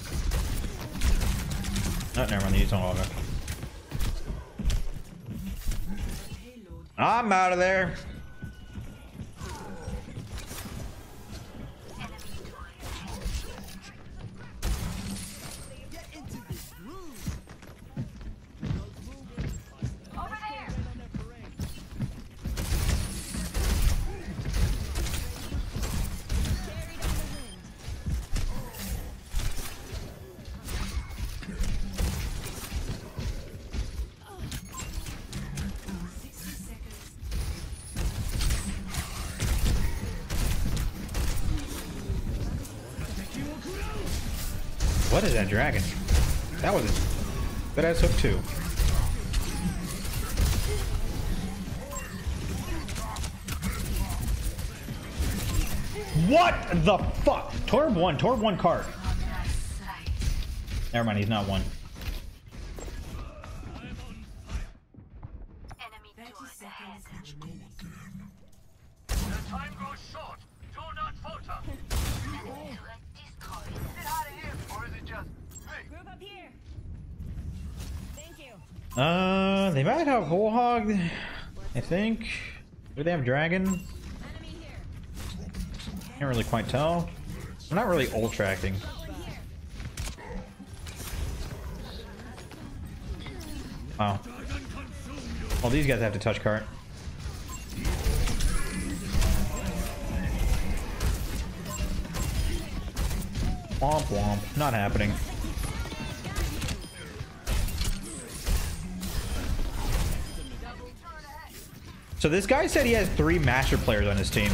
Oh, never mind. He's on auto. I'm out of there. Dragon? That was good ass hook too. What the fuck? Torb one, Torb one card. Never mind, he's not one. Think. Do they have dragon? Can't really quite tell. I'm not really ult tracking. Wow. Well, these guys have to touch cart. Womp womp. Not happening. So this guy said he has three master players on his team.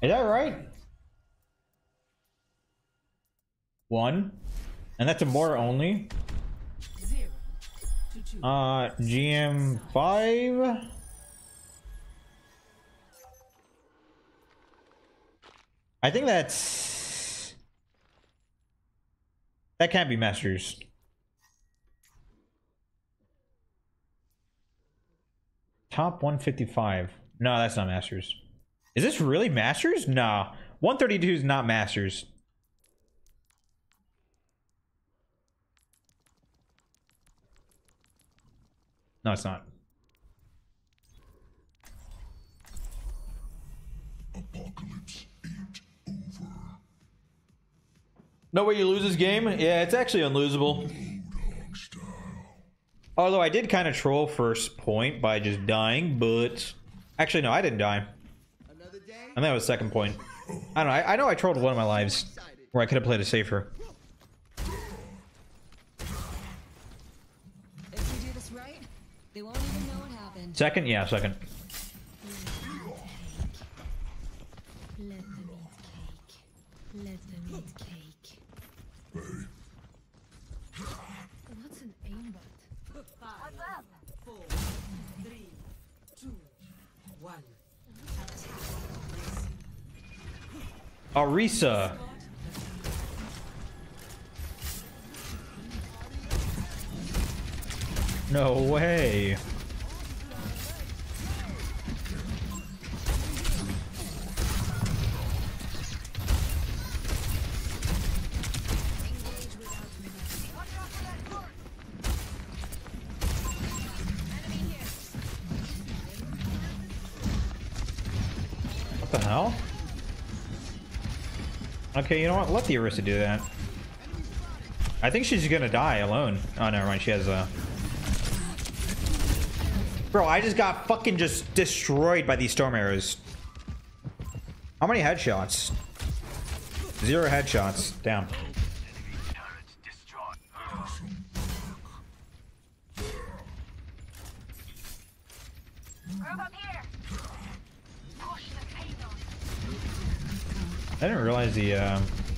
Is that right? One. And that's a more only. Uh, GM five. I think that's that can't be masters. Top 155. No, that's not masters. Is this really masters? No. 132 is not masters. No, it's not. No way you lose this game? Yeah, it's actually unlosable. Although I did kind of troll first point by just dying, but... Actually, no, I didn't die. I think that was second point. I don't know. I, I know I trolled one of my lives where I could have played it safer. If we do this right, they won't even know what happened. Second? Yeah, second. Let them eat cake. Let them eat cake. What's an aimbot? What's up? Four, three, two, one. Orisa. No way. Okay, you know what? Let the Orisa do that. I think she's gonna die alone. Oh, never mind. She has a. Bro, I just got fucking just destroyed by these storm arrows. How many headshots? Zero headshots. Damn.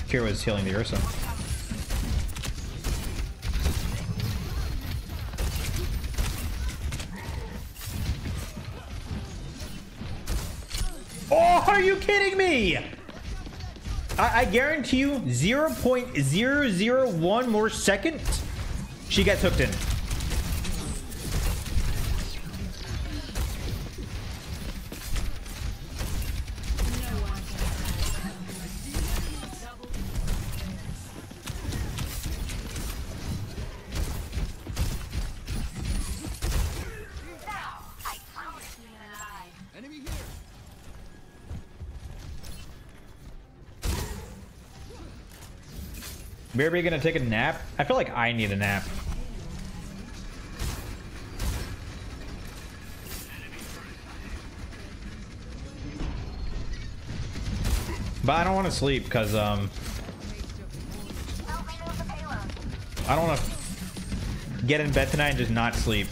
Kiri was healing the Orisa. Oh, are you kidding me? I, I guarantee you 0.001 more second, she gets hooked in. Maybe gonna take a nap? I feel like I need a nap. But I don't want to sleep because um I don't want to get in bed tonight and just not sleep.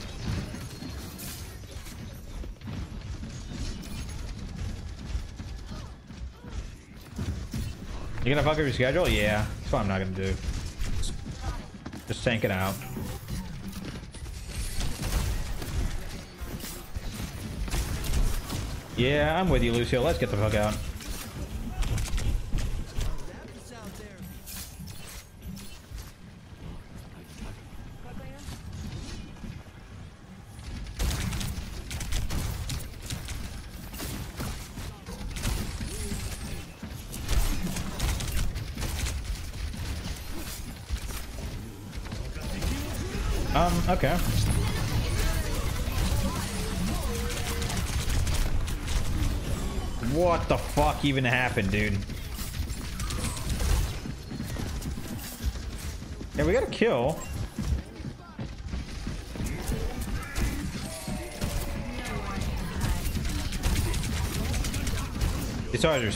You gonna fuck up your schedule? Yeah, that's what I'm not gonna do. Just tank it out. Yeah, I'm with you, Lucio. Let's get the fuck out. Okay. What the fuck even happened, dude? Yeah, we got a kill. It's always your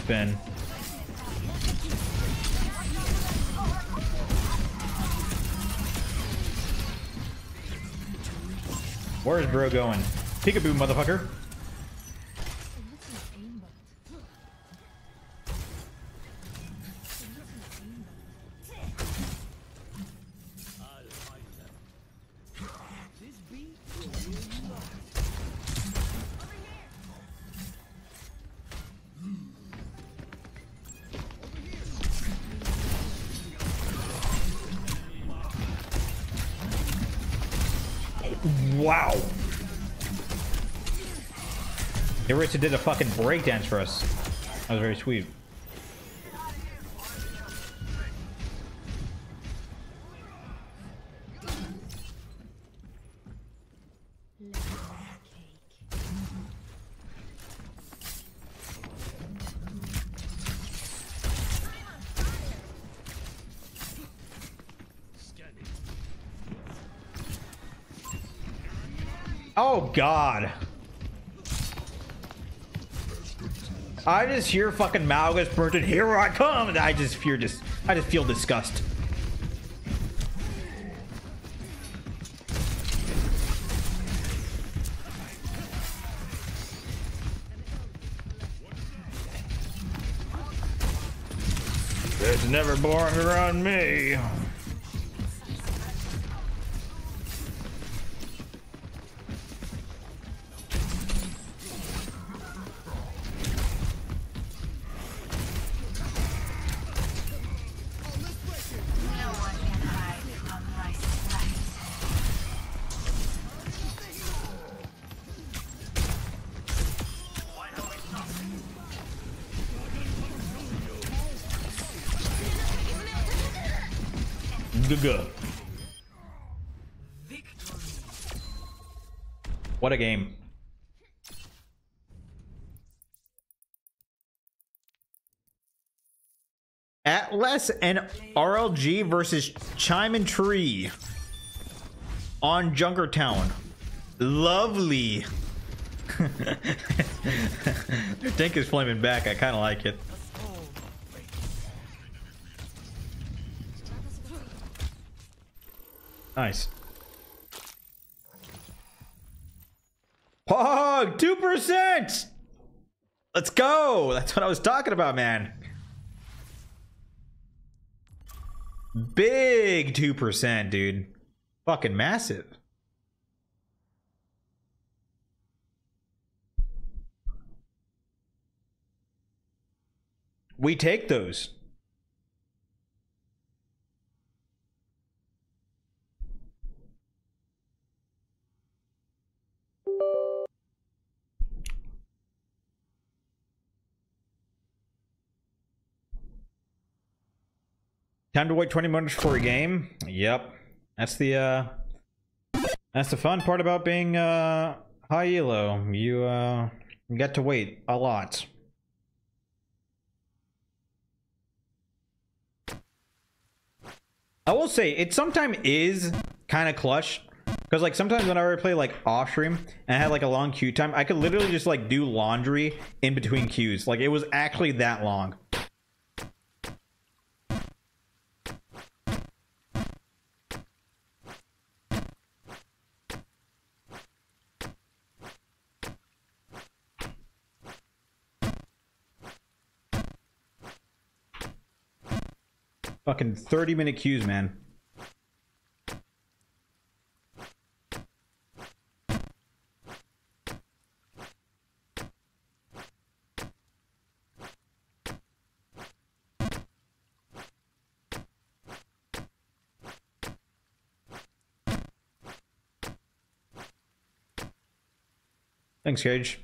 spin. Where's bro going? Peekaboo, motherfucker. Orisa did a fucking breakdance for us. That was very sweet. Oh god. I just hear fucking Malgus Burton, here I come, and I just fear just I just feel disgust. It's never boring around me. What a game. Atlas and RLG versus Chime and Tree on Junkertown. Lovely. [LAUGHS] Their tank is flaming back. I kind of like it. Nice. Pog, 2%! Let's go! That's what I was talking about, man. Big 2%, dude. Fucking massive. We take those. Time to wait 20 minutes for a game. Yep. That's the uh that's the fun part about being uh high elo. You uh get to wait a lot. I will say it sometimes is kind of clutch because like sometimes when I play like off stream and I had like a long queue time, I could literally just like do laundry in between queues. Like it was actually that long. Fucking 30 minute queues, man. Thanks, Gage.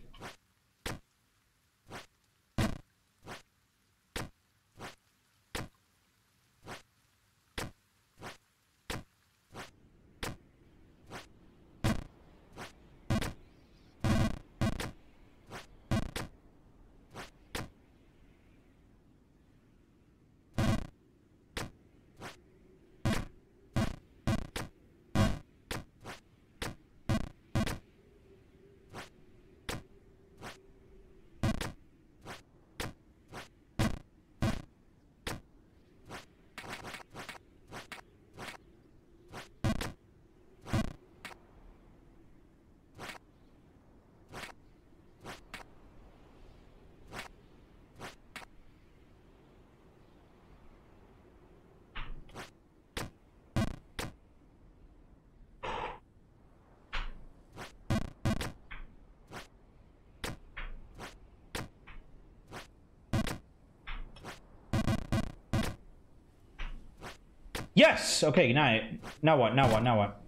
Yes. Okay. Now, now what? Now what? Now what?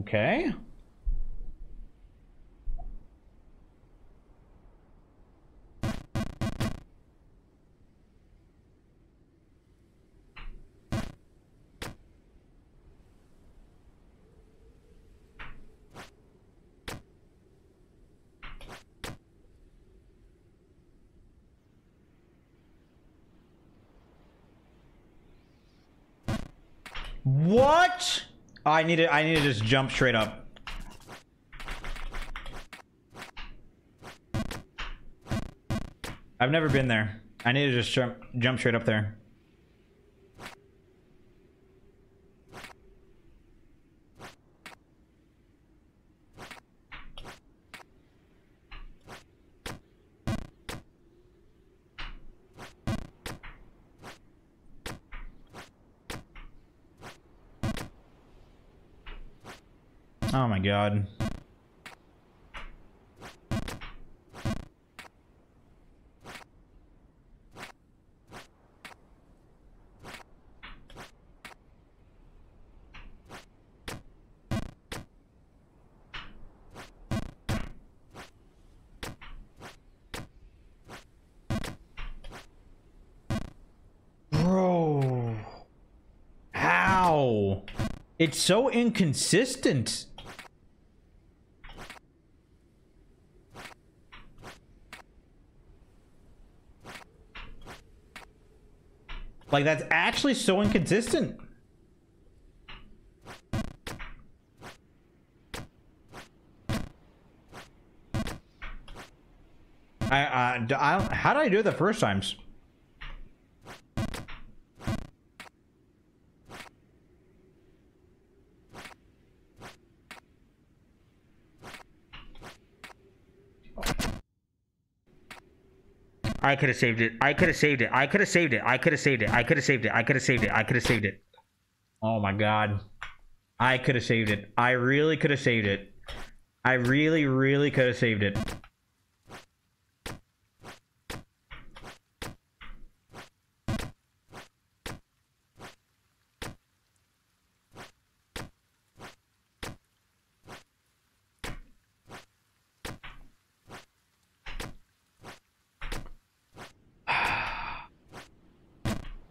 Okay. What? I need to. I need to just jump straight up. I've never been there. I need to just jump jump straight up there. Oh my god. Bro. How? It's so inconsistent. Like that's actually so inconsistent. I, uh, d- I how did I do it the first times? I could have saved it. I could have saved it. I could have saved it. I could have saved it. I could have saved it. I could have saved it. I could have saved it. Oh my god. I could have saved it. I really could have saved it. I really, really could have saved it.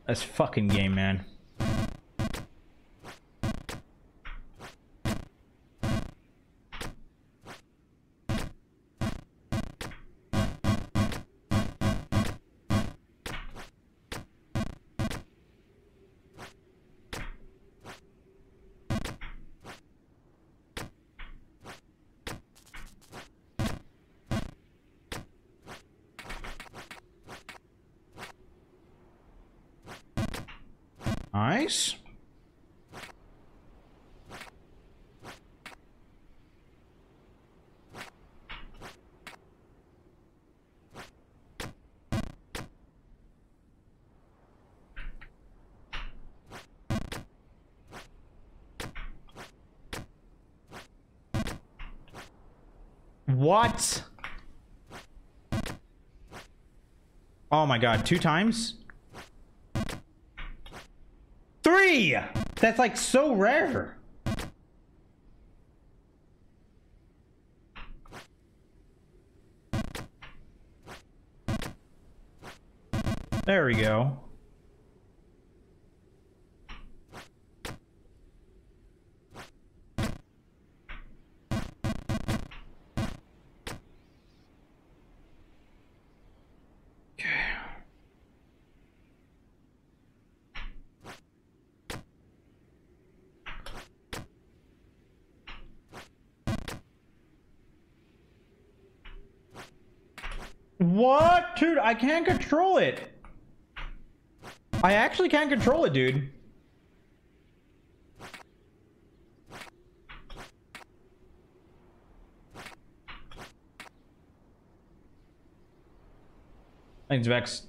This fucking game, man. My god, two times? Three! That's like so rare. There we go. What? Dude, I can't control it. I actually can't control it, dude. Thanks, Vex.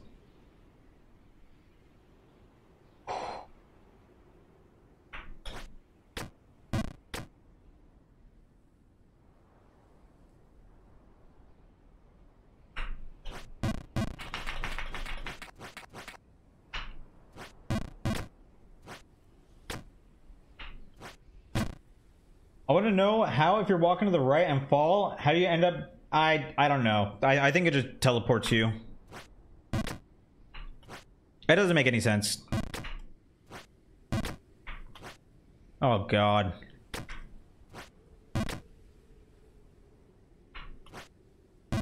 How if you're walking to the right and fall, how do you end up? I I don't know. I I think it just teleports you. It doesn't make any sense. Oh god.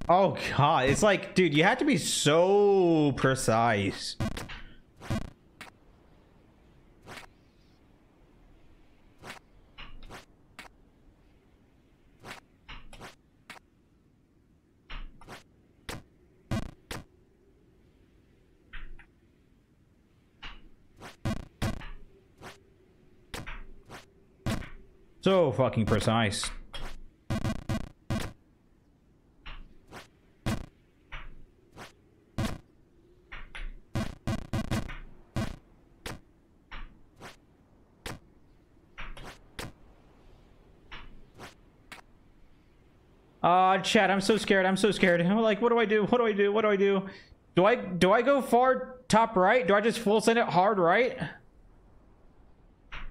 Oh god, it's like, dude, you have to be so precise. So fucking precise. Uh, chat, I'm so scared. I'm so scared. I'm [LAUGHS] like, what do I do? What do I do? What do I do? Do I do I go far top right? Do I just full send it hard right?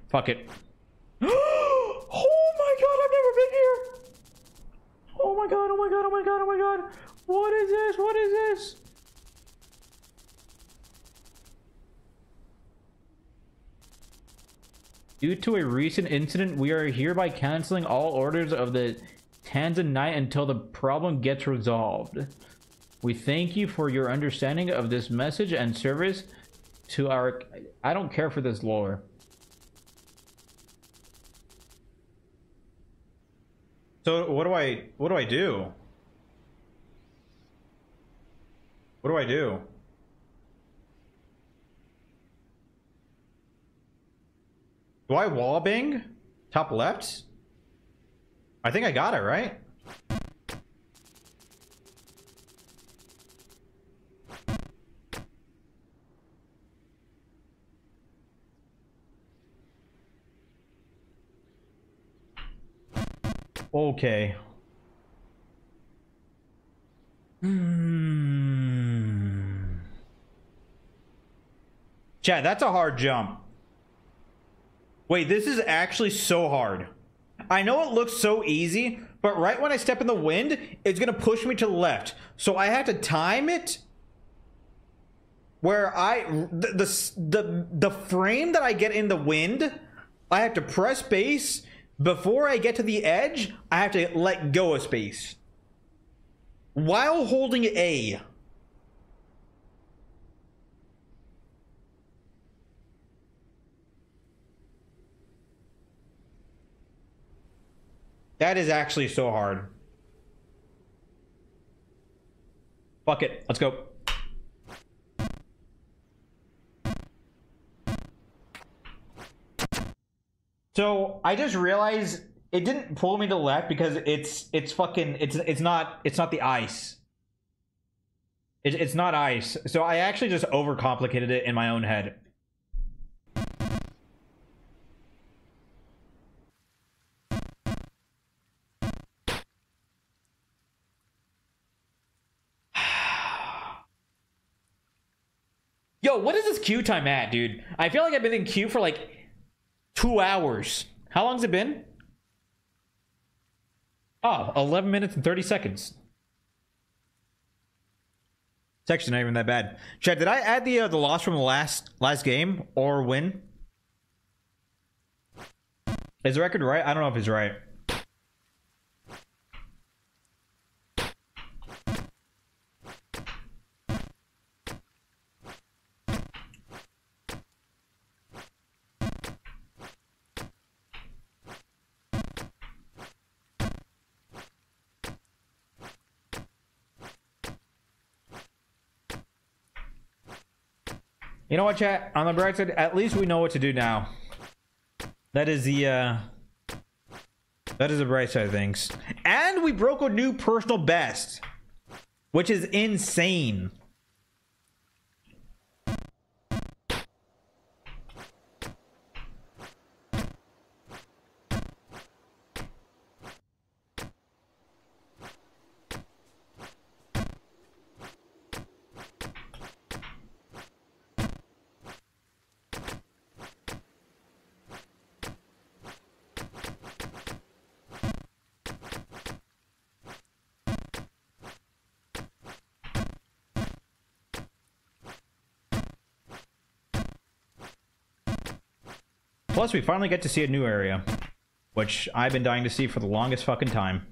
Fuck it. oh my god, I've never been here. Oh my god, oh my god, oh my god, oh my god. What is this? What is this? Due to a recent incident, we are hereby canceling all orders of the Tanzanite until the problem gets resolved. We thank you for your understanding of this message and service to our... I don't care for this lore. So what do I... What do I do? What do I do? Do I wallbang? Top left? I think I got it, right? Okay. Hmm. Chad, that's a hard jump. Wait, this is actually so hard. I know it looks so easy, but right when I step in the wind, it's going to push me to the left. So I have to time it where I the, the the the frame that I get in the wind, I have to press space before I get to the edge, I have to let go of space. While holding A. That is actually so hard. Fuck it. Let's go. So I just realized it didn't pull me to the left because it's it's fucking it's it's not it's not the ice. It, it's not ice. So I actually just overcomplicated it in my own head. Queue time at, dude? I feel like I've been in queue for like two hours. How long's it been? Oh, 11 minutes and 30 seconds. It's actually not even that bad. Chad, did I add the uh, the loss from the last last game or win? Is the record right? I don't know if it's right. You know what, chat? On the bright side, at least we know what to do now. That is the, uh... That is the bright side of things. And we broke a new personal best. Which is insane. Plus, we finally get to see a new area. Which I've been dying to see for the longest fucking time.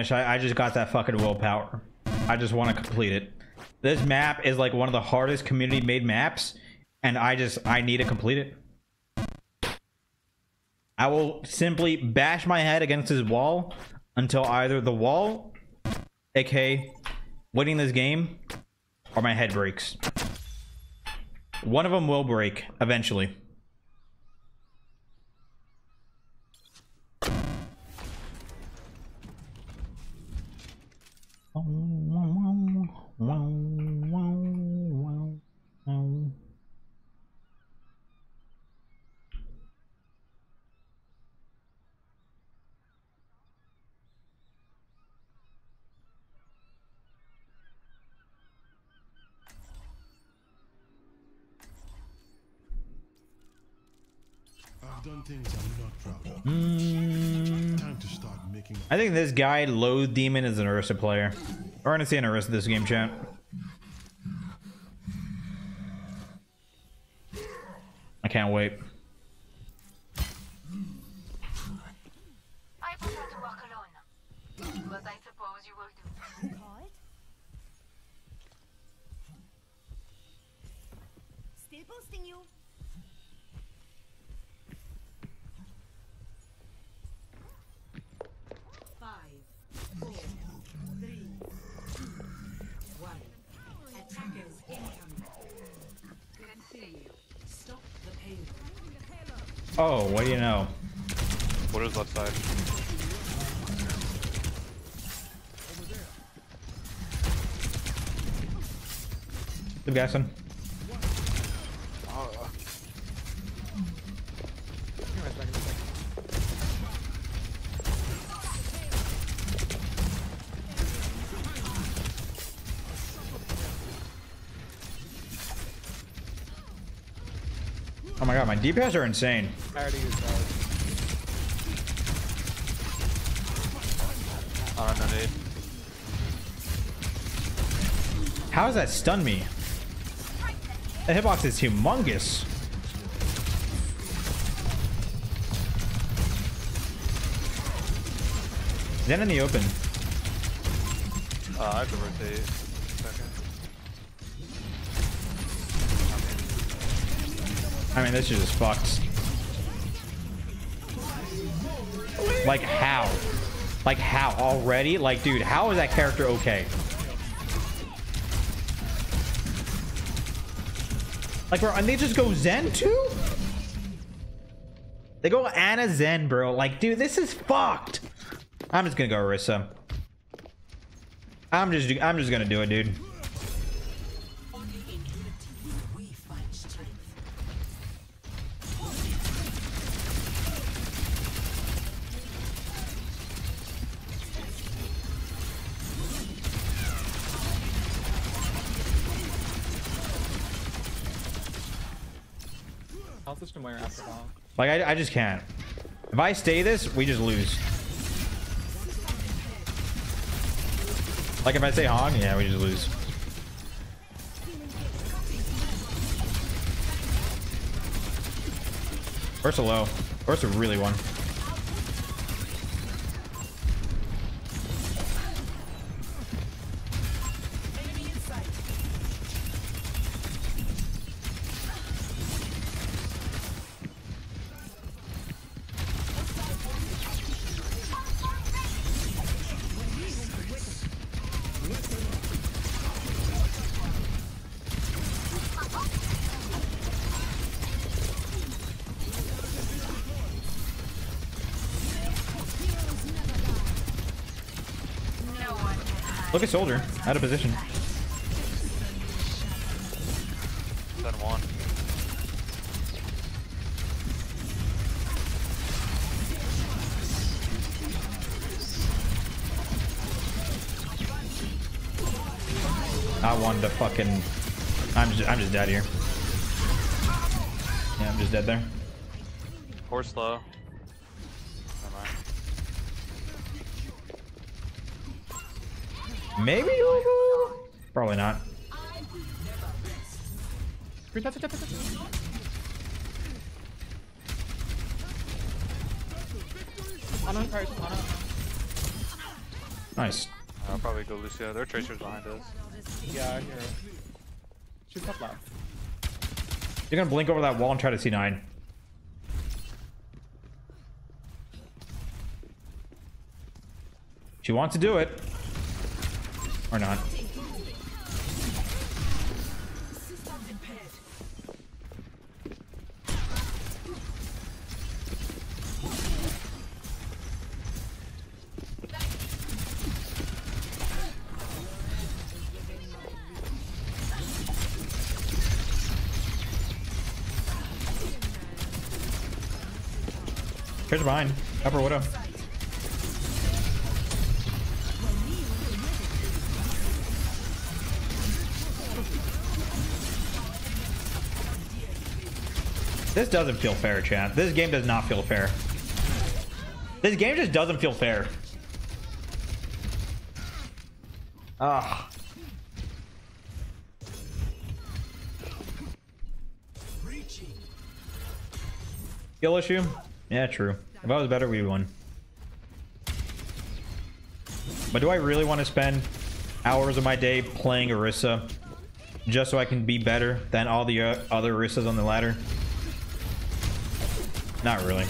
Vanish, I, I just got that fucking willpower. I just want to complete it. This map is like one of the hardest community made maps, and I just I need to complete it. I will simply bash my head against this wall until either the wall, aka winning this game, or my head breaks. One of them will break eventually. I've done things I'm not proud of. Mm. Time to start making I think this guy, Low Demon, is an Orisa player. Gonna see an Orisa this game, chat. I can't wait. DPS are insane. I. Oh, no need. How does that stun me? The hitbox is humongous. Then in the open. Uh, I have to rotate. I mean, this is just fucked. Like, how? Like, how? Already? Like, dude, how is that character okay? Like, bro, and they just go Zen too? They go Ana Zen, bro. Like, dude, this is fucked. I'm just gonna go Orisa. I'm just, I'm just gonna do it, dude. Health system where after all. Like, I, I just can't. If I stay this, we just lose. Like, if I say Hog, yeah, we just lose. Orisa low. Orisa really won. Look at Soldier. Out of position. Done one. I wanted to fucking... I'm just, I'm just dead here. Yeah, I'm just dead there. Horse low. Never mind. Maybe Ubu? Probably not. Ana first, Ana. Nice. I'll probably go Lucio. There are tracers behind us. Yeah, I hear it. Shoot top left. You're gonna blink over that wall and try to C9. She wants to do it. Or not. Here's behind. Upper widow. Doesn't feel fair, chat. This game does not feel fair. This game just doesn't feel fair. Ah. Skill issue? Yeah, true. If I was better, we'd won. But do I really want to spend hours of my day playing Orisa just so I can be better than all the uh, other Orisas on the ladder? Not really.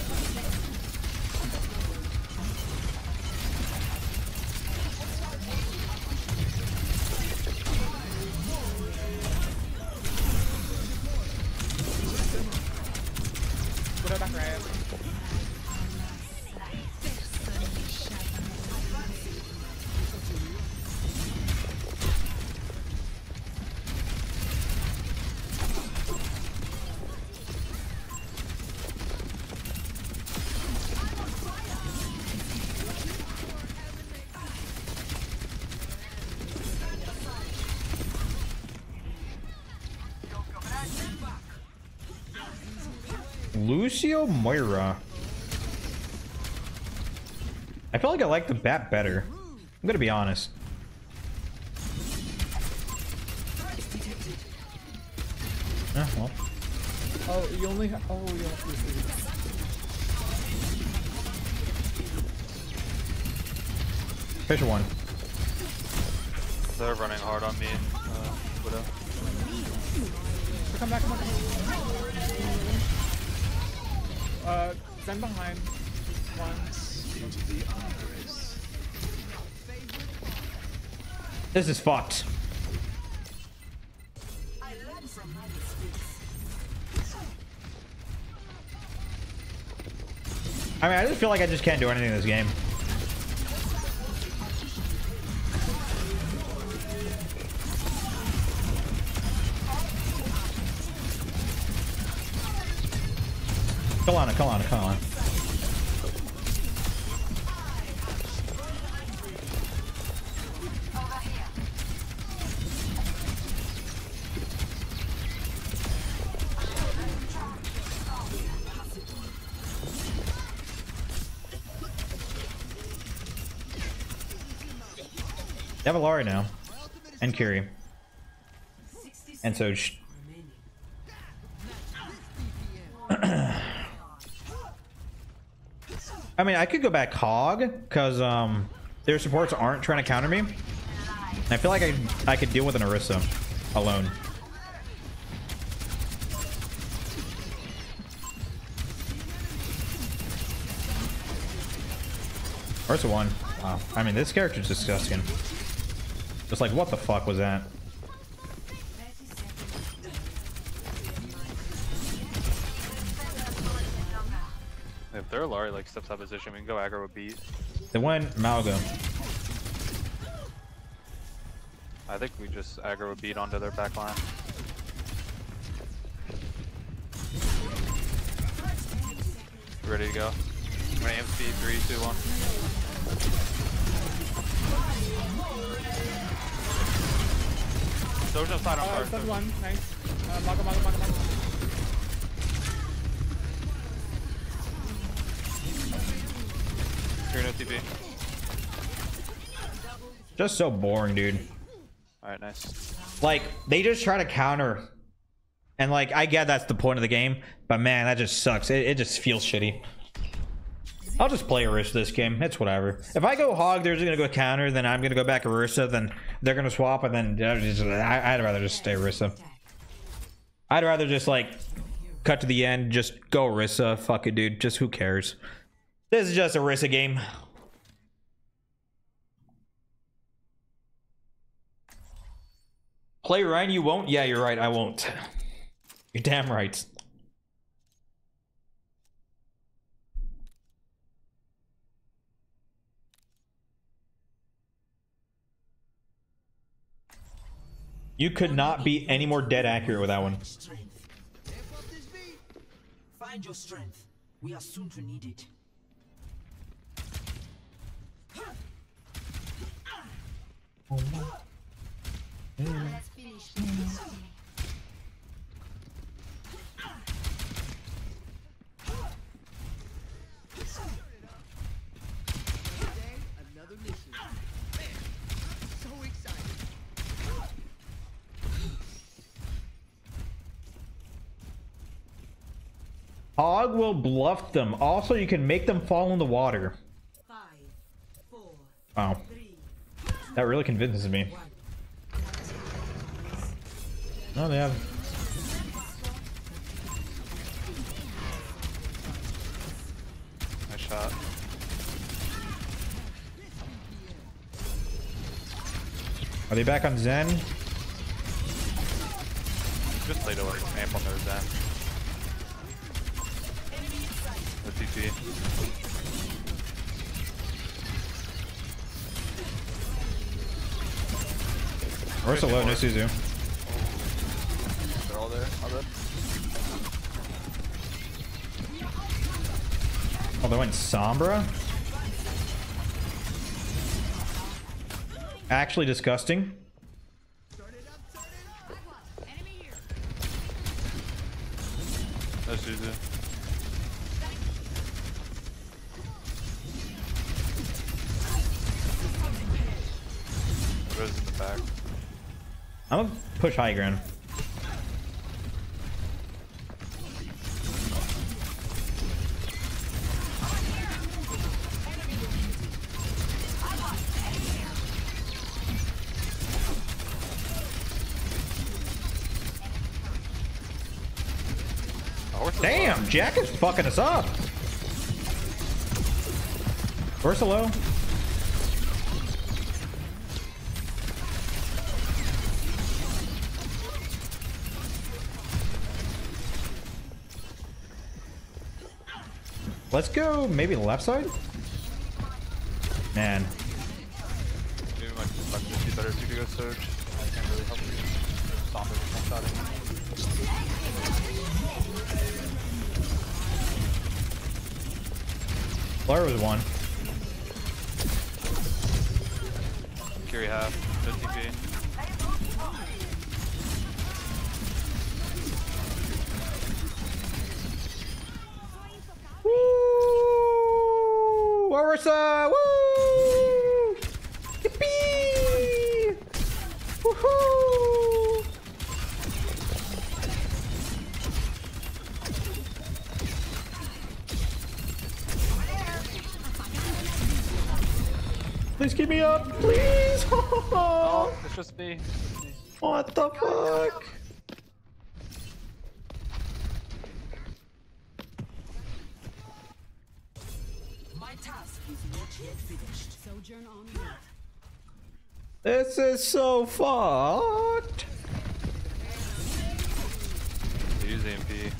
Like I like the bat better. I'm gonna be honest. Yeah, well. Oh, you only have. Oh, you have to see. Fish one. They're running hard on me. Uh, Widow. Come back, come back. Uh, Zen behind. One. This is fucked. I mean, I just feel like I just can't do anything in this game. Have a Illari now. And Kiri. And so... [CLEARS THROAT] I mean, I could go back Hog, because um, their supports aren't trying to counter me. I feel like I, I could deal with an Orisa alone. Orisa won. Wow. I mean, this character's disgusting. Just like, what the fuck was that? If their Illari like steps out position, we can go aggro with beat. They went Mauga. I think we just aggro a beat onto their back line. Ready to go. I'm gonna aim speed, 3, 2, 1. There was side on uh, first. One. Nice. Uh, no TP. Just so boring, dude. Alright, nice. Like, they just try to counter. And, like, I get that's the point of the game. But, man, that just sucks. It, it just feels shitty. I'll just play Orisa this game. It's whatever. If I go Hog, they're just gonna go counter, then I'm gonna go back Orisa, then they're gonna swap, and then I, I'd rather just stay Orisa. I'd rather just like cut to the end, just go Orisa. Fuck it, dude. Just who cares? This is just a Orisa game. Play Ryan, you won't? Yeah, you're right. I won't. You're damn right. You could not be any more dead accurate with that one. Find your strength. We are soon to need it. Let's finish this. Another mission. So excited. Hog will bluff them. Also, you can make them fall in the water. Wow. That really convinces me. Oh, they have. Nice shot. Are they back on Zen? Just played a like amp on their Zen. The TP. Orisa low, no Suzu. They're all there. All good. Oh, they went Sombra? Actually disgusting. No Suzu. I'm gonna push high ground. Damn, Jack is fucking us up. Ursa Let's go maybe the left side? Man. Maybe my, my would be better if you go Surge. I can't really help you. Sombra just one shot Flare was one. Keep me up, please! [LAUGHS] Oh, it's just me. What the fuck? My task is not yet finished. Sojourn on route. This is so fucked. Use AMP.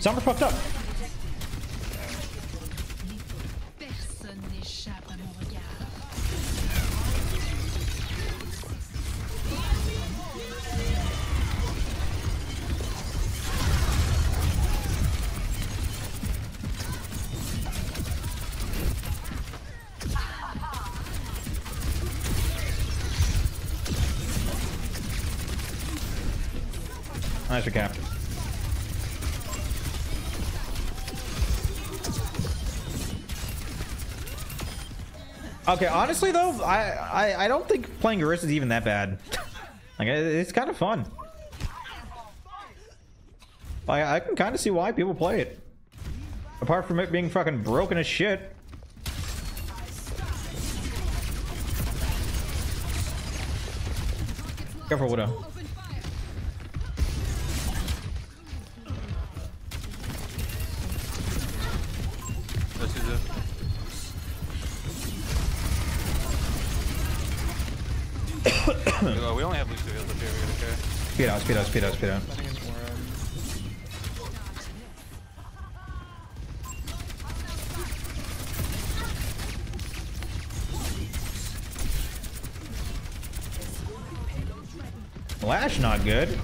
Summer fucked up. Okay, honestly though, I, I I don't think playing Orisa is even that bad. [LAUGHS] like it- it's kind of fun. Like I can kind of see why people play it. Apart from it being fucking broken as shit. Careful, Widow. Speed out, speed out, speed out. Lash not good.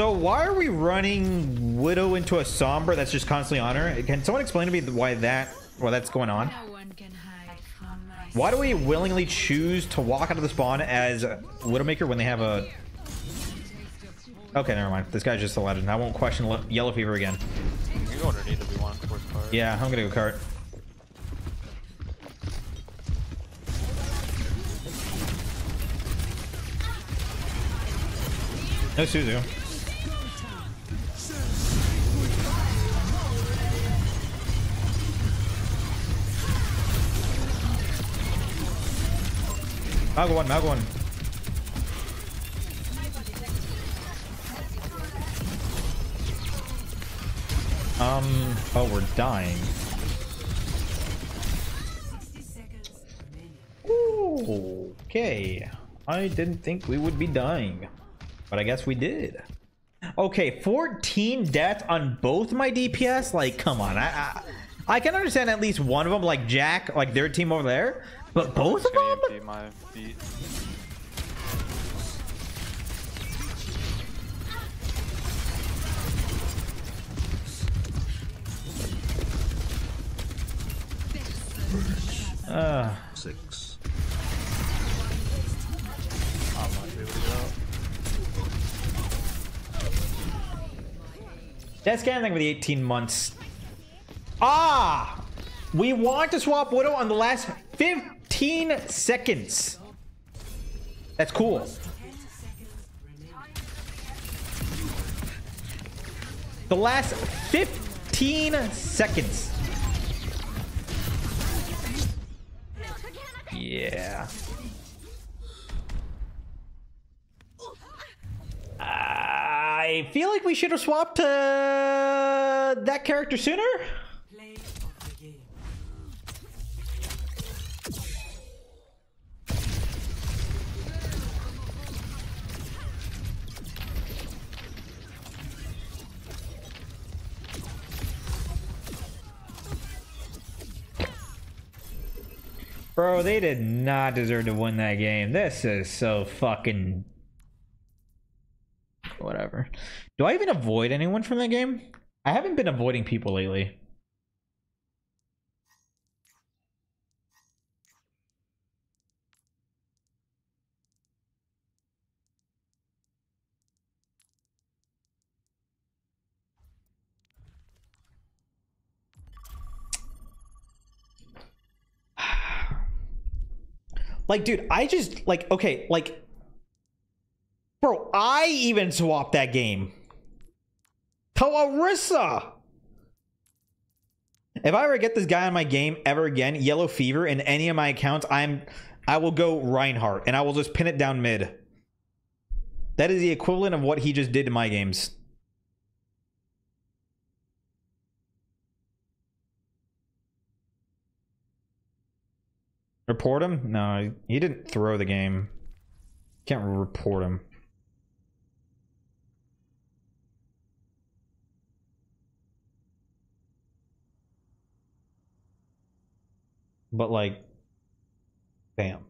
So why are we running Widow into a Sombra that's just constantly on her? Can someone explain to me why that, why that's going on? No one can hide from my Why do we willingly choose to walk out of the spawn as Widowmaker when they have a... Okay, never mind. This guy's just a legend. I won't question Le- Yellow Fever again. You go underneath if you want, force card. Yeah, I'm gonna go cart. No Suzu. Mauga one, Mauga one. Um, oh, we're dying. Okay. I didn't think we would be dying, but I guess we did. Okay, 14 deaths on both my DPS. Like, come on. I, I I can understand at least one of them, like Jack, like their team over there, but both of them. My feet. Uh, Six. I'm not able to get out. That's kind of thing with the 18 months. Ah! We want to swap Widow on the last 15 seconds. That's cool. The last 15 seconds. Yeah. I feel like we should have swapped to that character sooner. Bro, they did not deserve to win that game. This is so fucking whatever. Do I even avoid anyone from that game? I haven't been avoiding people lately. Like, dude, I just like okay, like Bro, I even swapped that game. To Orisa! If I ever get this guy on my game ever again, Yellow Fever, in any of my accounts, I'm I will go Reinhardt and I will just pin it down mid. That is the equivalent of what he just did to my games. Report him? No, he didn't throw the game. Can't report him. But like, bam.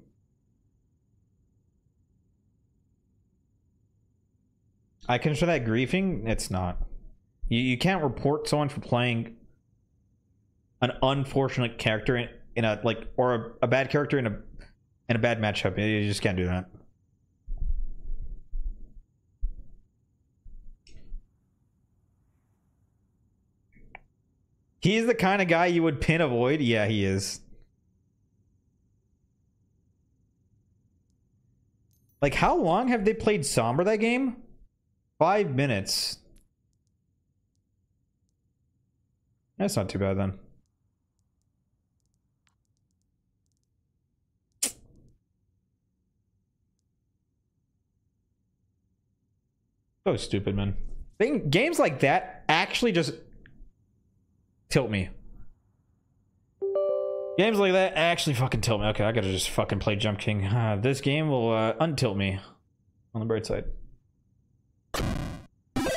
I consider that griefing. It's not. You you can't report someone for playing an unfortunate character in a like or a, a bad character in a in a bad matchup. You just can't do that. He's the kind of guy you would pin avoid. Yeah, he is. Like, how long have they played Sombra that game? Five minutes. That's not too bad then. So stupid, man. Thing, games like that actually just tilt me. Games like that actually fucking tilt me. Okay, I gotta just fucking play Jump King. Uh, this game will uh, untilt me on the bright side.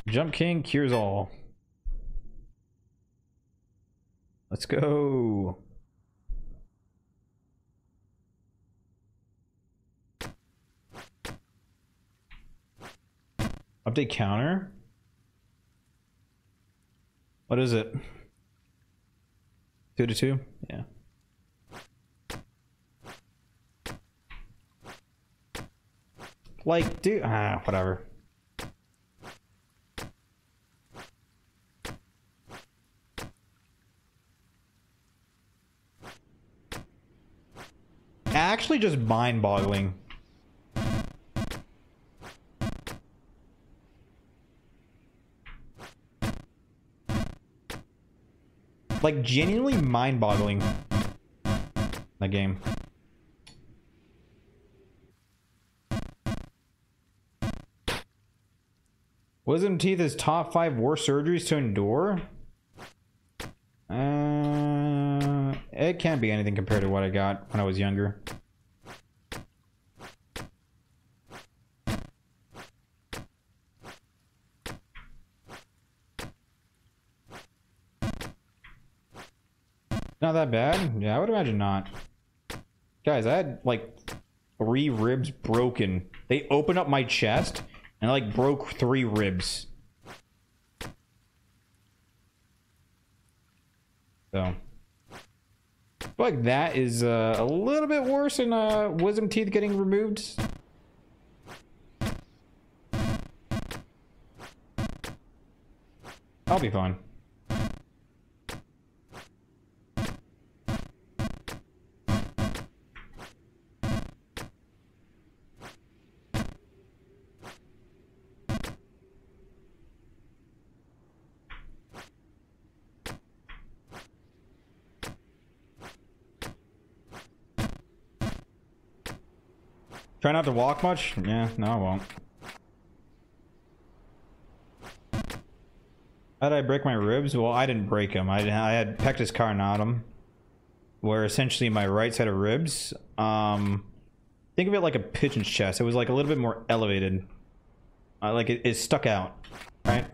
Jump King cures all. Let's go. Update counter? What is it? Two to two? Yeah. Like, dude, ah, whatever. Actually, just mind-boggling. Like, genuinely mind-boggling. That game. Wisdom teeth is top five worst surgeries to endure? Uh, it can't be anything compared to what I got when I was younger. That bad? Yeah, I would imagine not. Guys, I had like three ribs broken. They opened up my chest and like broke three ribs. So, like that is uh, a little bit worse than uh, wisdom teeth getting removed. I'll be fine. Try not to walk much? Yeah, no, I won't. How did I break my ribs? Well, I didn't break them. I, I had pectus carinatum, where essentially my right side of ribs, um, think of it like a pigeon's chest. It was like a little bit more elevated. Uh, like it, it stuck out, right?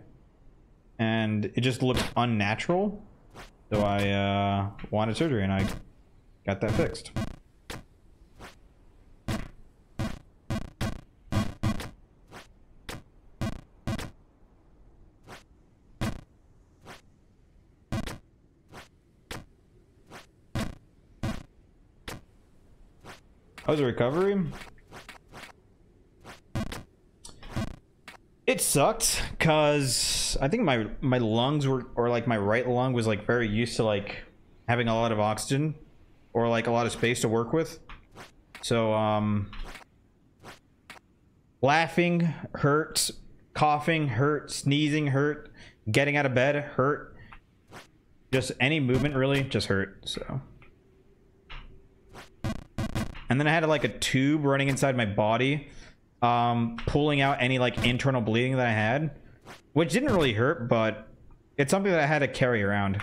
And it just looked unnatural. So I uh, wanted surgery and I got that fixed. How's the recovery? It sucked because I think my my lungs were or like my right lung was like very used to like having a lot of oxygen or like a lot of space to work with. So um laughing hurt, coughing hurt, sneezing hurt, getting out of bed hurt. Just any movement really just hurt. So and then I had like a tube running inside my body, um, pulling out any like internal bleeding that I had, which didn't really hurt, but it's something that I had to carry around.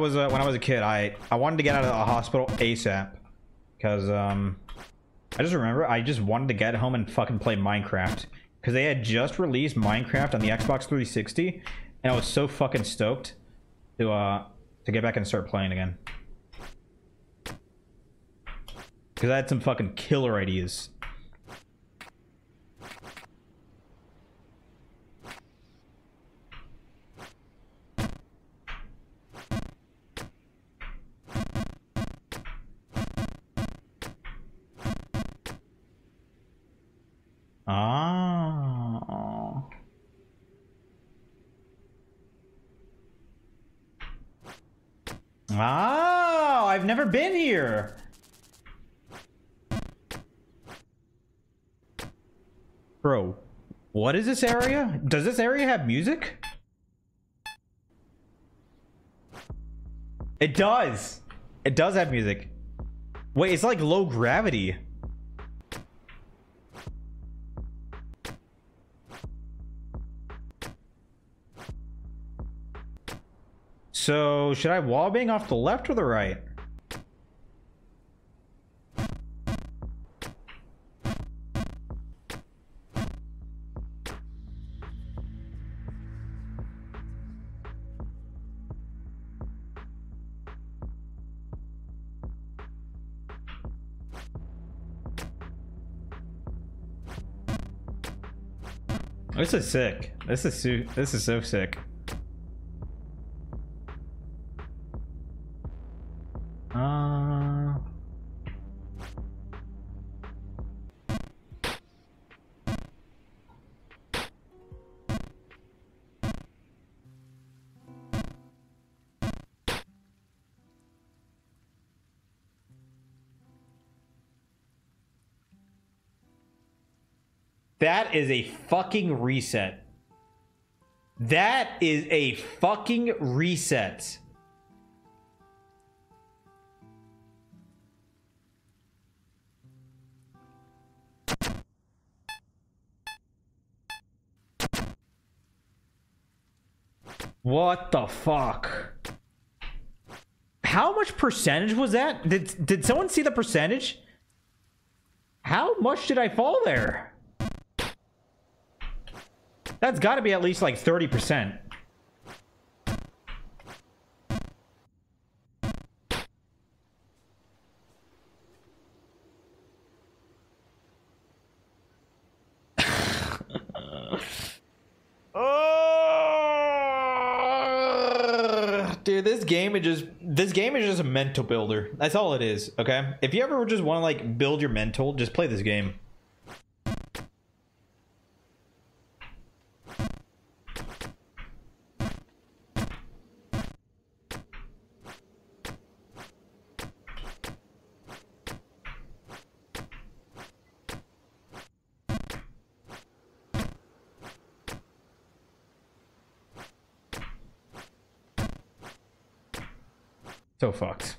was when I was a kid, I I wanted to get out of the hospital ASAP because um I just remember I just wanted to get home and fucking play Minecraft. Because they had just released Minecraft on the Xbox 360, and I was so fucking stoked to uh to get back and start playing again. Because I had some fucking killer ideas. Is this area? Does this area have music? It does. It does have music. Wait, it's like low gravity. So, should I wallbang off the left or the right? This is sick. This is so, this is so sick. That is a fucking reset. That is a fucking reset. What the fuck? How much percentage was that? Did did someone see the percentage? How much did I fall there? That's got to be at least like 30%. [LAUGHS] Dude, this game is just this game is just a mental builder. That's all it is, okay? If you ever just want to like build your mental, just play this game. So fucked.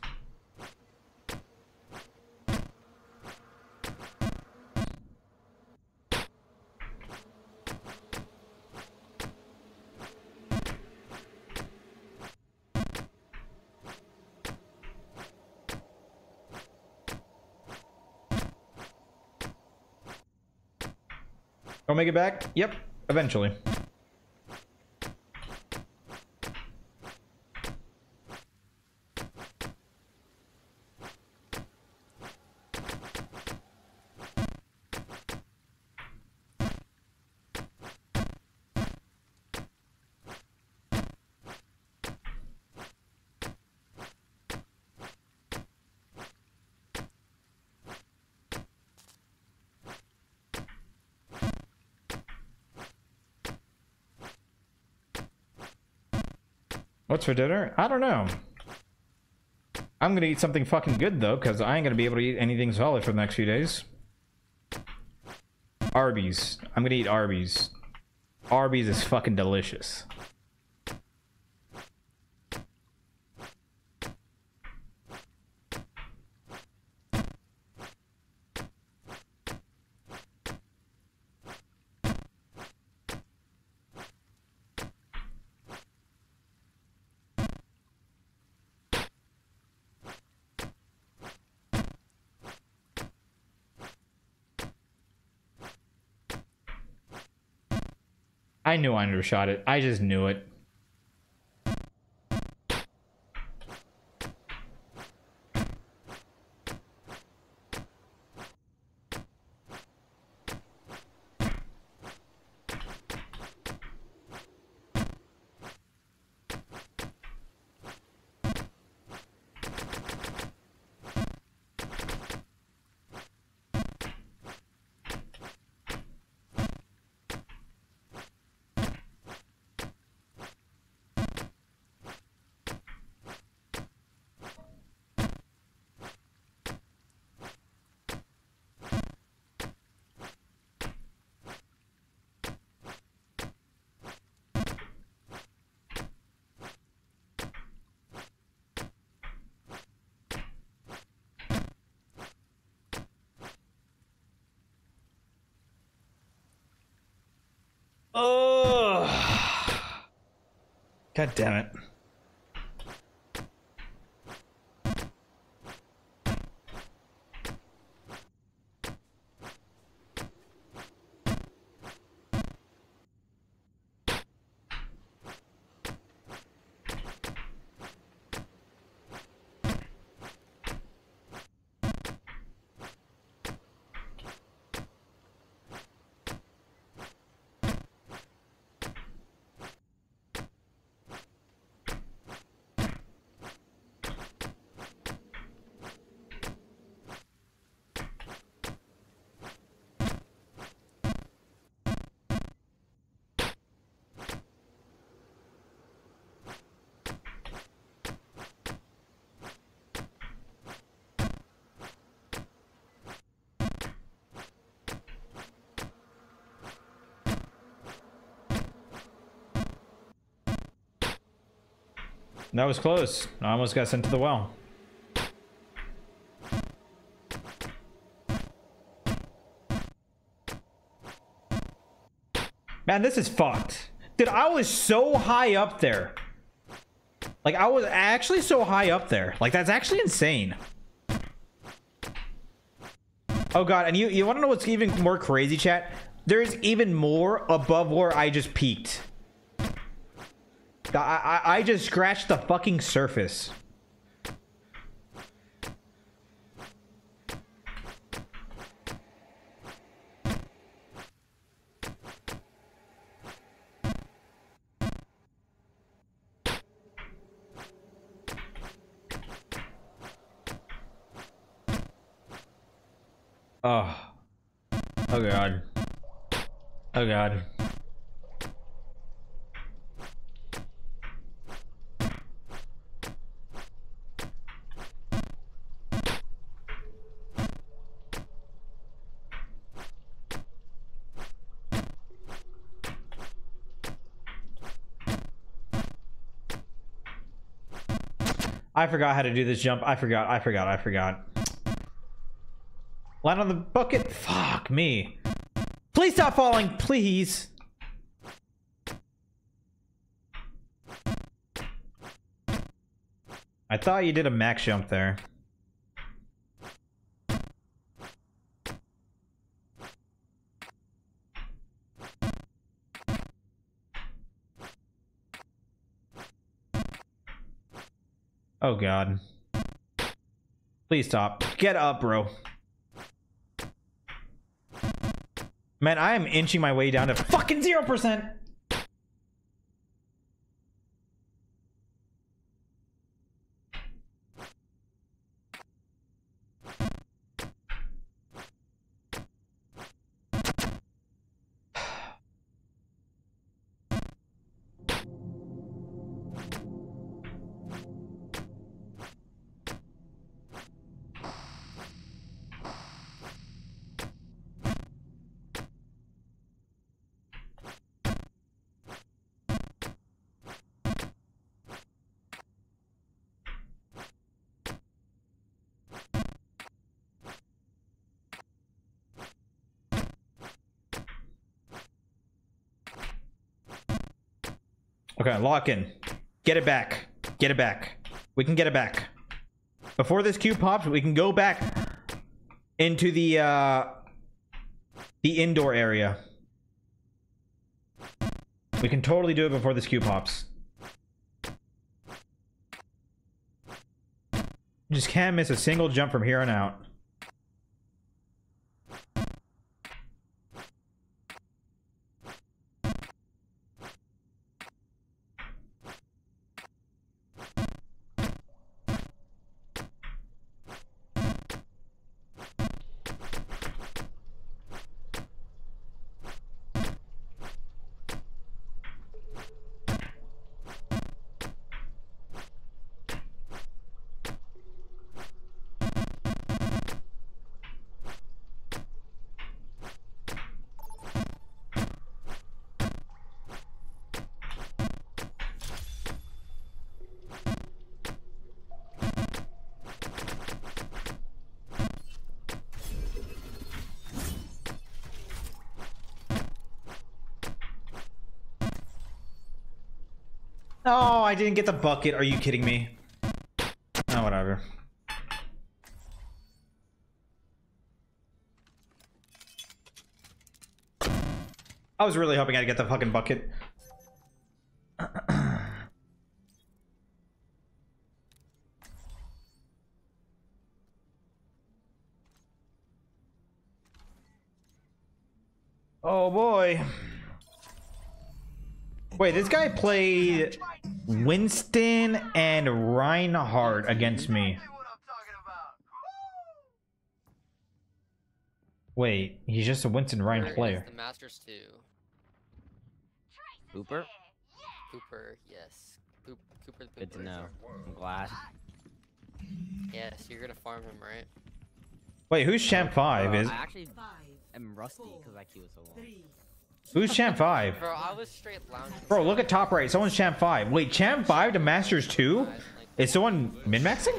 Make it back? Yep, eventually. What's for dinner? I don't know. I'm gonna eat something fucking good though, because I ain't gonna be able to eat anything solid for the next few days. Arby's. I'm gonna eat Arby's. Arby's is fucking delicious. I knew I undershot it. I just knew it. That was close. I almost got sent to the well. Man, this is fucked. Dude, I was so high up there. Like, I was actually so high up there. Like, that's actually insane. Oh, God. And you, you want to know what's even more crazy, chat? There's even more above where I just peaked. I, I, just scratched the fucking surface. Oh. Oh god. Oh god. I forgot how to do this jump. I forgot. I forgot. I forgot. Land on the bucket. Fuck me. Please stop falling. Please. I thought you did a max jump there. Oh god. Please stop. Get up, bro. Man, I am inching my way down to fucking 0%. Okay, lock in. Get it back. Get it back. We can get it back. Before this cube pops, we can go back into the uh the indoor area. We can totally do it before this cube pops. Just can't miss a single jump from here on out. Didn't get the bucket. Are you kidding me? Oh, whatever. I was really hoping I'd get the fucking bucket. oh boy. Wait, this guy played Winston and Reinhardt against me. Wait, he's just a Winston Rein player. The Masters 2. Cooper? Cooper, yes. Coop, Cooper the Good to know. I'm glad. Yes, you're gonna farm him, right? Wait, who's Champ 5? Uh, Is I actually am rusty because I queue so long. Who's Champ 5? [LAUGHS] Bro, I was straight lounging. Bro, look at top right. Someone's Champ 5. Wait, Champ 5 to Masters 2? Is someone min-maxing? I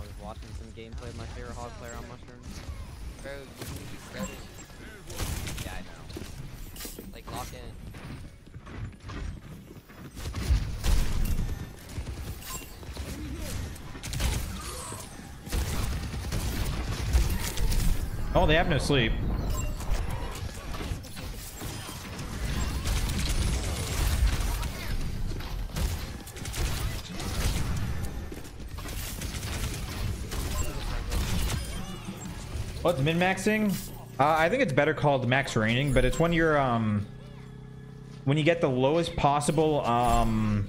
was watching some gameplay of my favorite hog player on mushrooms. Bro, you need to be started. Yeah, I know. Like, lock in. Oh, they have no sleep. What's min-maxing? Uh, I think it's better called max raining, but it's when you're um when you get the lowest possible um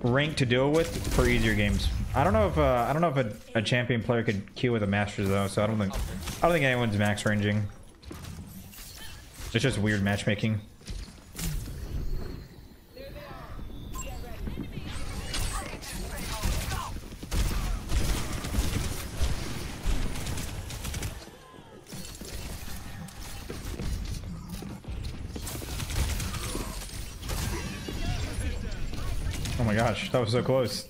rank to deal with for easier games. I don't know if uh, I don't know if a, a champion player could queue with a master though, so I don't think I don't think anyone's max ranging. It's just weird matchmaking. My gosh, that was so close.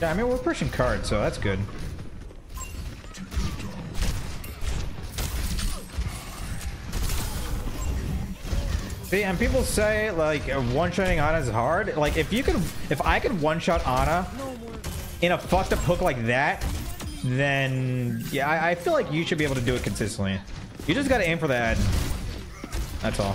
Yeah, I mean, we're pushing cards, so that's good. See, and people say like one-shotting Ana is hard. Like, if you could, if I could one-shot Ana in a fucked up hook like that, then yeah, I, I feel like you should be able to do it consistently. You just gotta aim for that. That's all.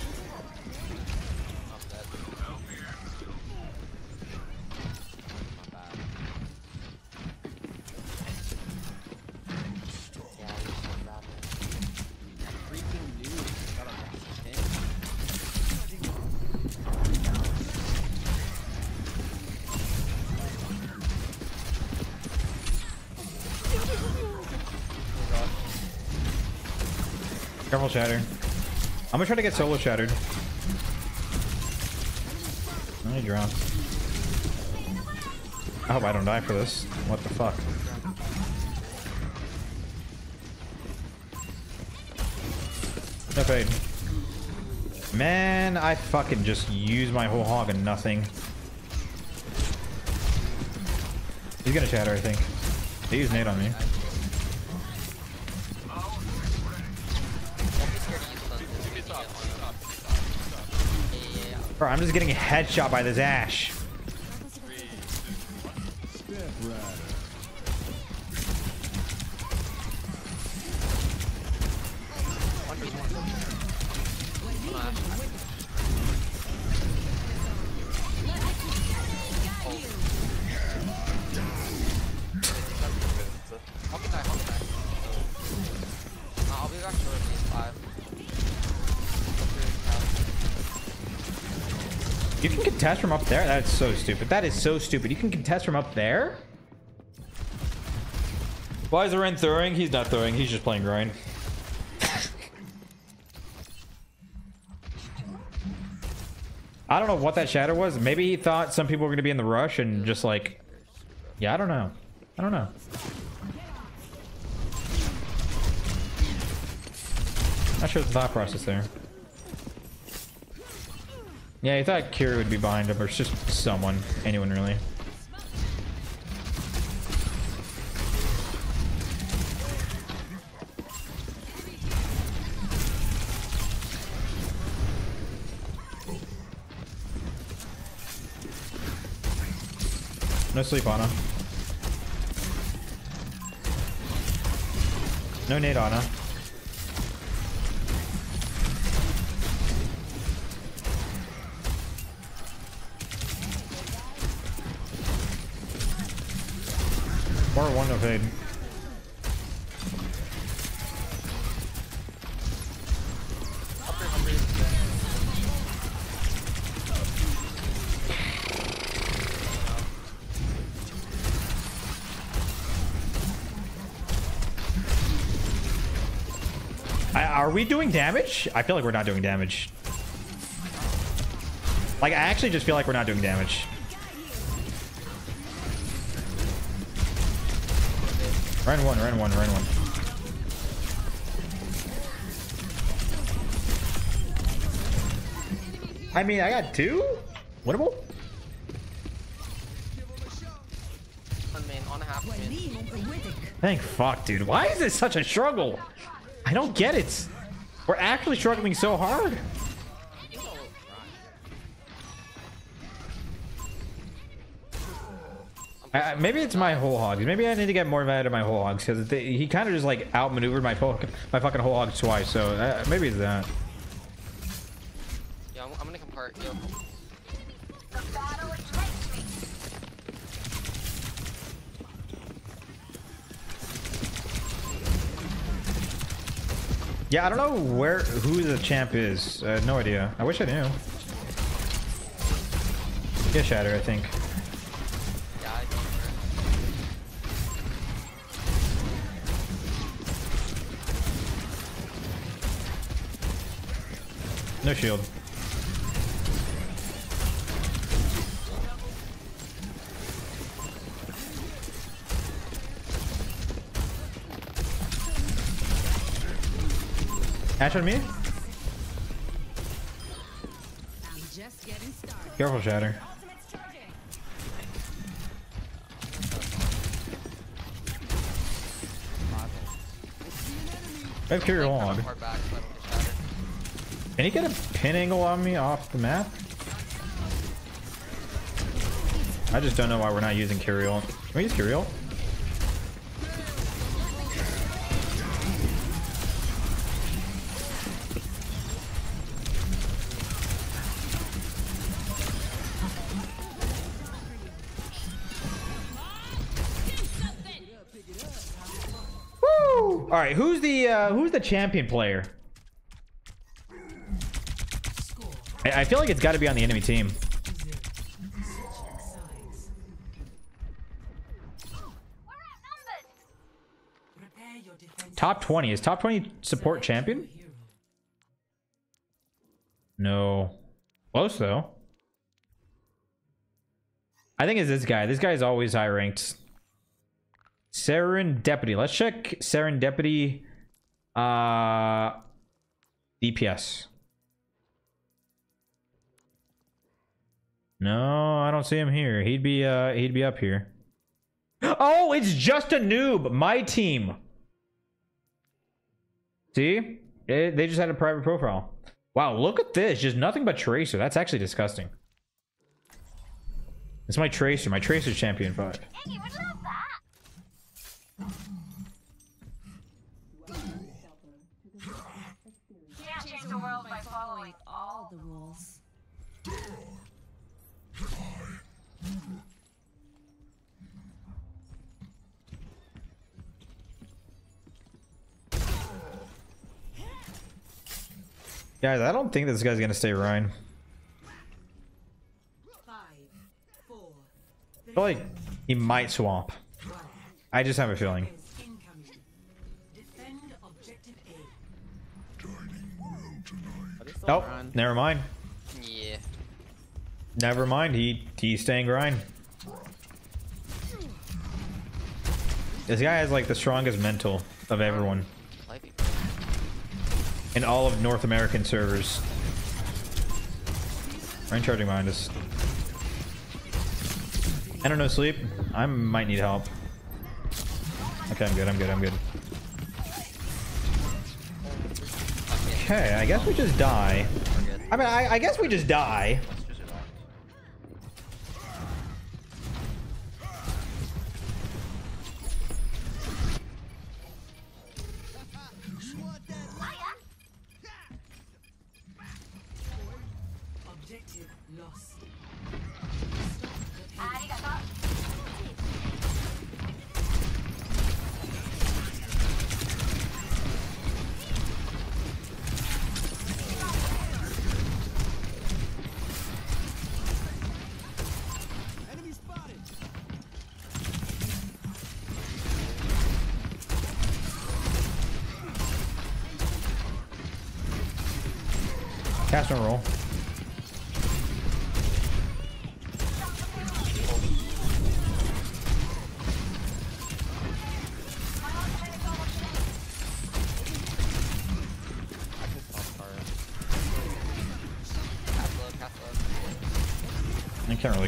shatter. I'm gonna try to get solo shattered. I dropped. I hope I don't die for this. What the fuck? No fade. Man, I fucking just used my whole hog and nothing. He's gonna shatter, I think. He used nade on me. I'm just getting a headshot by this Ash. There? That's so stupid. That is so stupid. You can contest from up there? Why is the Rein throwing? He's not throwing. He's just playing grind. I don't know what that shadow was. Maybe he thought some people were going to be in the rush and just like... Yeah, I don't know. I don't know. Not sure the thought process there. Yeah, he thought Kiri would be behind him, or just someone. Anyone, really. No sleep, Ana. No nade, Ana. I, are we doing damage? I feel like we're not doing damage. Like, I actually just feel like we're not doing damage. Run one, run one, run one. I mean, I got two? Winnable? One main, on a half main. Thank fuck, dude. Why is this such a struggle? I don't get it. We're actually struggling so hard. I, maybe it's my whole hogs. Maybe I need to get more mad at my whole hogs because he kind of just like outmaneuvered my fucking my fucking whole hogs twice. So uh, maybe it's that. Yeah, I'm, I'm gonna come part. Yo. Yeah, I don't know where who the champ is. Uh, no idea. I wish I knew. Yeah, Shatter, I think. No shield. Ash on me? I'm just getting started. Careful, Shatter. I have carry log. Far back, so I don't get shattered. Can he get a pin angle on me off the map? I just don't know why we're not using Kiri ult. Can we use Kiri ult? Woo! All right, who's the uh, who's the champion player? I, I feel like it's got to be on the enemy team. Top 20 is top 20 support champion? No. Close though. I think it's this guy. This guy is always high ranked. Serendipity. Let's check Serendipity uh DPS. No, I don't see him here. He'd be uh he'd be up here. Oh, it's just a noob. My team. See? They, they just had a private profile. Wow, look at this. Just nothing but Tracer. That's actually disgusting. It's my Tracer. My Tracer champion 5. Can't change the world by following all the rules. Guys, I don't think this guy's gonna stay Rein. I feel like he might swap. I just have a feeling. Defend objective A. Oh, never mind. Never mind. He he's staying grind. This guy has like the strongest mental of everyone in all of North American servers. Rein charging behind us. I don't know sleep. I might need help. Okay, I'm good. I'm good. I'm good. Okay, I guess we just die. I mean, I, I guess we just die.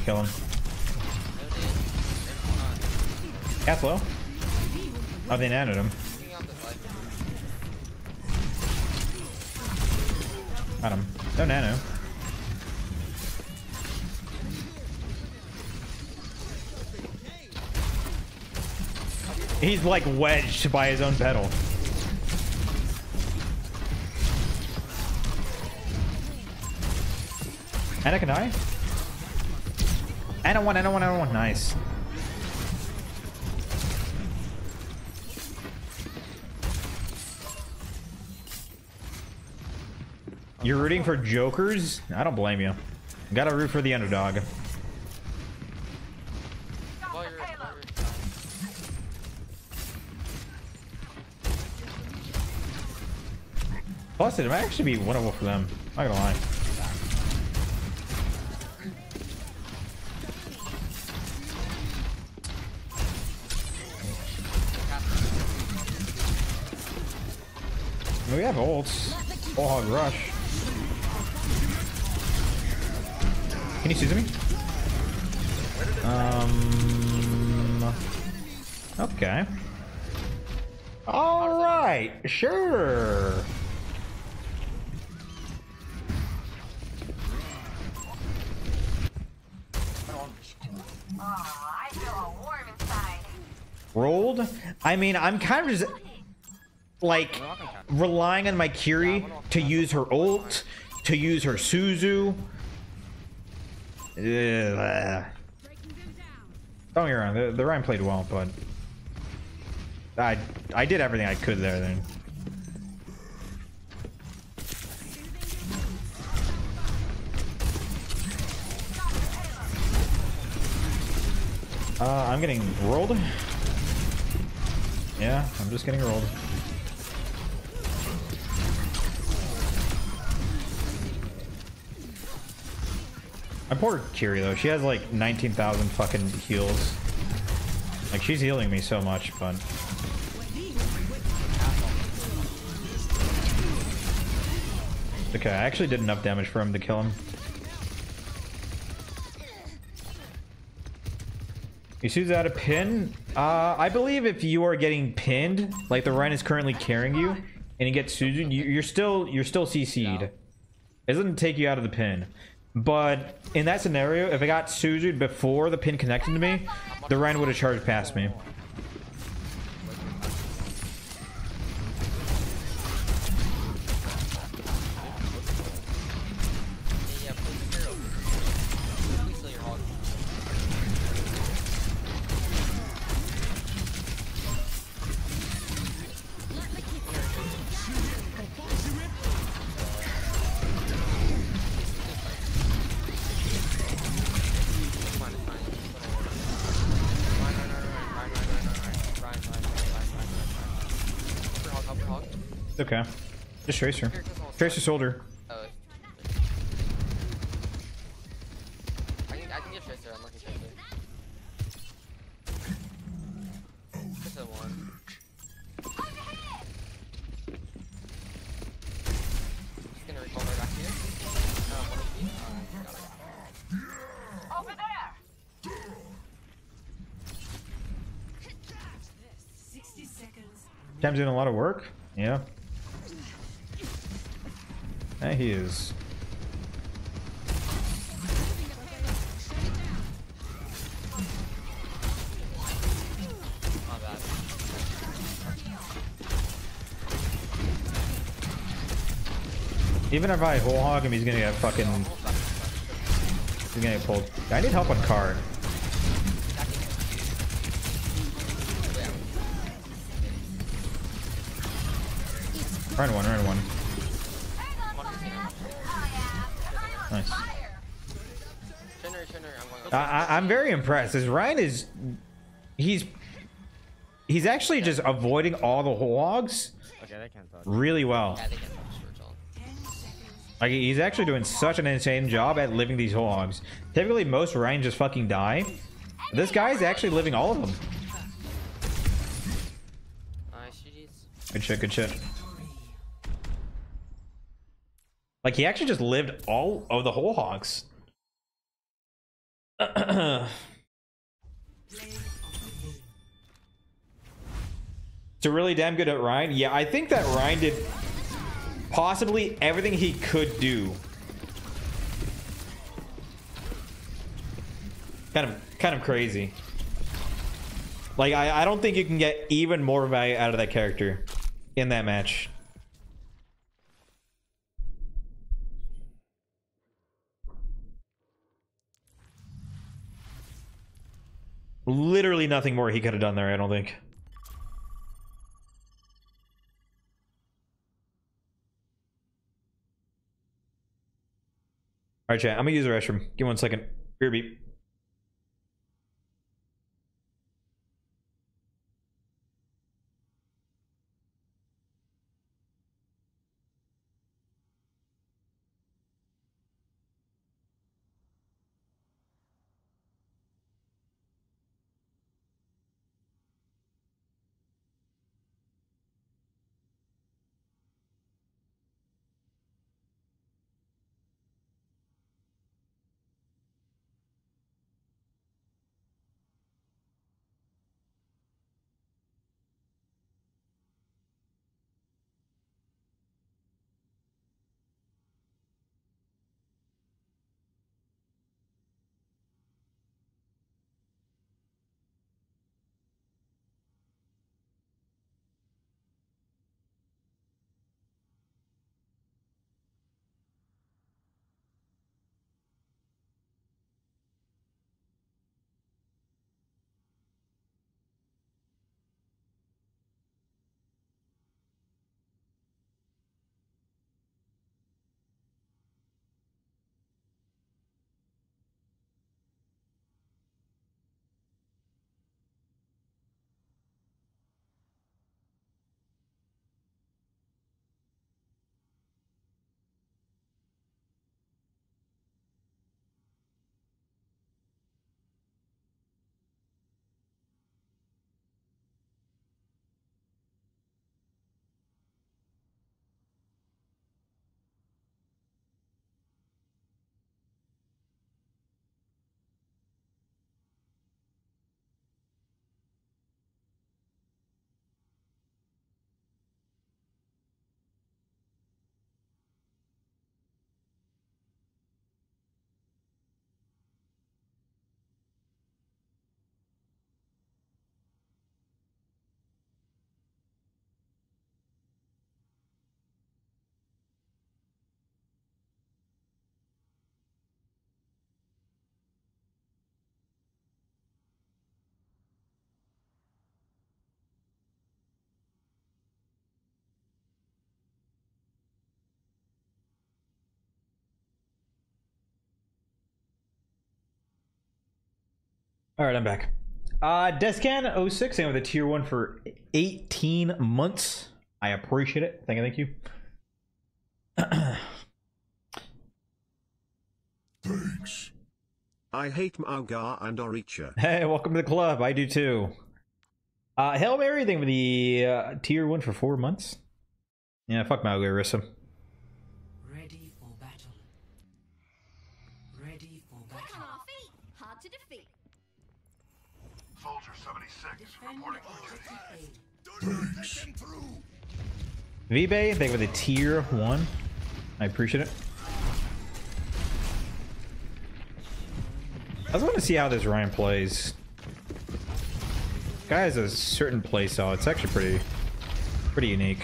Kill him. Cast low. Oh, they nanted him. Got him. No nano. He's like wedged by his own petal. And I can die. And I don't want, I don't I want. Nice. You're rooting for jokers? I don't blame you. Gotta root for the underdog. Plus, it might actually be winnable for them. Not gonna lie. Have ults. Hog rush. Can you see me? Um. Okay. All right. Sure. Rolled? I mean, I'm kind of just like relying on my Kiri to use her ult, to use her Suzu. Ugh. Don't get wrong, the, the Rein played well, but I I did everything I could there then. Uh, I'm getting rolled. Yeah, I'm just getting rolled. My poor Kiri though, she has like 19,000 fucking heals. Like she's healing me so much, but okay, I actually did enough damage for him to kill him. Choose out a pin? Uh, I believe if you are getting pinned, like the Rein is currently carrying you, and you get Suzu, you, you're still you're still CC'd. It doesn't take you out of the pin. But in that scenario, if I got Suzu before the pin connected to me, the Rein would have charged past me. Tracer. Tracer soldier. Oh. I can, I can get Tracer, I'm looking Tracer. Just a one. He's gonna recall right back here. Um, one HP. Alright, got it. Over there! 60 seconds. Cam's doing a lot of work. Yeah. Yeah, he is. Even if I whole hog him, he's gonna get fucking. He's gonna get pulled. I need help on card. Run one, run one. I, I, I'm very impressed. As Rein is, he's he's actually just avoiding all the whole hogs Okay, they can't touch. really well. Yeah, they can. Like he's actually doing such an insane job at living these whole hogs. Typically, most Rein just fucking die. This guy's actually living all of them. Good shit, good shit. Like he actually just lived all of the whole hogs. [CLEARS THROAT] so really damn good at Rein. Yeah, I think that Rein did possibly everything he could do. Kind of kind of crazy. Like I, I don't think you can get even more value out of that character in that match. Literally nothing more he could have done there, I don't think. Alright, chat. I'm gonna use the restroom. Give me one second. Beer beep. All right, I'm back. Uh, Descan 06 and with a tier one for 18 months. I appreciate it. Thank you, thank you. [CLEARS THROAT] Thanks. I hate Maugar and Orisa. [LAUGHS] Hey, welcome to the club. I do too. Uh, Hail Mary, thing for the uh, tier one for four months. Yeah, fuck Mauga, Rissa. 76, reporting for. V-Bay, thank you for the tier one. I appreciate it. I just want to see how this Rein plays. Guy has a certain play style. It's actually pretty, pretty unique.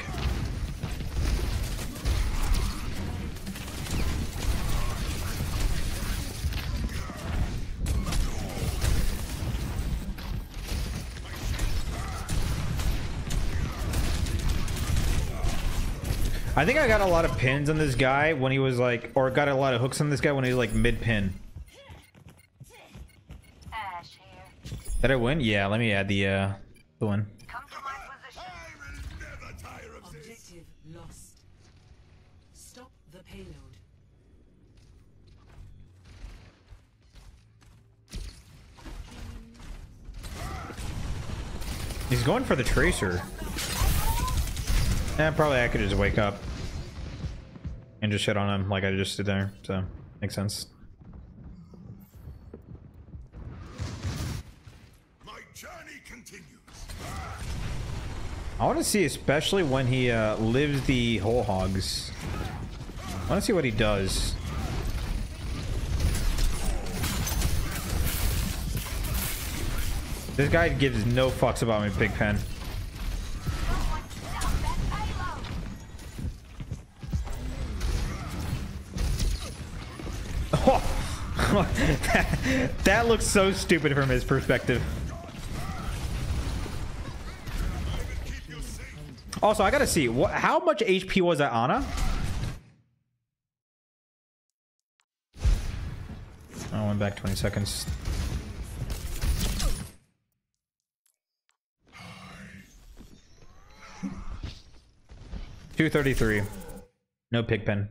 I think I got a lot of pins on this guy when he was like, or got a lot of hooks on this guy when he was like mid pin. Did I win? Yeah, let me add the uh the one. He's going for the tracer. Yeah, probably I could just wake up and just shit on him like I just did there. So makes sense. I want to see, especially when he uh, lives the whole hogs. I want to see what he does. This guy gives no fucks about me, Pigpen. [LAUGHS] that, looks so stupid from his perspective. Also, I gotta see what how much HP was that Ana? I went back 20 seconds. Two thirty-three. No pigpen.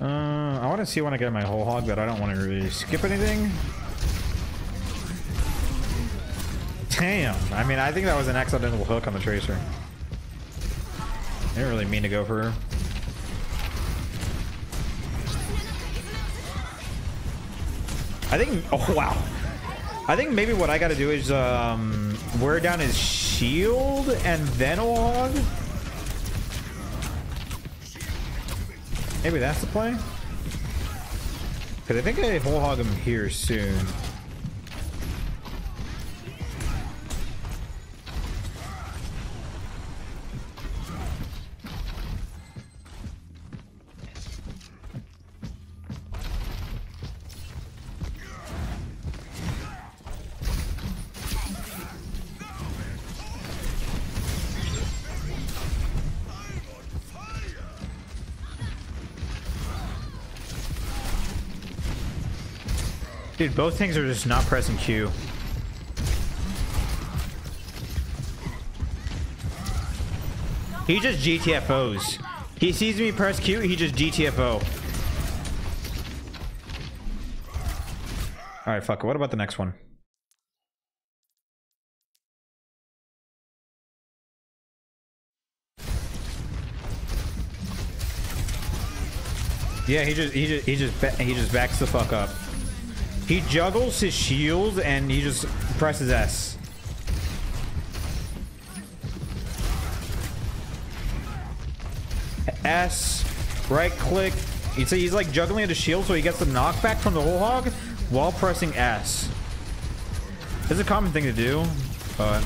Uh, I want to see when I get my whole hog, but I don't want to really skip anything. Damn. I mean, I think that was an accidental hook on the tracer. I didn't really mean to go for her. I think, [LAUGHS] oh wow. I think maybe what I gotta do is um, wear down his shield and then a hog. Maybe that's the play? Because I think I whole hog him here soon. Dude, both things are just not pressing Q. He just GTFOs. He sees me press Q, he just GTFO. Alright, fuck it. What about the next one? Yeah, he just he just he just he just backs the fuck up. He juggles his shield and he just presses S. S, right click. He's, he's like juggling at his shield so he gets the knockback from the whole hog while pressing S. It's a common thing to do, but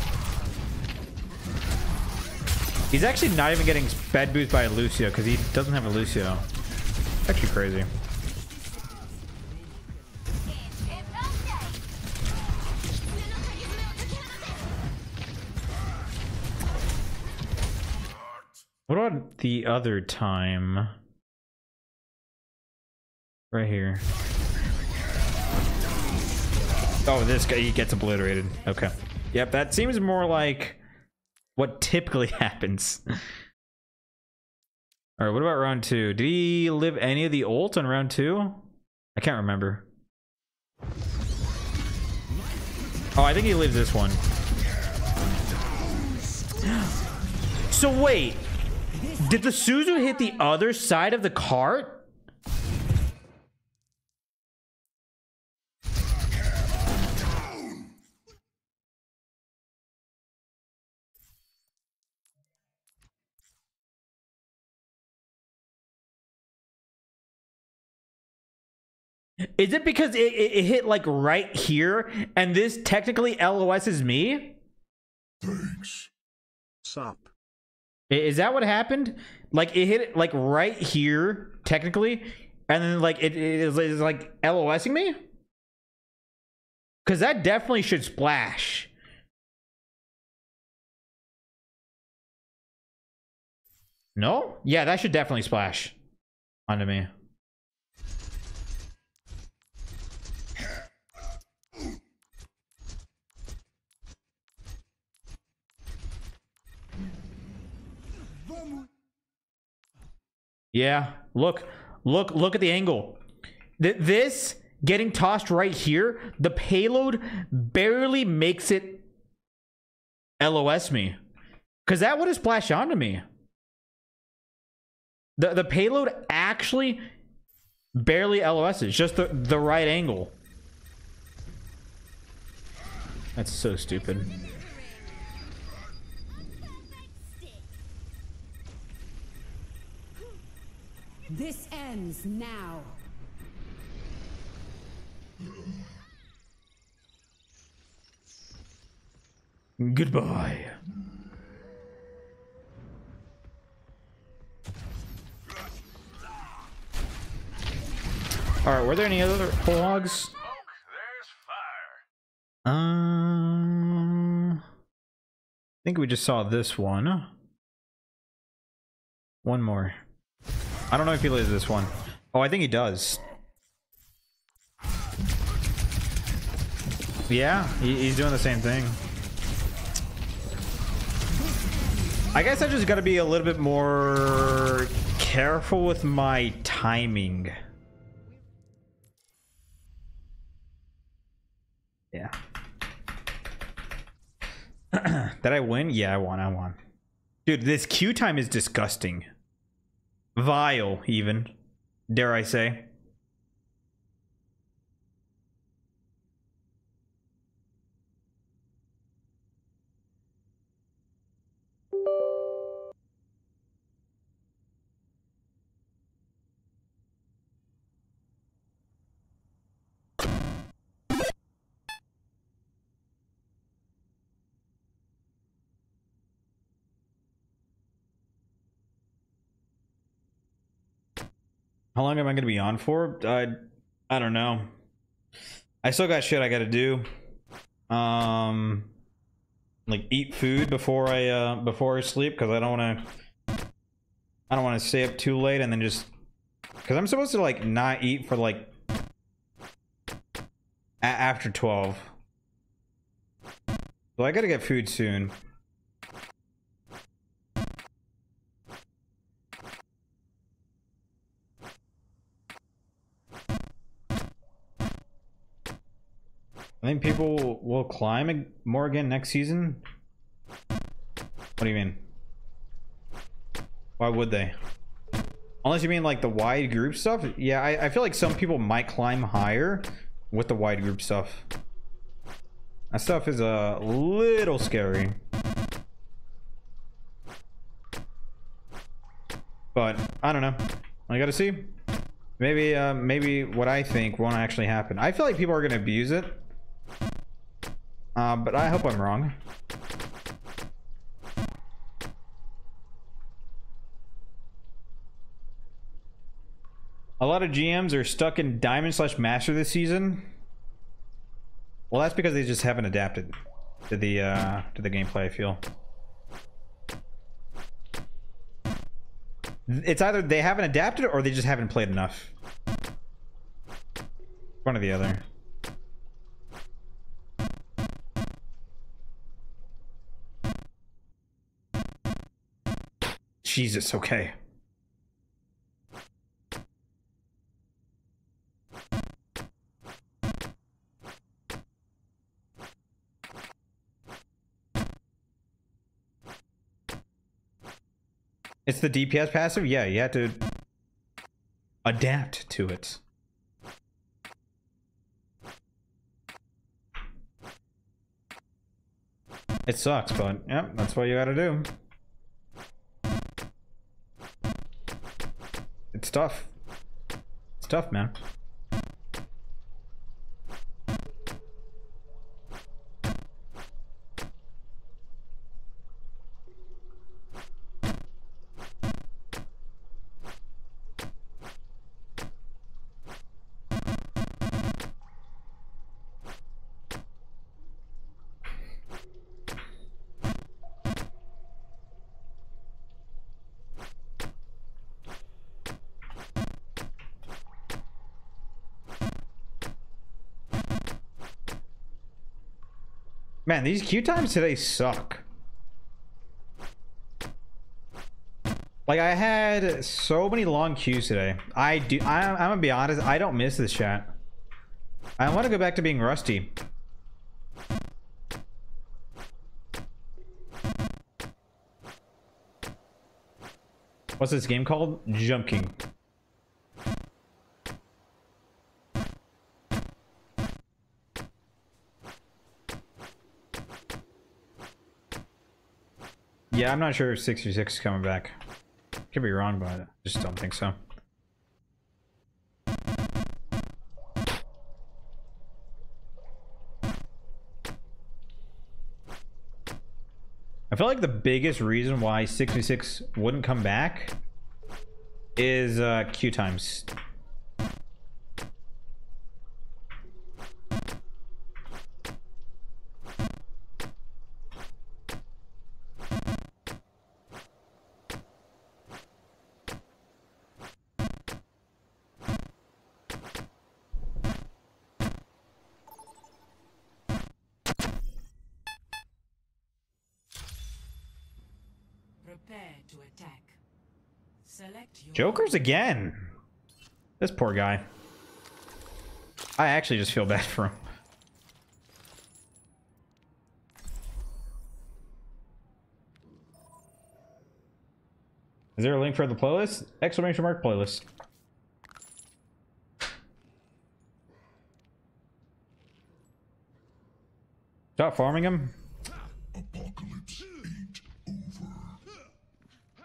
he's actually not even getting sped boost by Lucio because he doesn't have a Lucio. Actually crazy. About the other time? Right here. Oh, this guy he gets obliterated. Okay. Yep, that seems more like what typically [LAUGHS] happens. All right, what about round two? Did he live any of the ult on round two? I can't remember. Oh, I think he lives this one. [GASPS] So wait, did the Suzu hit the other side of the cart? Is it because it, it, it hit like right here and this technically LOS is me? Thanks. Sup. Is that what happened? Like it hit it like right here, technically, and then like it, it is it's like LOSing me? Cause that definitely should splash. No? Yeah, that should definitely splash onto me. Yeah, look, look, look at the angle. Th- this getting tossed right here, the payload barely makes it LOS me. Because that would have splashed onto me. The, the payload actually barely LOSs, just the, the right angle. That's so stupid. This ends now. Goodbye. All right, were there any other hogs? Um, I think we just saw this one. One more. I don't know if he lives this one. Oh, I think he does. Yeah, he, he's doing the same thing. I guess I just got to be a little bit more careful with my timing. Yeah. [CLEARS THROAT] Did I win? Yeah, I won. I won. Dude, this queue time is disgusting. Vile, even. Dare I say. How long am I going to be on for? I, I don't know. I still got shit I got to do. Um, like eat food before I uh before I sleep because I don't want to. I don't want to stay up too late and then just because I'm supposed to like not eat for like after twelve. So I got to get food soon. I think people will climb more again next season. What do you mean? Why would they? Unless you mean like the wide group stuff. Yeah, I, I feel like some people might climb higher with the wide group stuff. That stuff is a little scary. But I don't know. I gotta see. Maybe uh, maybe what I think won't actually happen. I feel like people are gonna abuse it. Uh, but I hope I'm wrong. A lot of GMs are stuck in Diamond slash Master this season. Well, that's because they just haven't adapted to the uh, to the gameplay. I feel. It's either they haven't adapted or they just haven't played enough. One or the other. Jesus, okay. It's the DPS passive? Yeah, you have to adapt to it. It sucks, but yep, that's what you gotta do. Tough. It's tough, man. These queue times today suck. Like I had so many long queues today. I do. I, I'm gonna be honest. I don't miss this chat. I want to go back to being rusty. What's this game called? Jump King. Yeah, I'm not sure if 66 is coming back. Could be wrong, but I just don't think so. I feel like the biggest reason why 66 wouldn't come back is uh, times. Jokers again. This poor guy. I actually just feel bad [LAUGHS] for him. Is there a link for the playlist? Exclamation mark playlist. Stop farming him.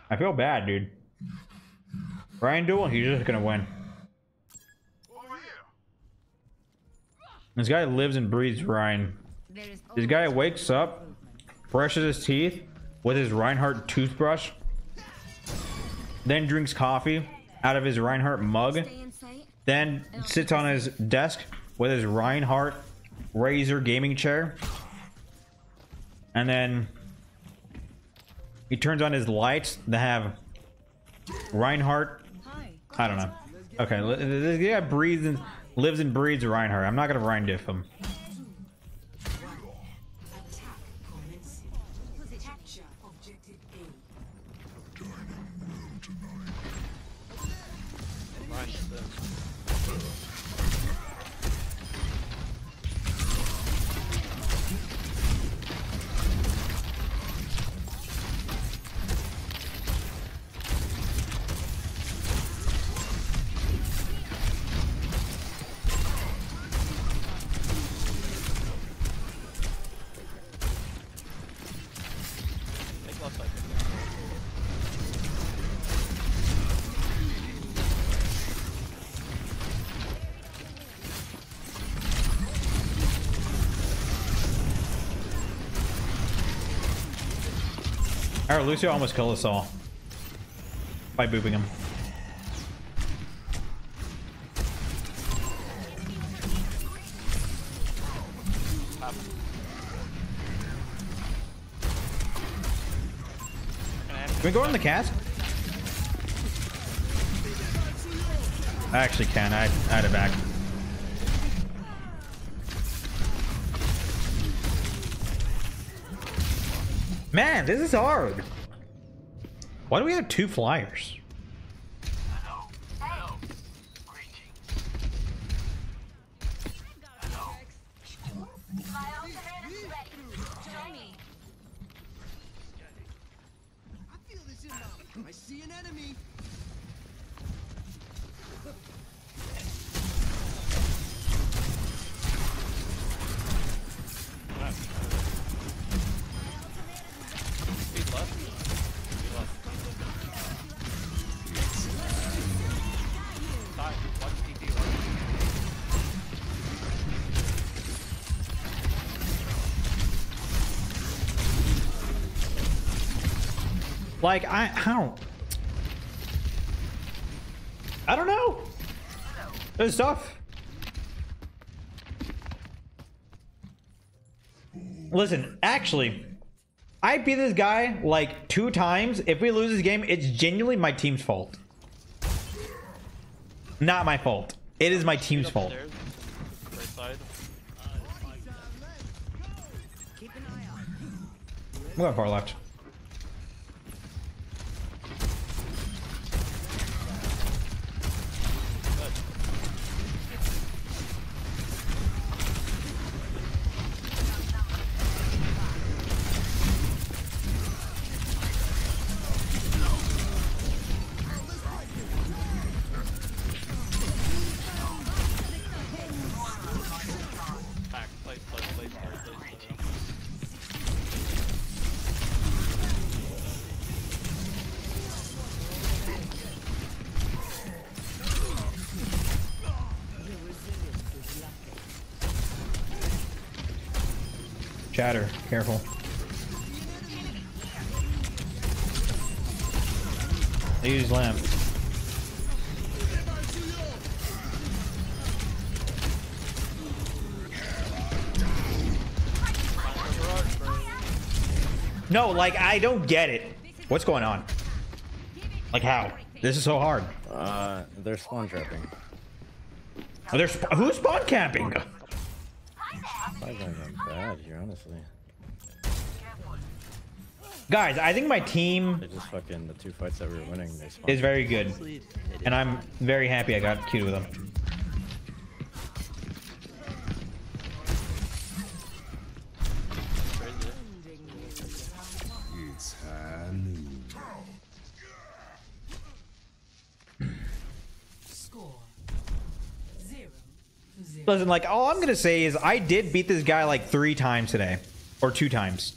I feel bad, dude. Rein Duel, he's just gonna win. This guy lives and breathes Rein. This guy wakes up, brushes his teeth with his Reinhardt toothbrush, then drinks coffee out of his Reinhardt mug, then sits on his desk with his Reinhardt Razer gaming chair, and then he turns on his lights that have Reinhardt. I don't know. Okay, guy breathes and lives and breathes Reinhardt. I'm not gonna diff him. Lucio almost killed us all by booping him. Can we go on the cast? I actually can. I, I had it back. Man, this is hard. Why do we have two flyers? Like, I, I don't... I don't know. It's tough. Listen, actually, I beat this guy like two times. If we lose this game, it's genuinely my team's fault. Not my fault. It is my team's fault. upstairs. Right. I'm going far left. Careful. They use lamp. No, like I don't get it. What's going on? Like how? This is so hard. Uh, they're spawn trapping. Are there sp who's spawn camping? Bad here, honestly. Guys, I think my team just fucking the two fights that we were winning. Is very good, and I'm very happy I got cute with them. It's high noon. Score zero. Listen, like all I'm gonna say is I did beat this guy like three times today, or two times,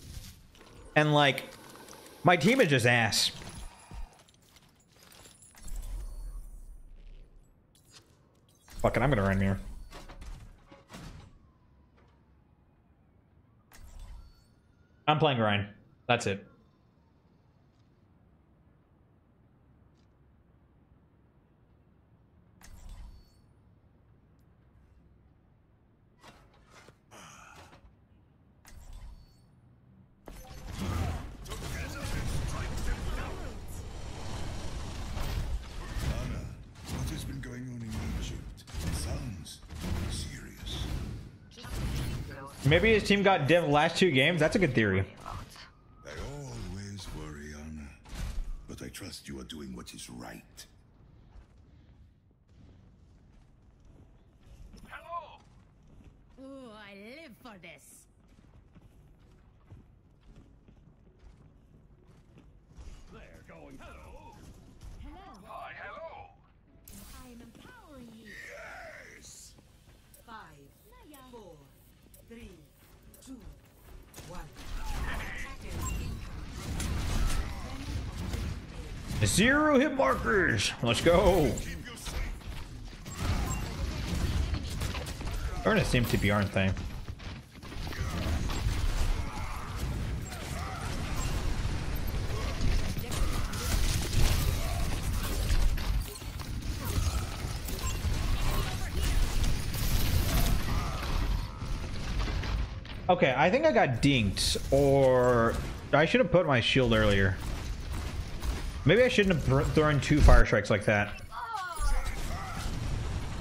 and like my team is just ass. Fuck it, I'm gonna run here. I'm playing Rein. That's it. Maybe his team got div last two games. That's a good theory. I always worry, Ana. But I trust you are doing what is right. Ooh, I live for this. Zero hit markers. Let's go. In the same TP, aren't they? Okay, I think I got dinked, or I should have put my shield earlier. Maybe I shouldn't have thrown two fire strikes like that.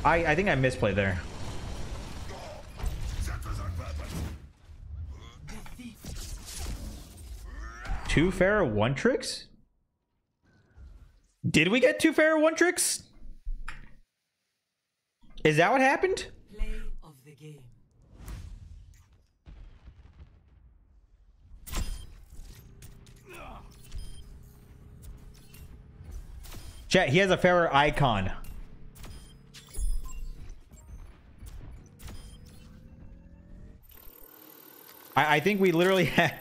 I, I think I misplayed there. Two Pharah, one tricks? Did we get two Pharah, one tricks? Is that what happened? Chat, he has a Pharah icon. I, I think we literally [LAUGHS] had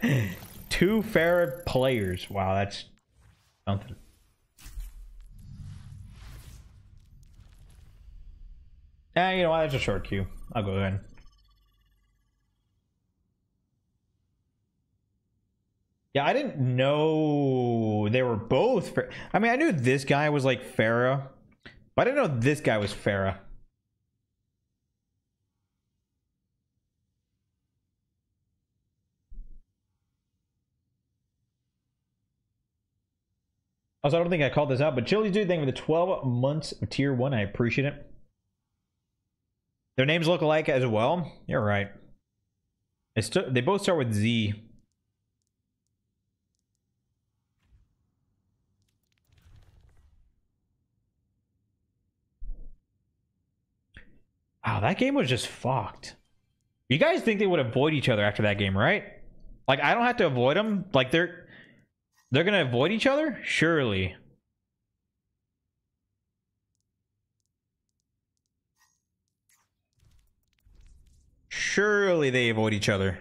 two Pharah players. Wow, that's something. Eh, you know what? That's a short queue. I'll go ahead. Yeah, I didn't know they were both. I mean, I knew this guy was like Pharah, but I didn't know this guy was Pharah. Also, I don't think I called this out, but Chili's dude, thank you for the 12 months of tier one. I appreciate it. Their names look alike as well. You're right. They both start with Z. Wow, that game was just fucked. You guys think they would avoid each other after that game, right? Like I don't have to avoid them. Like they're they're gonna avoid each other, surely. Surely they avoid each other.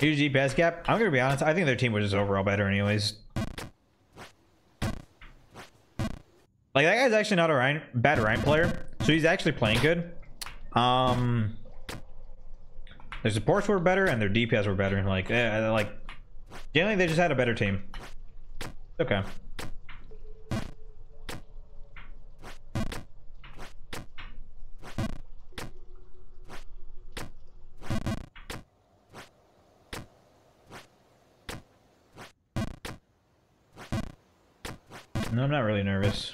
Huge best gap. I'm gonna be honest. I think their team was just overall better, anyways. Like that guy's actually not a Rein, bad Rein player, so he's actually playing good. Um, their supports were better and their DPS were better. Like, eh, like generally they just had a better team. Okay. No, I'm not really nervous.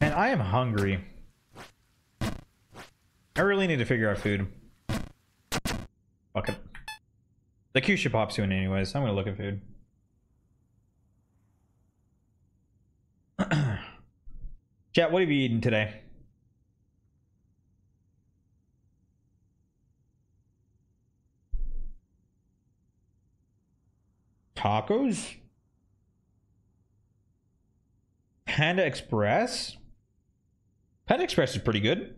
Man, I am hungry. I really need to figure out food. Fuck it. The queue should pop soon anyways. I'm gonna look at food. [CLEARS THROAT] Chat, what have you eaten today? Tacos? Panda Express? Express is pretty good.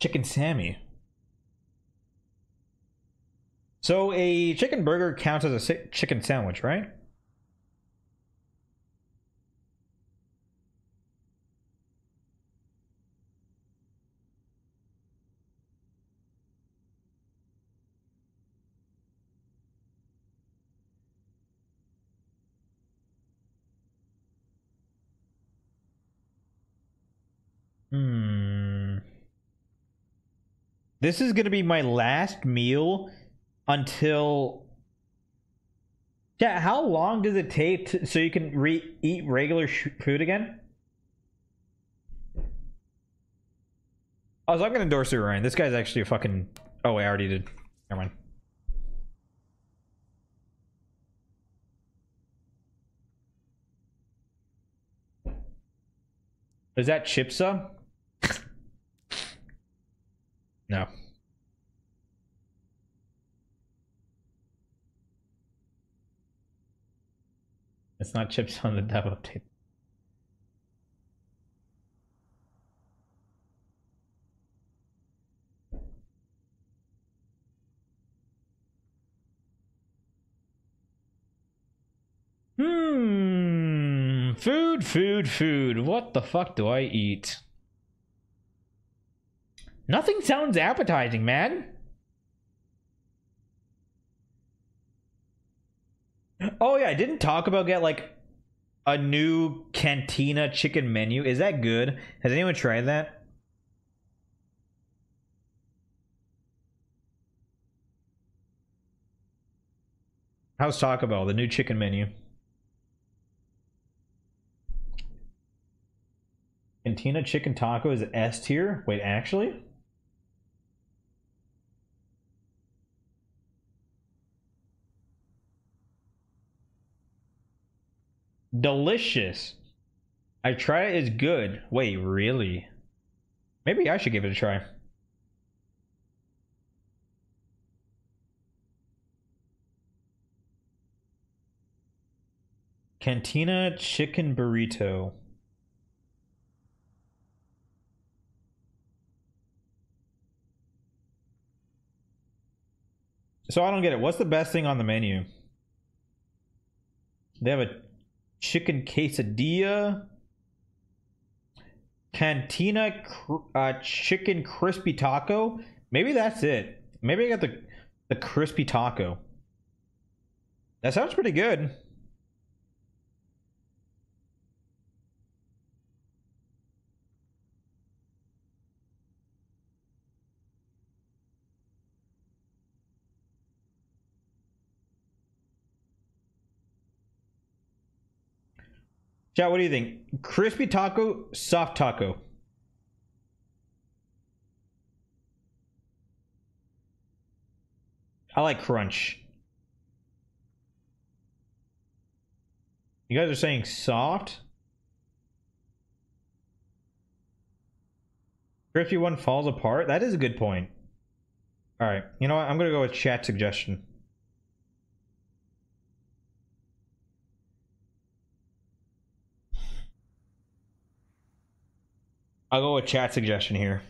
Chicken Sammy. So a chicken burger counts as a chicken sandwich, right? Hmm. This is going to be my last meal until Yeah, how long does it take to, so you can re- eat regular food again? Oh, so I'm gonna endorse Rein. This guy's actually a fucking. Oh wait, I already did. Never mind. Is that Chipsa? No. It's not chips on the dev update. [LAUGHS] Hmm. Food, food, food. What the fuck do I eat? Nothing sounds appetizing, man. Oh yeah, I didn't talk about get like a new cantina chicken menu. Is that good? Has anyone tried that? How's Taco Bell, the new chicken menu? Cantina chicken taco is S tier? Wait, actually? Delicious. I try it. It's good. Wait, really? Maybe I should give it a try. Cantina chicken burrito. So I don't get it. What's the best thing on the menu? They have a chicken quesadilla, cantina uh, chicken crispy taco. Maybe that's it. Maybe I got the the crispy taco. That sounds pretty good. Chat, what do you think? Crispy taco, soft taco. I like crunch. You guys are saying soft? Crispy one falls apart? That is a good point. Alright, you know what? I'm gonna go with chat suggestion. I'll go with chat suggestion here.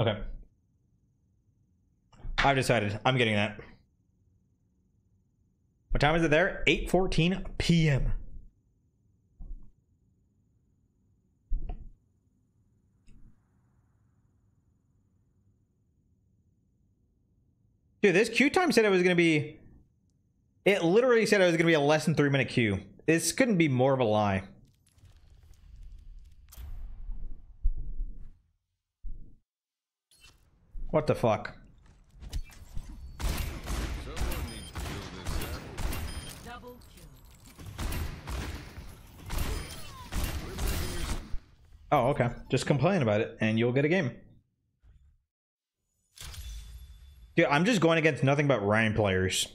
Okay. I've decided. I'm getting that. What time is it there? 8:14 p.m. Dude, this queue time said it was going to be it literally said it was going to be a less than 3 minute queue. This couldn't be more of a lie. What the fuck? Oh, okay. Just complain about it and you'll get a game. Dude, I'm just going against nothing but Rein players.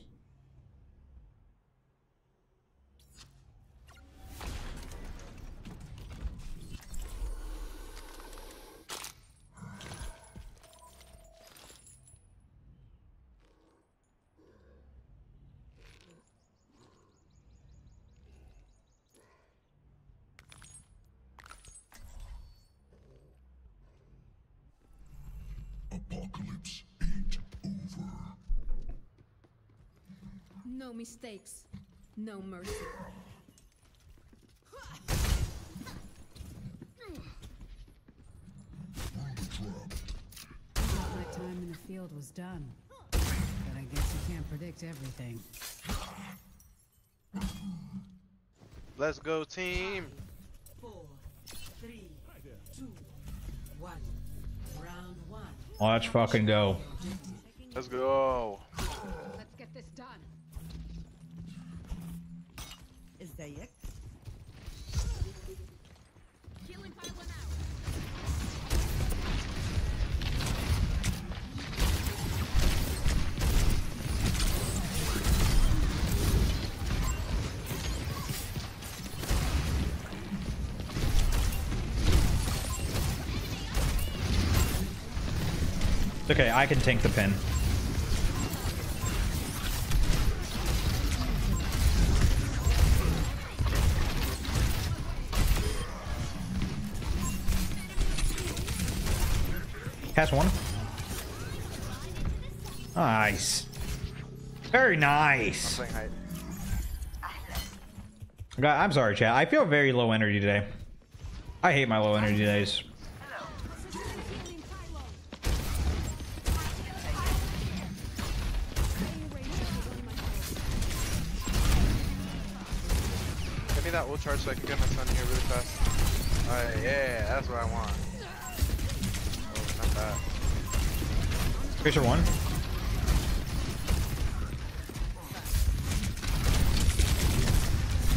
mistakes, no mercy. My time in the field was done. But I guess you can't predict everything. Let's go, team! Five, four, three, two, one. Round one. Watch fucking go. Let's go. Let's get this done. It's okay, I can tank the pin. Cast one. Nice. Very nice. I'm. God, I'm sorry, chat. I feel very low energy today. I hate my low energy days. Give me that ult charge so I can get my son here really fast. Alright, yeah, that's what I want. Fisher one.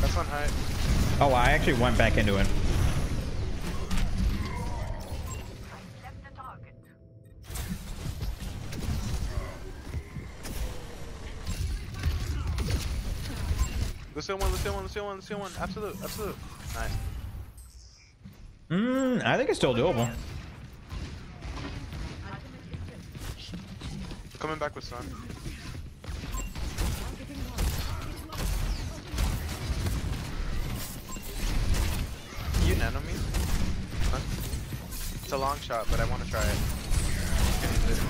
That's on height. Oh, I actually went back into it. Lucio one, Lucio one, Lucio one, Lucio one. Absolute, absolute. Nice. Mm, I think it's still doable. Coming back with Sun. You nano me? Huh? It's a long shot, but I want to try it. Can you do it?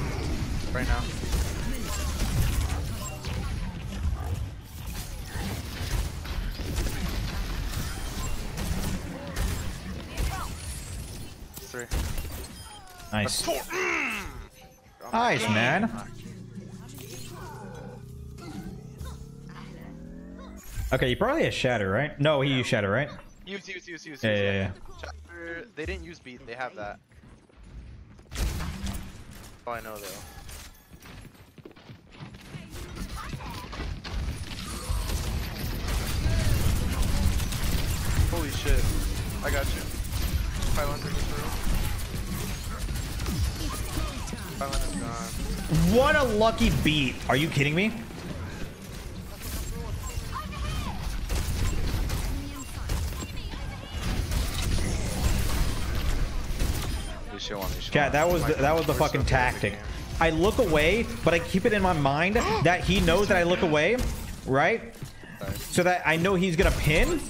Right now. Three. Nice. Mm. Nice, man. Okay, he probably has Shatter, right? No, he used Shatter, right? Use, use, use, use. Yeah, use yeah, yeah. Chapter, they didn't use beat, they have that. Oh, I know though. Holy shit. I got you. Pylon's in this room. Pylon is gone. What a lucky beat. Are you kidding me? Chat, that was the, that was the fucking so good at the tactic. I look away, but I keep it in my mind [GASPS] that he knows that I look away, right? So that I know he's gonna pin,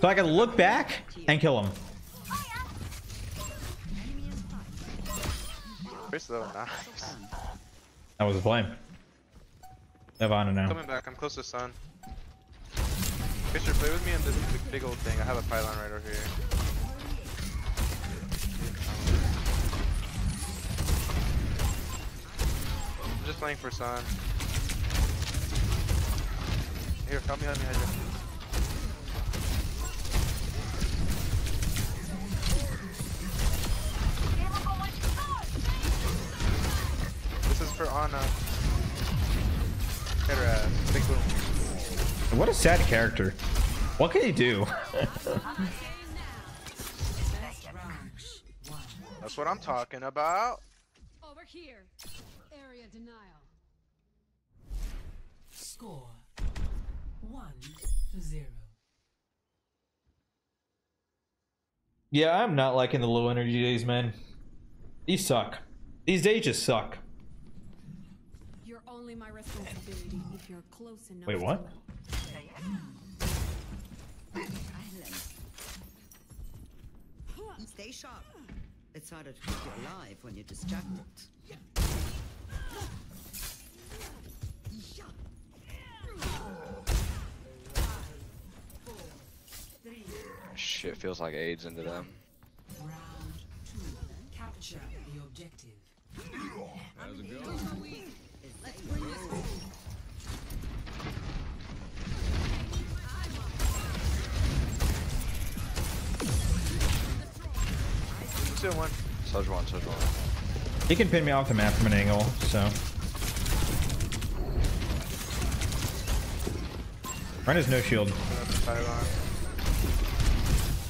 so I can look back and kill him. Chris though, nice. That was a flame. Nirvana now. Coming back, I'm close to sun. Fisher, play with me on this big, big old thing. I have a pylon right over here. I'm just playing for sun. Here, help me, help me, Hydra. This is for Ana. Hit her ass. Big boom. What a sad character. What can he do? [LAUGHS] That's what I'm talking about. Over here. Area denial. Score. One to zero. yeah, I'm not liking the low energy days, man. These suck. These days just suck. You're only my responsibility if you're close enough. Wait, what? Stay sharp. It's harder to keep you alive when you're distracted. Shit feels like AIDS into them. Round two. Capture the objective. How's it going? Still one. Surge one, surge one. He can pin me off the map from an angle, so. Rein has no shield.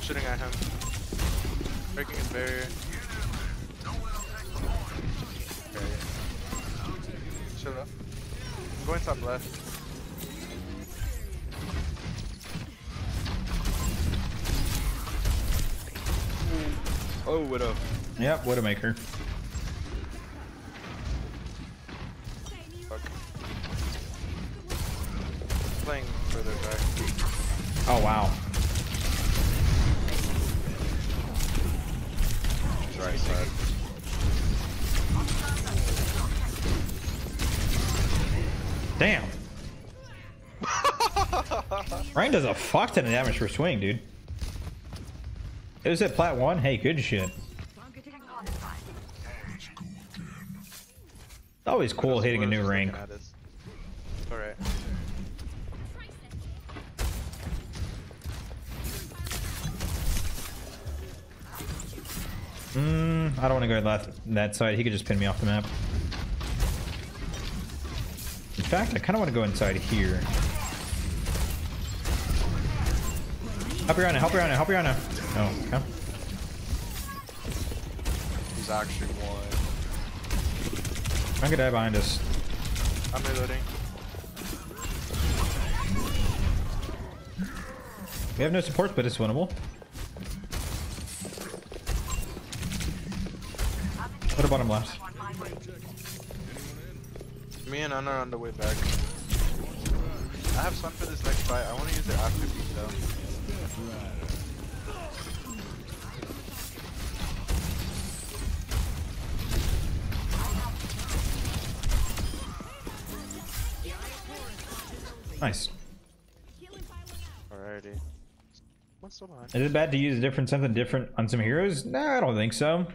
Pylon. Shooting at him. Breaking his barrier. Okay. Shut up. I'm going top left. Oh, Widow. Yep, Widowmaker. Fuck. Playing further back. Oh, wow. Side. Damn. [LAUGHS] Rein does a fuck ton of damage per swing, dude. It was at plat one. Hey, good shit. It's Always cool hitting a new rank. Alright. Mm, I don't want to go left that side. He could just pin me off the map. In fact, I kind of want to go inside here. Help Ana, help Ana, help Ana. Oh, okay. He's actually one. I'm gonna die behind us. I'm reloading. We have no supports, but it's winnable. Go to bottom left. Me and Ana are on the way back. I have sun for this next fight. I want to use it after peak though. Nice. Alrighty. What's so? Is it bad to use a different something different on some heroes? No, I don't think so.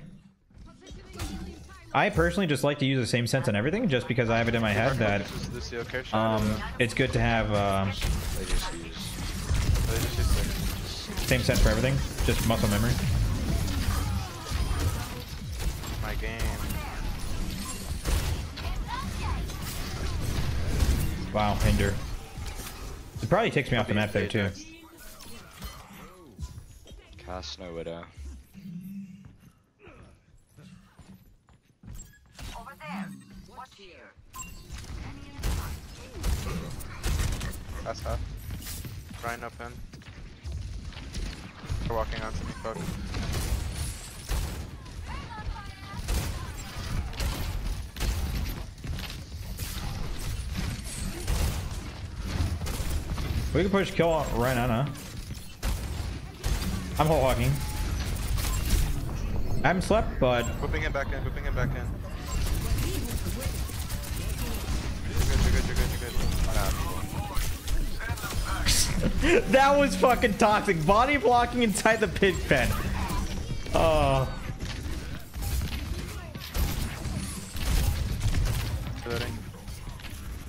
I personally just like to use the same sense on everything, just because I have it in my head that Lucio, okay, sure. um, it's good to have uh, They just use. They just use six. same sense for everything, just muscle memory. My game. Wow, hinder. It probably takes me off the map there too. Cast no Widow. Over there. Watch here. That's half. Rein up in. They're walking onto me, fuck. We can push kill right on, huh? I'm hole walking. I haven't slept, but Whipping back in, whipping back in. [LAUGHS] that was fucking toxic. Body blocking inside the pig pen. Oh.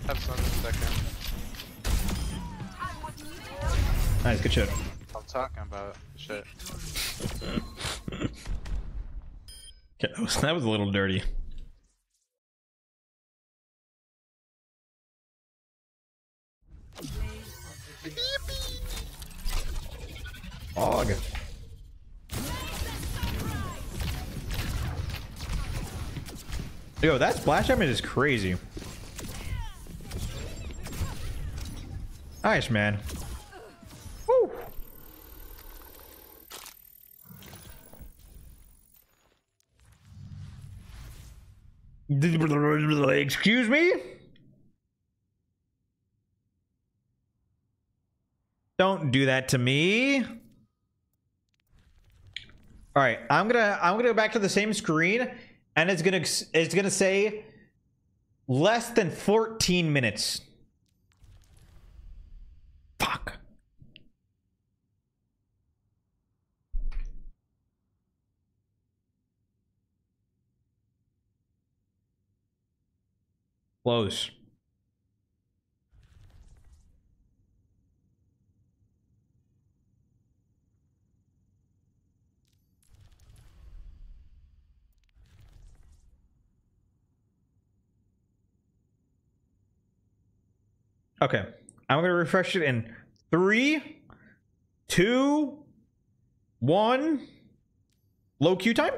Have sun in a second. Nice, good shit. I'm talking about shit. [LAUGHS] Okay, that was, that was a little dirty. Og. Yo, that splash damage is crazy. Nice, man. Woo. Excuse me? Don't do that to me. All right, I'm gonna I'm gonna go back to the same screen, and it's gonna it's gonna say less than 14 minutes. Fuck. Close. Okay. I'm going to refresh it in three, two, one. Low Q time?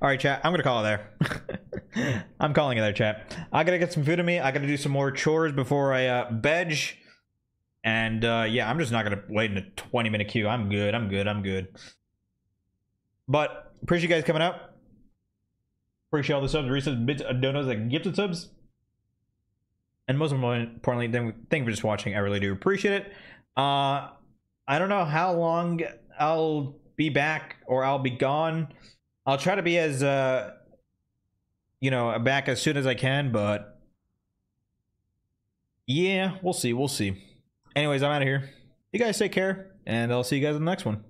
All right, chat. I'm going to call it there. [LAUGHS] I'm calling it there, chat. I got to get some food in me. I got to do some more chores before I uh, veg. And uh, yeah, I'm just not going to wait in a 20 minute queue. I'm good. I'm good. I'm good. But appreciate you guys coming out. Appreciate all the subs, resubs, bits, uh, donos, like gifted subs. And most importantly, thank you for just watching. I really do appreciate it. Uh, I don't know how long I'll be back or I'll be gone. I'll try to be as, uh, you know, back as soon as I can, but yeah, we'll see. We'll see. Anyways, I'm out of here. You guys take care, and I'll see you guys in the next one.